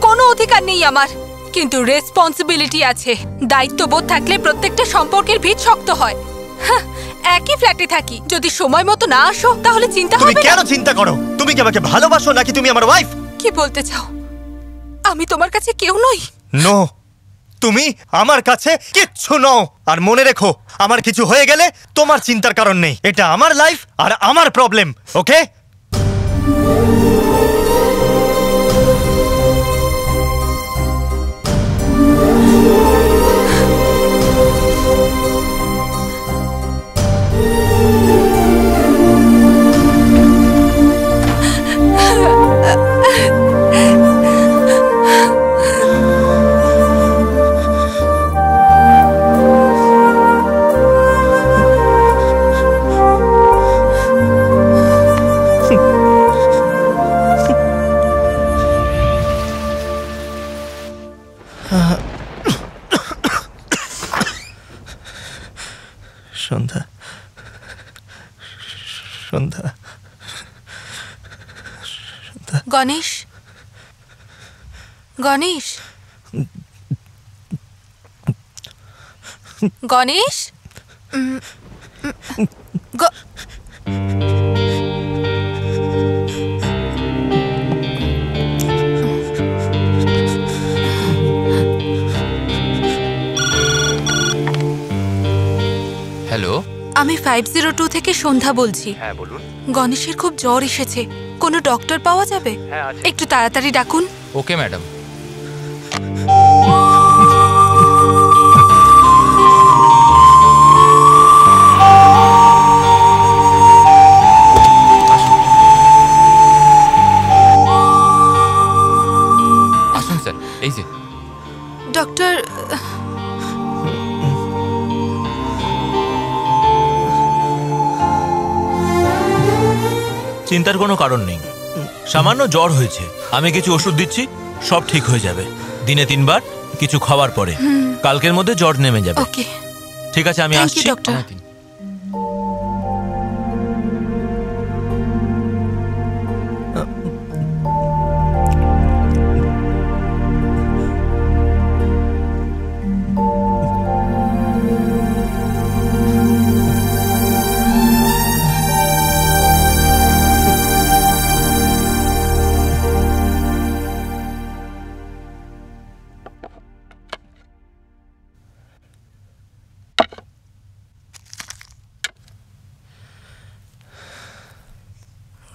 কোনো অধিকার নেই আমার কিন্তু রেসপন্সিবিলিটি আছে। দায়িত্ববোধ থাকলে প্রত্যেকটা সম্পর্কের ভিত শক্ত হয়। একই ফ্ল্যাটে থাকি। যদি সময় মতো না আসো তাহলে চিন্তা হবে কেন চিন্তা করো? তুমি কি আমাকে ভালোবাসো নাকি তুমি আমার ওয়াইফ কি বলতে চাও? আমি তোমার কাছে কেউ নই। নো। তুমি আমার কাছে কিচ্ছু নও। আর মনে রেখো, আমার কিছু হয়ে গেলে তোমার চিন্তার কারণ নেই। এটা আমার লাইফ আর আমার প্রবলেম ওকে সন্ধ্যা। সন্ধ্যা। গণেশ? গণেশ? গণেশ? আমি ফাইভ জিরো টু থেকে সন্ধ্যা বলছি। হ্যাঁ বলুন। গণেশের খুব জ্বর এসেছে। কোনো ডক্টর পাওয়া যাবে? হ্যাঁ, আছে। একটু তাড়াতাড়ি ডাকুন। ওকে ম্যাডাম চিন্তার কোনো কারণ নেই। সামান্য জ্বর হয়েছে। আমি কিছু ওষুধ দিচ্ছি সব ঠিক হয়ে যাবে। দিনে তিনবার কিছু খাওয়ার পরে। কালকের মধ্যে জ্বর নেমে যাবে। ঠিক আছে আমি আসছি।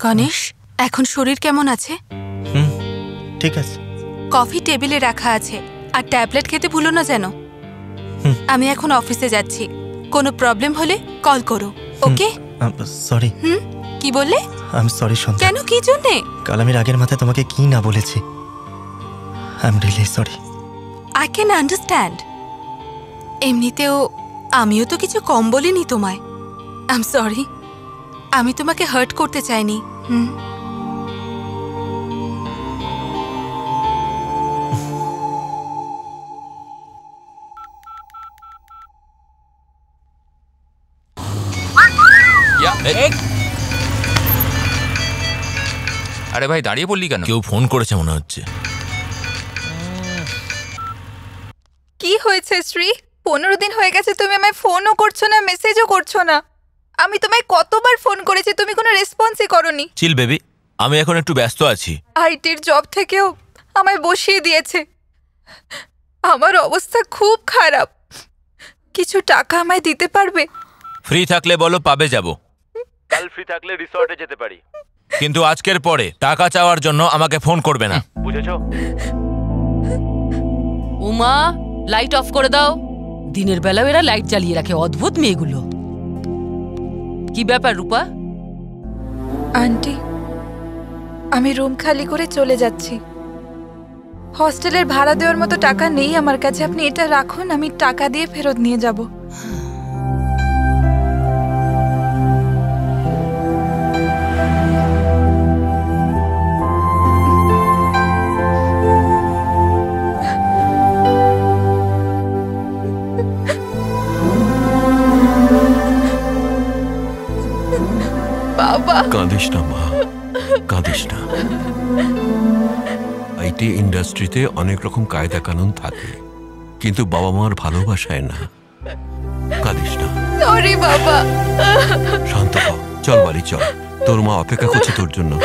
গণেশ এখন শরীর কেমন আছে? হুম ঠিক আছে। কফি টেবিলে রাখা আছে আর ট্যাবলেট খেতে ভুলো না যেন। আমি এখন অফিসে যাচ্ছি। কোনো প্রবলেম হলে কল করো ওকে? সরি। হুম কি বললে? I sorry Sandhya. কেন কি জন্যে? কাল আমি রাগের মাথায় তোমাকে কি না বলেছি। I am really sorry I can understand এমনিতেও আমিও তো কিছু কম বলিনি তোমায়। আই এম সরি আমি তোমাকে হার্ট করতে চাইনি। হুম। আরে ভাই দাঁড়িয়ে পড়লি কেন? কেউ ফোন করেছে মনে হচ্ছে। কি হয়েছে শ্রী? পনেরো দিন হয়ে গেছে তুমি আমায় ফোনও করছ না মেসেজও করছ না। আমি তোমায় কতবার ফোন করেছি তুমি কোনো রেসপন্সই করনি। চিল বেবি আমি এখন একটু ব্যস্ত আছি। আইটির জব থেকেও আমায় বসিয়ে দিয়েছে। আমার অবস্থা খুব খারাপ। কিছু টাকা আমায় দিতে পারবে? ফ্রি থাকলে বলো পাবে যাব। কাল ফ্রি থাকলে রিসর্টে যেতে পারি। কিন্তু আজকের পরে টাকা চাওয়ার জন্য আমাকে ফোন করবে না। বুঝেছ? উমা লাইট অফ করে দাও। দিনের বেলাও এরা লাইট জ্বালিয়ে রাখে অদ্ভুত মেয়েগুলো। কি ব্যাপার, রূপা? আন্টি, আমি রুম খালি করে চলে যাচ্ছি। হস্টেলের ভাড়া দেওয়ার মতো টাকা নেই আমার কাছে। আপনি এটা রাখুন, আমি টাকা দিয়ে ফেরত নিয়ে যাব। কাঁদিস না মা। কাঁদিস না। আইটি ইন্ডাস্ট্রিতে অনেক রকম কায়দা কানুন থাকে কিন্তু বাবা মার ভালোবাসায় না। কাঁদিস না। সরি বাবা। শান্ত হ চল বাড়ি চল। তোর মা অপেক্ষা করছে তোর জন্য।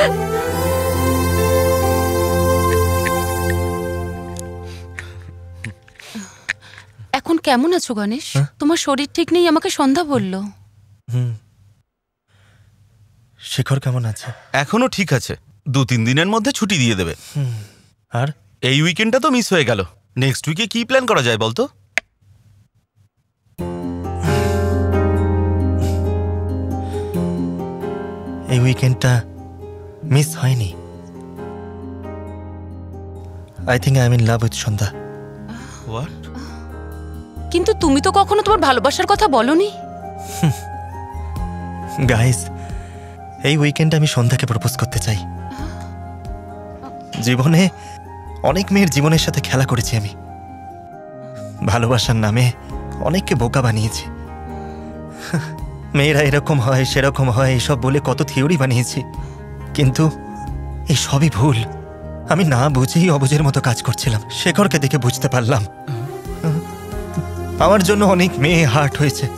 এখন কেমন আছো গণেশ? তোমার শরীর ঠিক নেই আমাকে সন্ধ্যা বলল। হুম। শেখর কেমন আছে? এখনও ঠিক আছে। দু তিন দিনের মধ্যে ছুটি দিয়ে দেবে। আর? এই উইকেন্ডটা তো মিস হয়ে গেল। নেক্সট উইকে কি প্ল্যান করা যায় বলতো? এই উইকেন্ডটা মিস হয়নি। I think I am in love with Sandhya কিন্তু তুমি তো কখনো তোমার ভালোবাসার কথা বলনি? [LAUGHS] গাইস এই উইকেন্ডে আমি সন্ধ্যাকে প্রপোজ করতে চাই। জীবনে অনেক মেয়ের জীবনের সাথে খেলা করেছি আমি। ভালোবাসার নামে অনেককে বোকা বানিয়েছি। মেয়েরা এরকম হয়, সেরকম হয়, এসব বলে কত থিওরি বানিয়েছি। কিন্তু এই সবই ভুল। আমি না বুঝেই অবুঝের মতো কাজ করছিলাম। শেখরকে দেখে বুঝতে পারলাম। আমার জন্য অনেক মেয়ে হার্ট হয়েছে।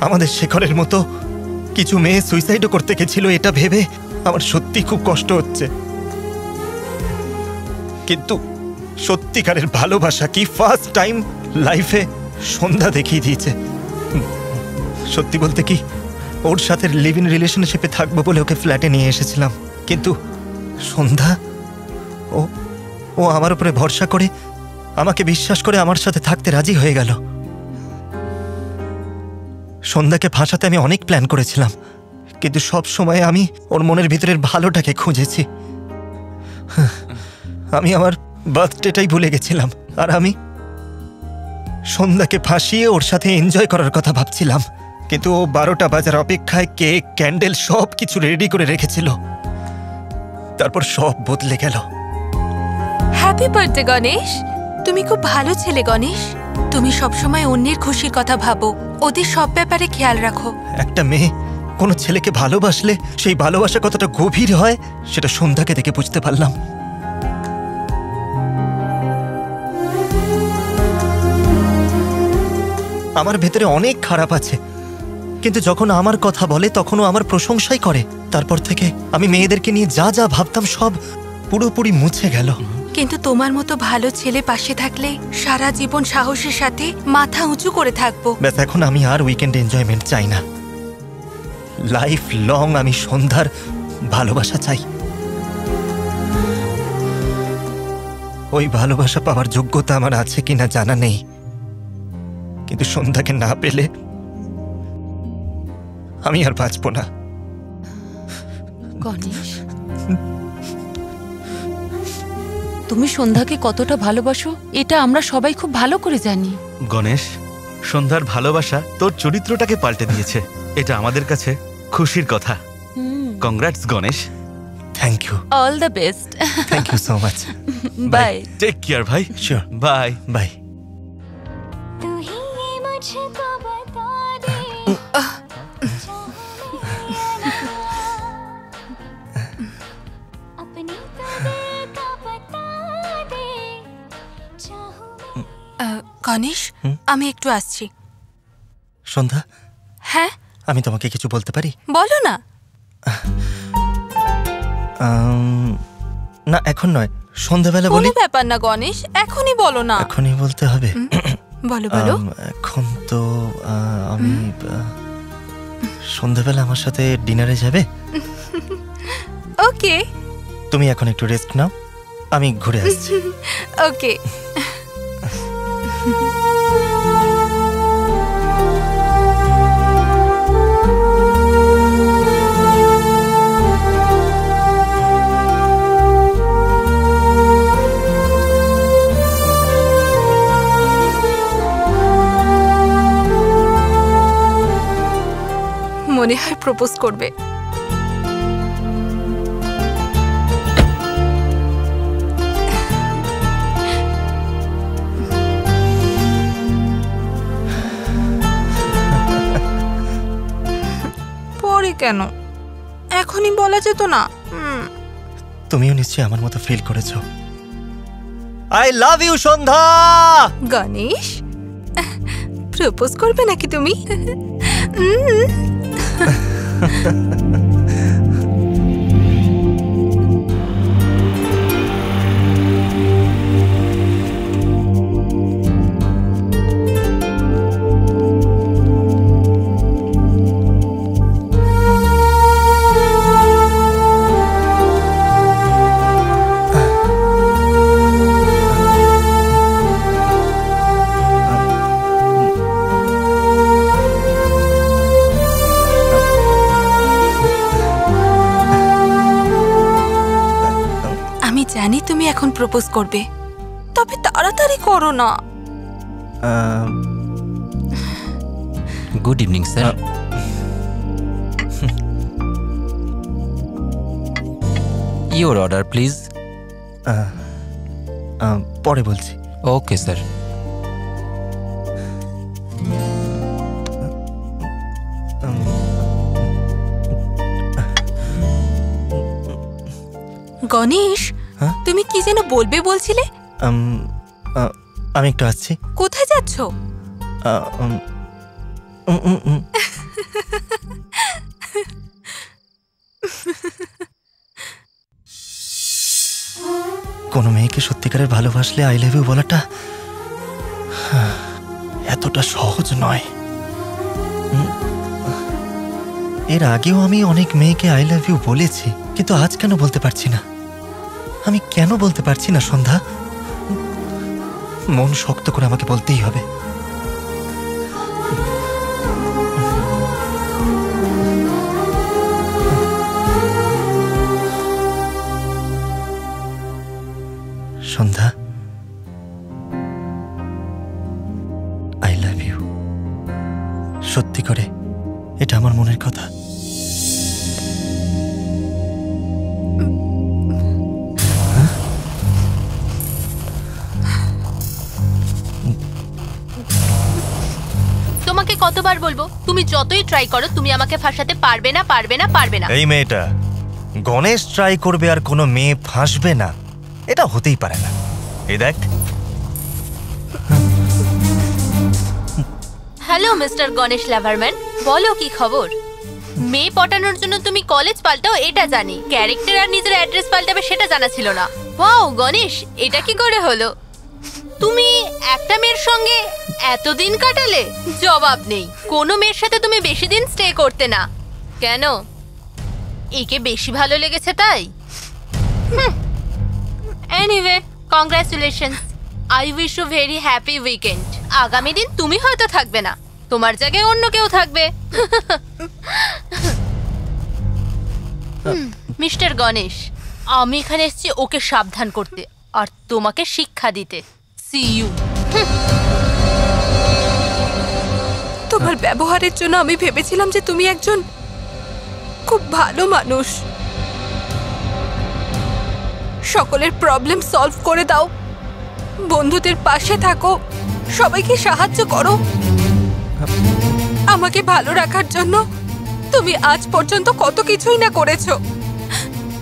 আমাদের শেখরের মতো কিছু মেয়ে সুইসাইডও করতে গেছিল, এটা ভেবে আমার সত্যি খুব কষ্ট হচ্ছে। কিন্তু সত্যিকারের ভালোবাসা কি ফার্স্ট টাইম লাইফে সন্ধ্যা দেখিয়ে দিয়েছে? সত্যি বলতে কি, ওর সাথে লিভ ইন রিলেশনশিপে থাকব বলে ওকে ফ্ল্যাটে নিয়ে এসেছিলাম। কিন্তু সন্ধ্যা, ও ও আমার উপরে ভরসা করে, আমাকে বিশ্বাস করে আমার সাথে থাকতে রাজি হয়ে গেল। সন্ধ্যাকে ফাঁসাতে আমি অনেক প্ল্যান করেছিলাম, কিন্তু সব সময় আমি ওর মনের ভিতরের ভালোটাকে খুঁজেছি। আমি আমার বার্থডেটাই ভুলে গেছিলাম, আর আমি সন্ধ্যাকে ফাঁসিয়ে ওর সাথে এনজয় করার কথা ভাবছিলাম, কিন্তু ও বারোটা বাজার অপেক্ষায় কেক ক্যান্ডেল সব কিছু রেডি করে রেখেছিল। তারপর সব বদলে গেল। Happy birthday Ganesh. তুমি খুব ভালো ছেলে, গণেশ। তুমি সবসময় অন্যের খুশির কথা ভাবো। ওদের সব ব্যাপারে খেয়াল রাখো। একটা মেয়ে, কোনো ছেলেকে ভালোবাসলে সেই ভালোবাসা কতটা গভীর হয়, সেটা সন্ধ্যাকে দেখে বুঝতে পারলাম। আমার ভেতরে অনেক খারাপ আছে। কিন্তু যখন আমার কথা বলে, তখনও আমার প্রশংসাই করে। তারপর থেকে আমি মেয়েদেরকে নিয়ে যা যা ভাবতাম, সব পুরোপুরি মুছে গেল। কিন্তু তোমার মতো ভালো ছেলে পাশে থাকলে সারা জীবন সাহসের সাথে মাথা উঁচু করে থাকব। ব্যাস এখন আমি আর উইকেন্ড এনজয়মেন্ট চাই না। লাইফ লং আমি সন্ধ্যার ভালোবাসা চাই। ওই ভালোবাসা পাওয়ার যোগ্যতা আমার আছে কিনা জানা নেই। কিন্তু সন্ধ্যাকে না পেলে আমি আর বাঁচব না। গণেশ তুমি সন্ধ্যাকে কতটা ভালোবাসো এটা আমরা সবাই খুব ভালো করে জানি। গণেশ সন্ধ্যার ভালোবাসা তোর চরিত্রটাকে পাল্টে দিয়েছে। এটা আমাদের কাছে খুশির কথা। Congrats Ganesh. Thank you all the best thank you so much bye take care ভাই। শিওর বাই বাই গণেশ আমি একটু আসছি। সন্ধ্যা? হ্যাঁ? আমি তোমাকে কিছু বলতে পারি? বলো না। না এখন নয়। সন্ধ্যাবেলা বলি ব্যাপার না গণেশ এখনই বলো না। এখনই বলতে হবে। বলো বলো। এখন তো আমি সন্ধ্যাবেলা আমার সাথে ডিনারে যাবে? [LAUGHS] ওকে। তুমি এখন একটু রেস্ট নাও। আমি ঘুরে আসছি। [LAUGHS] ওকে। মনে হয় প্রপোজ করবে। কেন? এখনই বলা যেত না। তুমিও নিশ্চয়ই আমার মতো ফিল করেছ। I love you Sandhya! Ganesh? Propose করবে নাকি তুমি? [LAUGHS] [LAUGHS] এখন প্রপোজ করবে? তবে তাড়াতাড়ি করো না। Good evening sir your order please পরে বলছি। Okay sir Ganesh? তুমি কি যেন বলবে বলছিলে? আমি একটু আসছি। কোথায় যাচ্ছ। কোনো মেয়েকে সত্যিকারের ভালোবাসলে আই লাভ ইউ বলাটা এতটা সহজ নয়। এর আগেও আমি অনেক মেয়েকে আই লাভ ইউ বলেছি কিন্তু আজ কেন বলতে পারছি না? আমি কেন বলতে পারছি না, সন্ধ্যা? মন শক্ত করে আমাকে বলতেই হবে। সন্ধ্যা আই লাভ ইউ সত্যি করে। যতই ট্রাই করো তুমি আমাকে ফাঁসাতে পারবে না পারবে না পারবে না। এই মেয়েটা গণেশ ট্রাই করবে আর কোনো মেয়ে ফাঁসবে না। এটা হতেই পারে না। এই দেখ। Hello mister Ganesh lover man. বলো কি খবর? মেয়ে পটানোর জন্য তুমি কলেজ পাল্টাও এটা জানি। ক্যারেক্টার আর নিজের অ্যাড্রেস পাল্টাবে সেটা জানা ছিল না। ওয়াও গণেশ এটা কি করে হলো? তুমি একটা মেয়ের সঙ্গে এতদিন কাটালে? জবাব নেই। কোনো মেয়ের সাথে তুমি বেশি দিন স্টে করতে না। কেন? একে বেশি ভালো লেগেছে তাই? Anyway congratulation I wish you very happy weekend আগামী দিন তুমি হয়তো থাকবে না। তোমার জায়গায় অন্য কেউ থাকবে। মিস্টার গণেশ, আমি এখানে এসেছি ওকে সাবধান করতে, আর তোমাকে শিক্ষা দিতে। সি ইউ তোমার ব্যবহারের জন্য আমি ভেবেছিলাম যে তুমি একজন খুব ভালো মানুষ। সকলের প্রবলেম সলভ করে দাও। বন্ধুদের পাশে থাকো। সবাইকে সাহায্য করো। আমাকে ভালো রাখার জন্য তুমি আজ পর্যন্ত কত কিছুই না করেছ।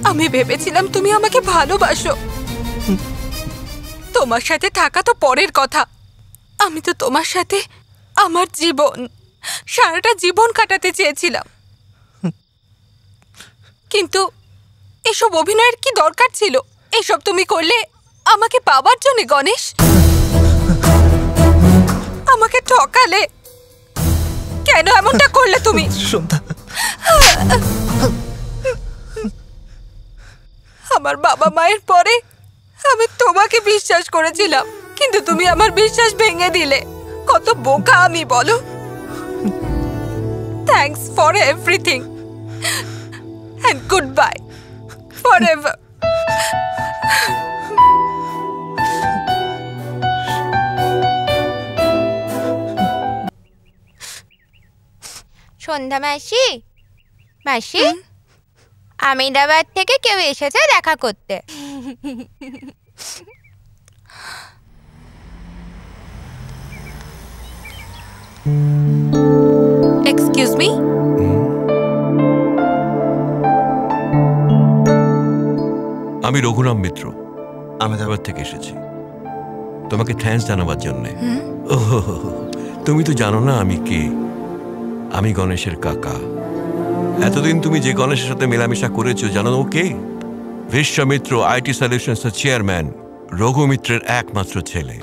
আমি ভেবেছিলাম তুমি আমাকে ভালোবাসো। তোমার সাথে থাকা তো পরের কথা। আমি তো তোমার সাথে আমার জীবন সারাটা জীবন কাটাতে চেয়েছিলাম। কিন্তু এসব অভিনয়ের কি দরকার ছিল? এসব তুমি করলে আমাকে পাবার জন্য গণেশ। আমাকে ঠকালে কেন এমনটা করলে তুমি? আমার বাবা মায়ের পরে আমি তোমাকে বিশ্বাস করেছিলাম কিন্তু তুমি আমার বিশ্বাস ভেঙে দিলে। কত বোকা আমি বলো? Thanks for everything and goodbye forever Sandhya মাসি? মাসি? আমিদাবাদ থেকে কেউ এসেছে দেখা করতে। এক্সকিউজ মি আমি রঘুরাম মিত্র আহমেদাবাদ থেকে এসেছি। তোমাকে থ্যাঙ্কস জানাবার জন্যে। জন্য [LAUGHS] তুমি তো জানো না আমি কে। আমি গণেশের কাকা। এতদিন তুমি যে গণেশের সাথে মেলামেশা করেছ জানো ও কে? Vishwamitra IT solutions chairman Raghu মিত্রের একমাত্র ছেলে।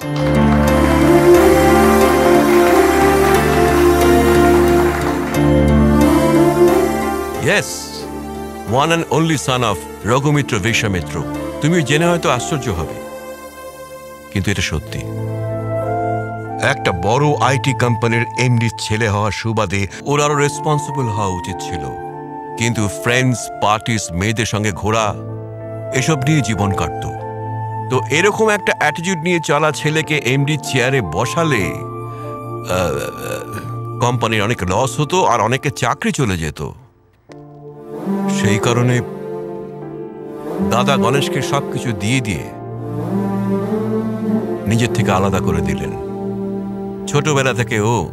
Yes one and only son of Raghumitra Vishwamitra তুমি জেনে হয়তো আশ্চর্য হবে। কিন্তু এটা সত্যি। একটা বড় আইটি কোম্পানির এমডি ছেলে হওয়ার সুবাদে ওর আরও রেসপন্সিবল হওয়া উচিত ছিল। কিন্তু ফ্রেন্ডস পার্টিস মেয়েদের সঙ্গে ঘোরা, এসব নিয়ে জীবন কাটত। তো এরকম একটা অ্যাটিটিউড নিয়ে চলা ছেলেকে এমডি চেয়ারে বসালে কোম্পানির অনেক লস হতো আর অনেকে চাকরি চলে যেত। সেই কারণে দাদা গণেশকে সবকিছু দিয়ে দিয়ে নিজের থেকে আলাদা করে দিলেন। ছোটবেলা থেকে ও,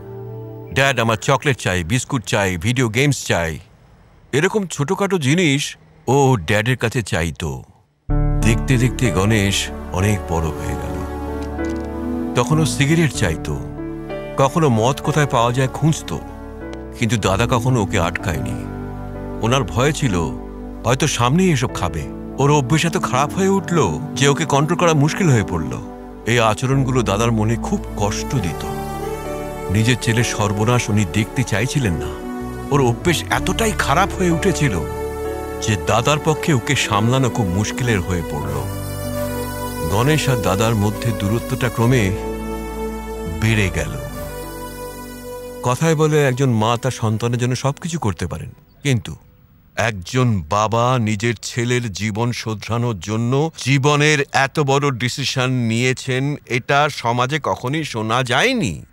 ড্যাড, আমার চকলেট চাই, বিস্কুট চাই, ভিডিও গেমস চাই। এরকম ছোটখাটো জিনিস ও ড্যাডের কাছে চাইতো দেখতে দেখতে গণেশ অনেক বড় হয়ে গেল। তখনও সিগারেট চাইতো কখনো মদ কোথায় পাওয়া যায় খুঁজতো। কিন্তু দাদা কখনো ওকে আটকায়নি। ওনার ভয় ছিল। হয়তো সামনেই এসব খাবে। ওর অভ্যেস এত খারাপ হয়ে উঠল যে ওকে কন্ট্রোল করা মুশকিল হয়ে পড়ল। এই আচরণগুলো দাদার মনে খুব কষ্ট দিত। নিজের ছেলের সর্বনাশ উনি দেখতে চাইছিলেন না। ওর অভ্যেস এতটাই খারাপ হয়ে উঠেছিল যে দাদার পক্ষে ওকে সামলানো খুব মুশকিলের হয়ে পড়ল। গণেশ আর দাদার মধ্যে দূরত্বটা ক্রমে বেড়ে গেল। কথায় বলে একজন মা তার সন্তানের জন্য সবকিছু করতে পারেন। কিন্তু একজন বাবা নিজের ছেলের জীবন শোধরানোর জন্য জীবনের এত বড় ডিসিশন নিয়েছেন, এটা সমাজে কখনই শোনা যায়নি।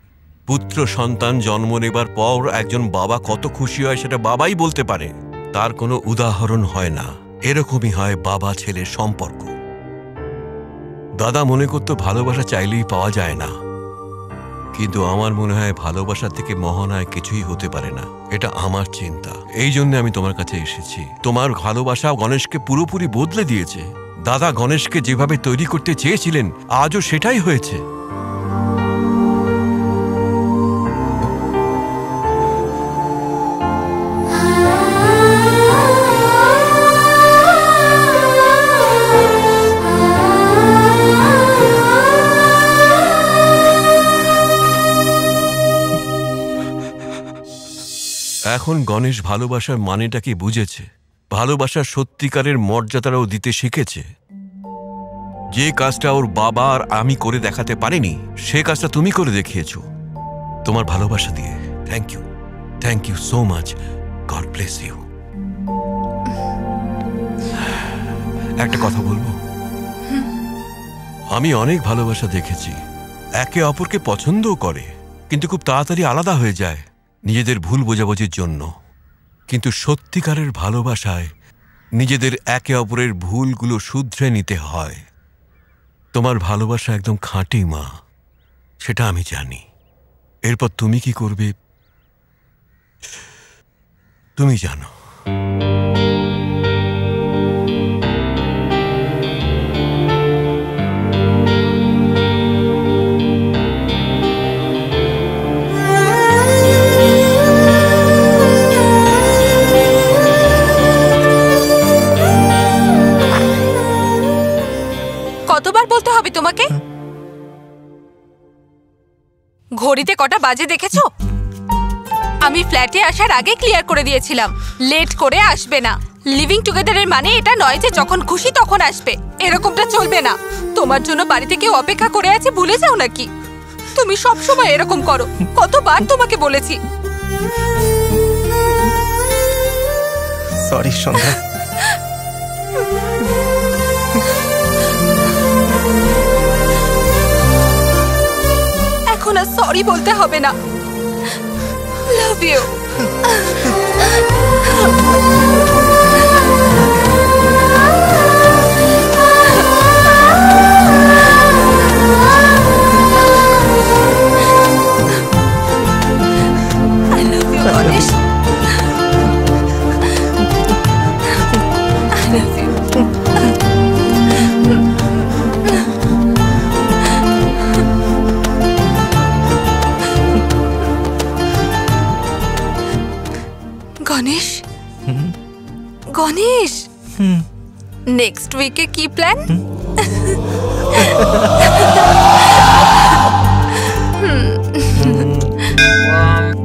পুত্র সন্তান জন্ম নেবার পর একজন বাবা কত খুশি হয় সেটা বাবাই বলতে পারে। তার কোনো উদাহরণ হয় না। এরকমই হয় বাবা ছেলের সম্পর্ক। দাদা মনে করতো ভালোবাসা চাইলেই পাওয়া যায় না। কিন্তু আমার মনে হয় ভালোবাসার থেকে মহানায় কিছুই হতে পারে না। এটা আমার চিন্তা। এই জন্য আমি তোমার কাছে এসেছি। তোমার ভালোবাসা গণেশকে পুরোপুরি বদলে দিয়েছে। দাদা গণেশকে যেভাবে তৈরি করতে চেয়েছিলেন, আজও সেটাই হয়েছে। এখন গণেশ ভালোবাসার মানেটা কি বুঝেছে? ভালোবাসার সত্যিকারের মর্যাদাটাও দিতে শিখেছে। যে কাজটা ওর বাবা আর আমি করে দেখাতে পারিনি, সে কাজটা তুমি করে দেখিয়েছ। তোমার ভালোবাসা দিয়ে। Thank you thank you so much God bless you একটা কথা বলব? আমি অনেক ভালোবাসা দেখেছি। একে অপরকে পছন্দও করে, কিন্তু খুব তাড়াতাড়ি আলাদা হয়ে যায়। নিজেদের ভুল বোঝাবুঝির জন্য। কিন্তু সত্যিকারের ভালোবাসায় নিজেদের একে অপরের ভুলগুলো শুধরে নিতে হয়। তোমার ভালোবাসা একদম খাঁটি, মা। সেটা আমি জানি। এরপর তুমি কি করবে? তুমি জানো। ঘড়িতে কটা বাজে দেখেছ? আমি ফ্ল্যাটে আসার আগে ক্লিয়ার করে দিয়েছিলাম। লেট করে আসবে না। লিভিং টুগেদারের মানে এটা নয় যে যখন খুশি তখন আসবে। এরকমটা চলবে না। তোমার জন্য বাড়িতে কেউ অপেক্ষা করে আছে ভুলে যাও নাকি? তুমি সব সময় এরকম করো। কতবার তোমাকে বলেছি। সরি সন্ধ্যা। এখন আর সরি বলতে হবে না। লাভ ইউ [LAUGHS] গণেশ নেক্সট উইকে কি প্ল্যান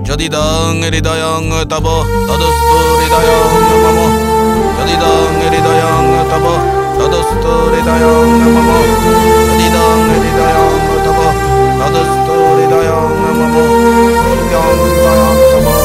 যদি দং হৃদয়ং তব তদস্তু হৃদয়ং মম যদি দং হৃদয়ং তব তদস্তু হৃদয়ং মম যদি দং হৃদয়ং তব তদস্তু হৃদয়ং মম হৃদয়ং হৃদয়ং তব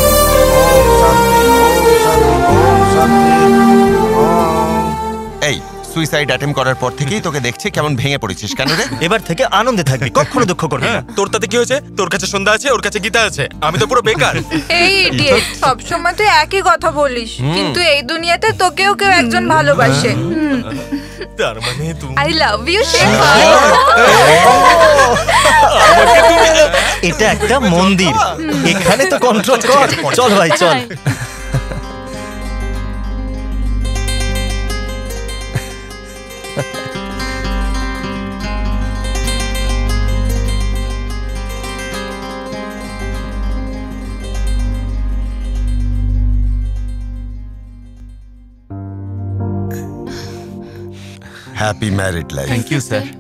সুইসাইড অ্যাটেম্প করার পর থেকেই তোকে দেখছি কেমন ভেঙে পড়েছিস। কেন রে? এবার থেকে আনন্দে থাকবি কখনো দুঃখ করবি না। তোর তাতে কি হয়েছে? তোর কাছে সন্ধ্যা আছে ওর কাছে গীতা আছে। আমি তো পুরো বেকার। এই ইডিয়েট সবসময় তুই একই কথা বলিস। কিন্তু এই দুনিয়াতে তোকেও কেউ একজন ভালোবাসে। তার মানে তুমি আই লাভ ইউ শেখা এটা একটা মন্দির। এখানে তো কন্ট্রোল কর। চল ভাই চল। Happy married life thank you sir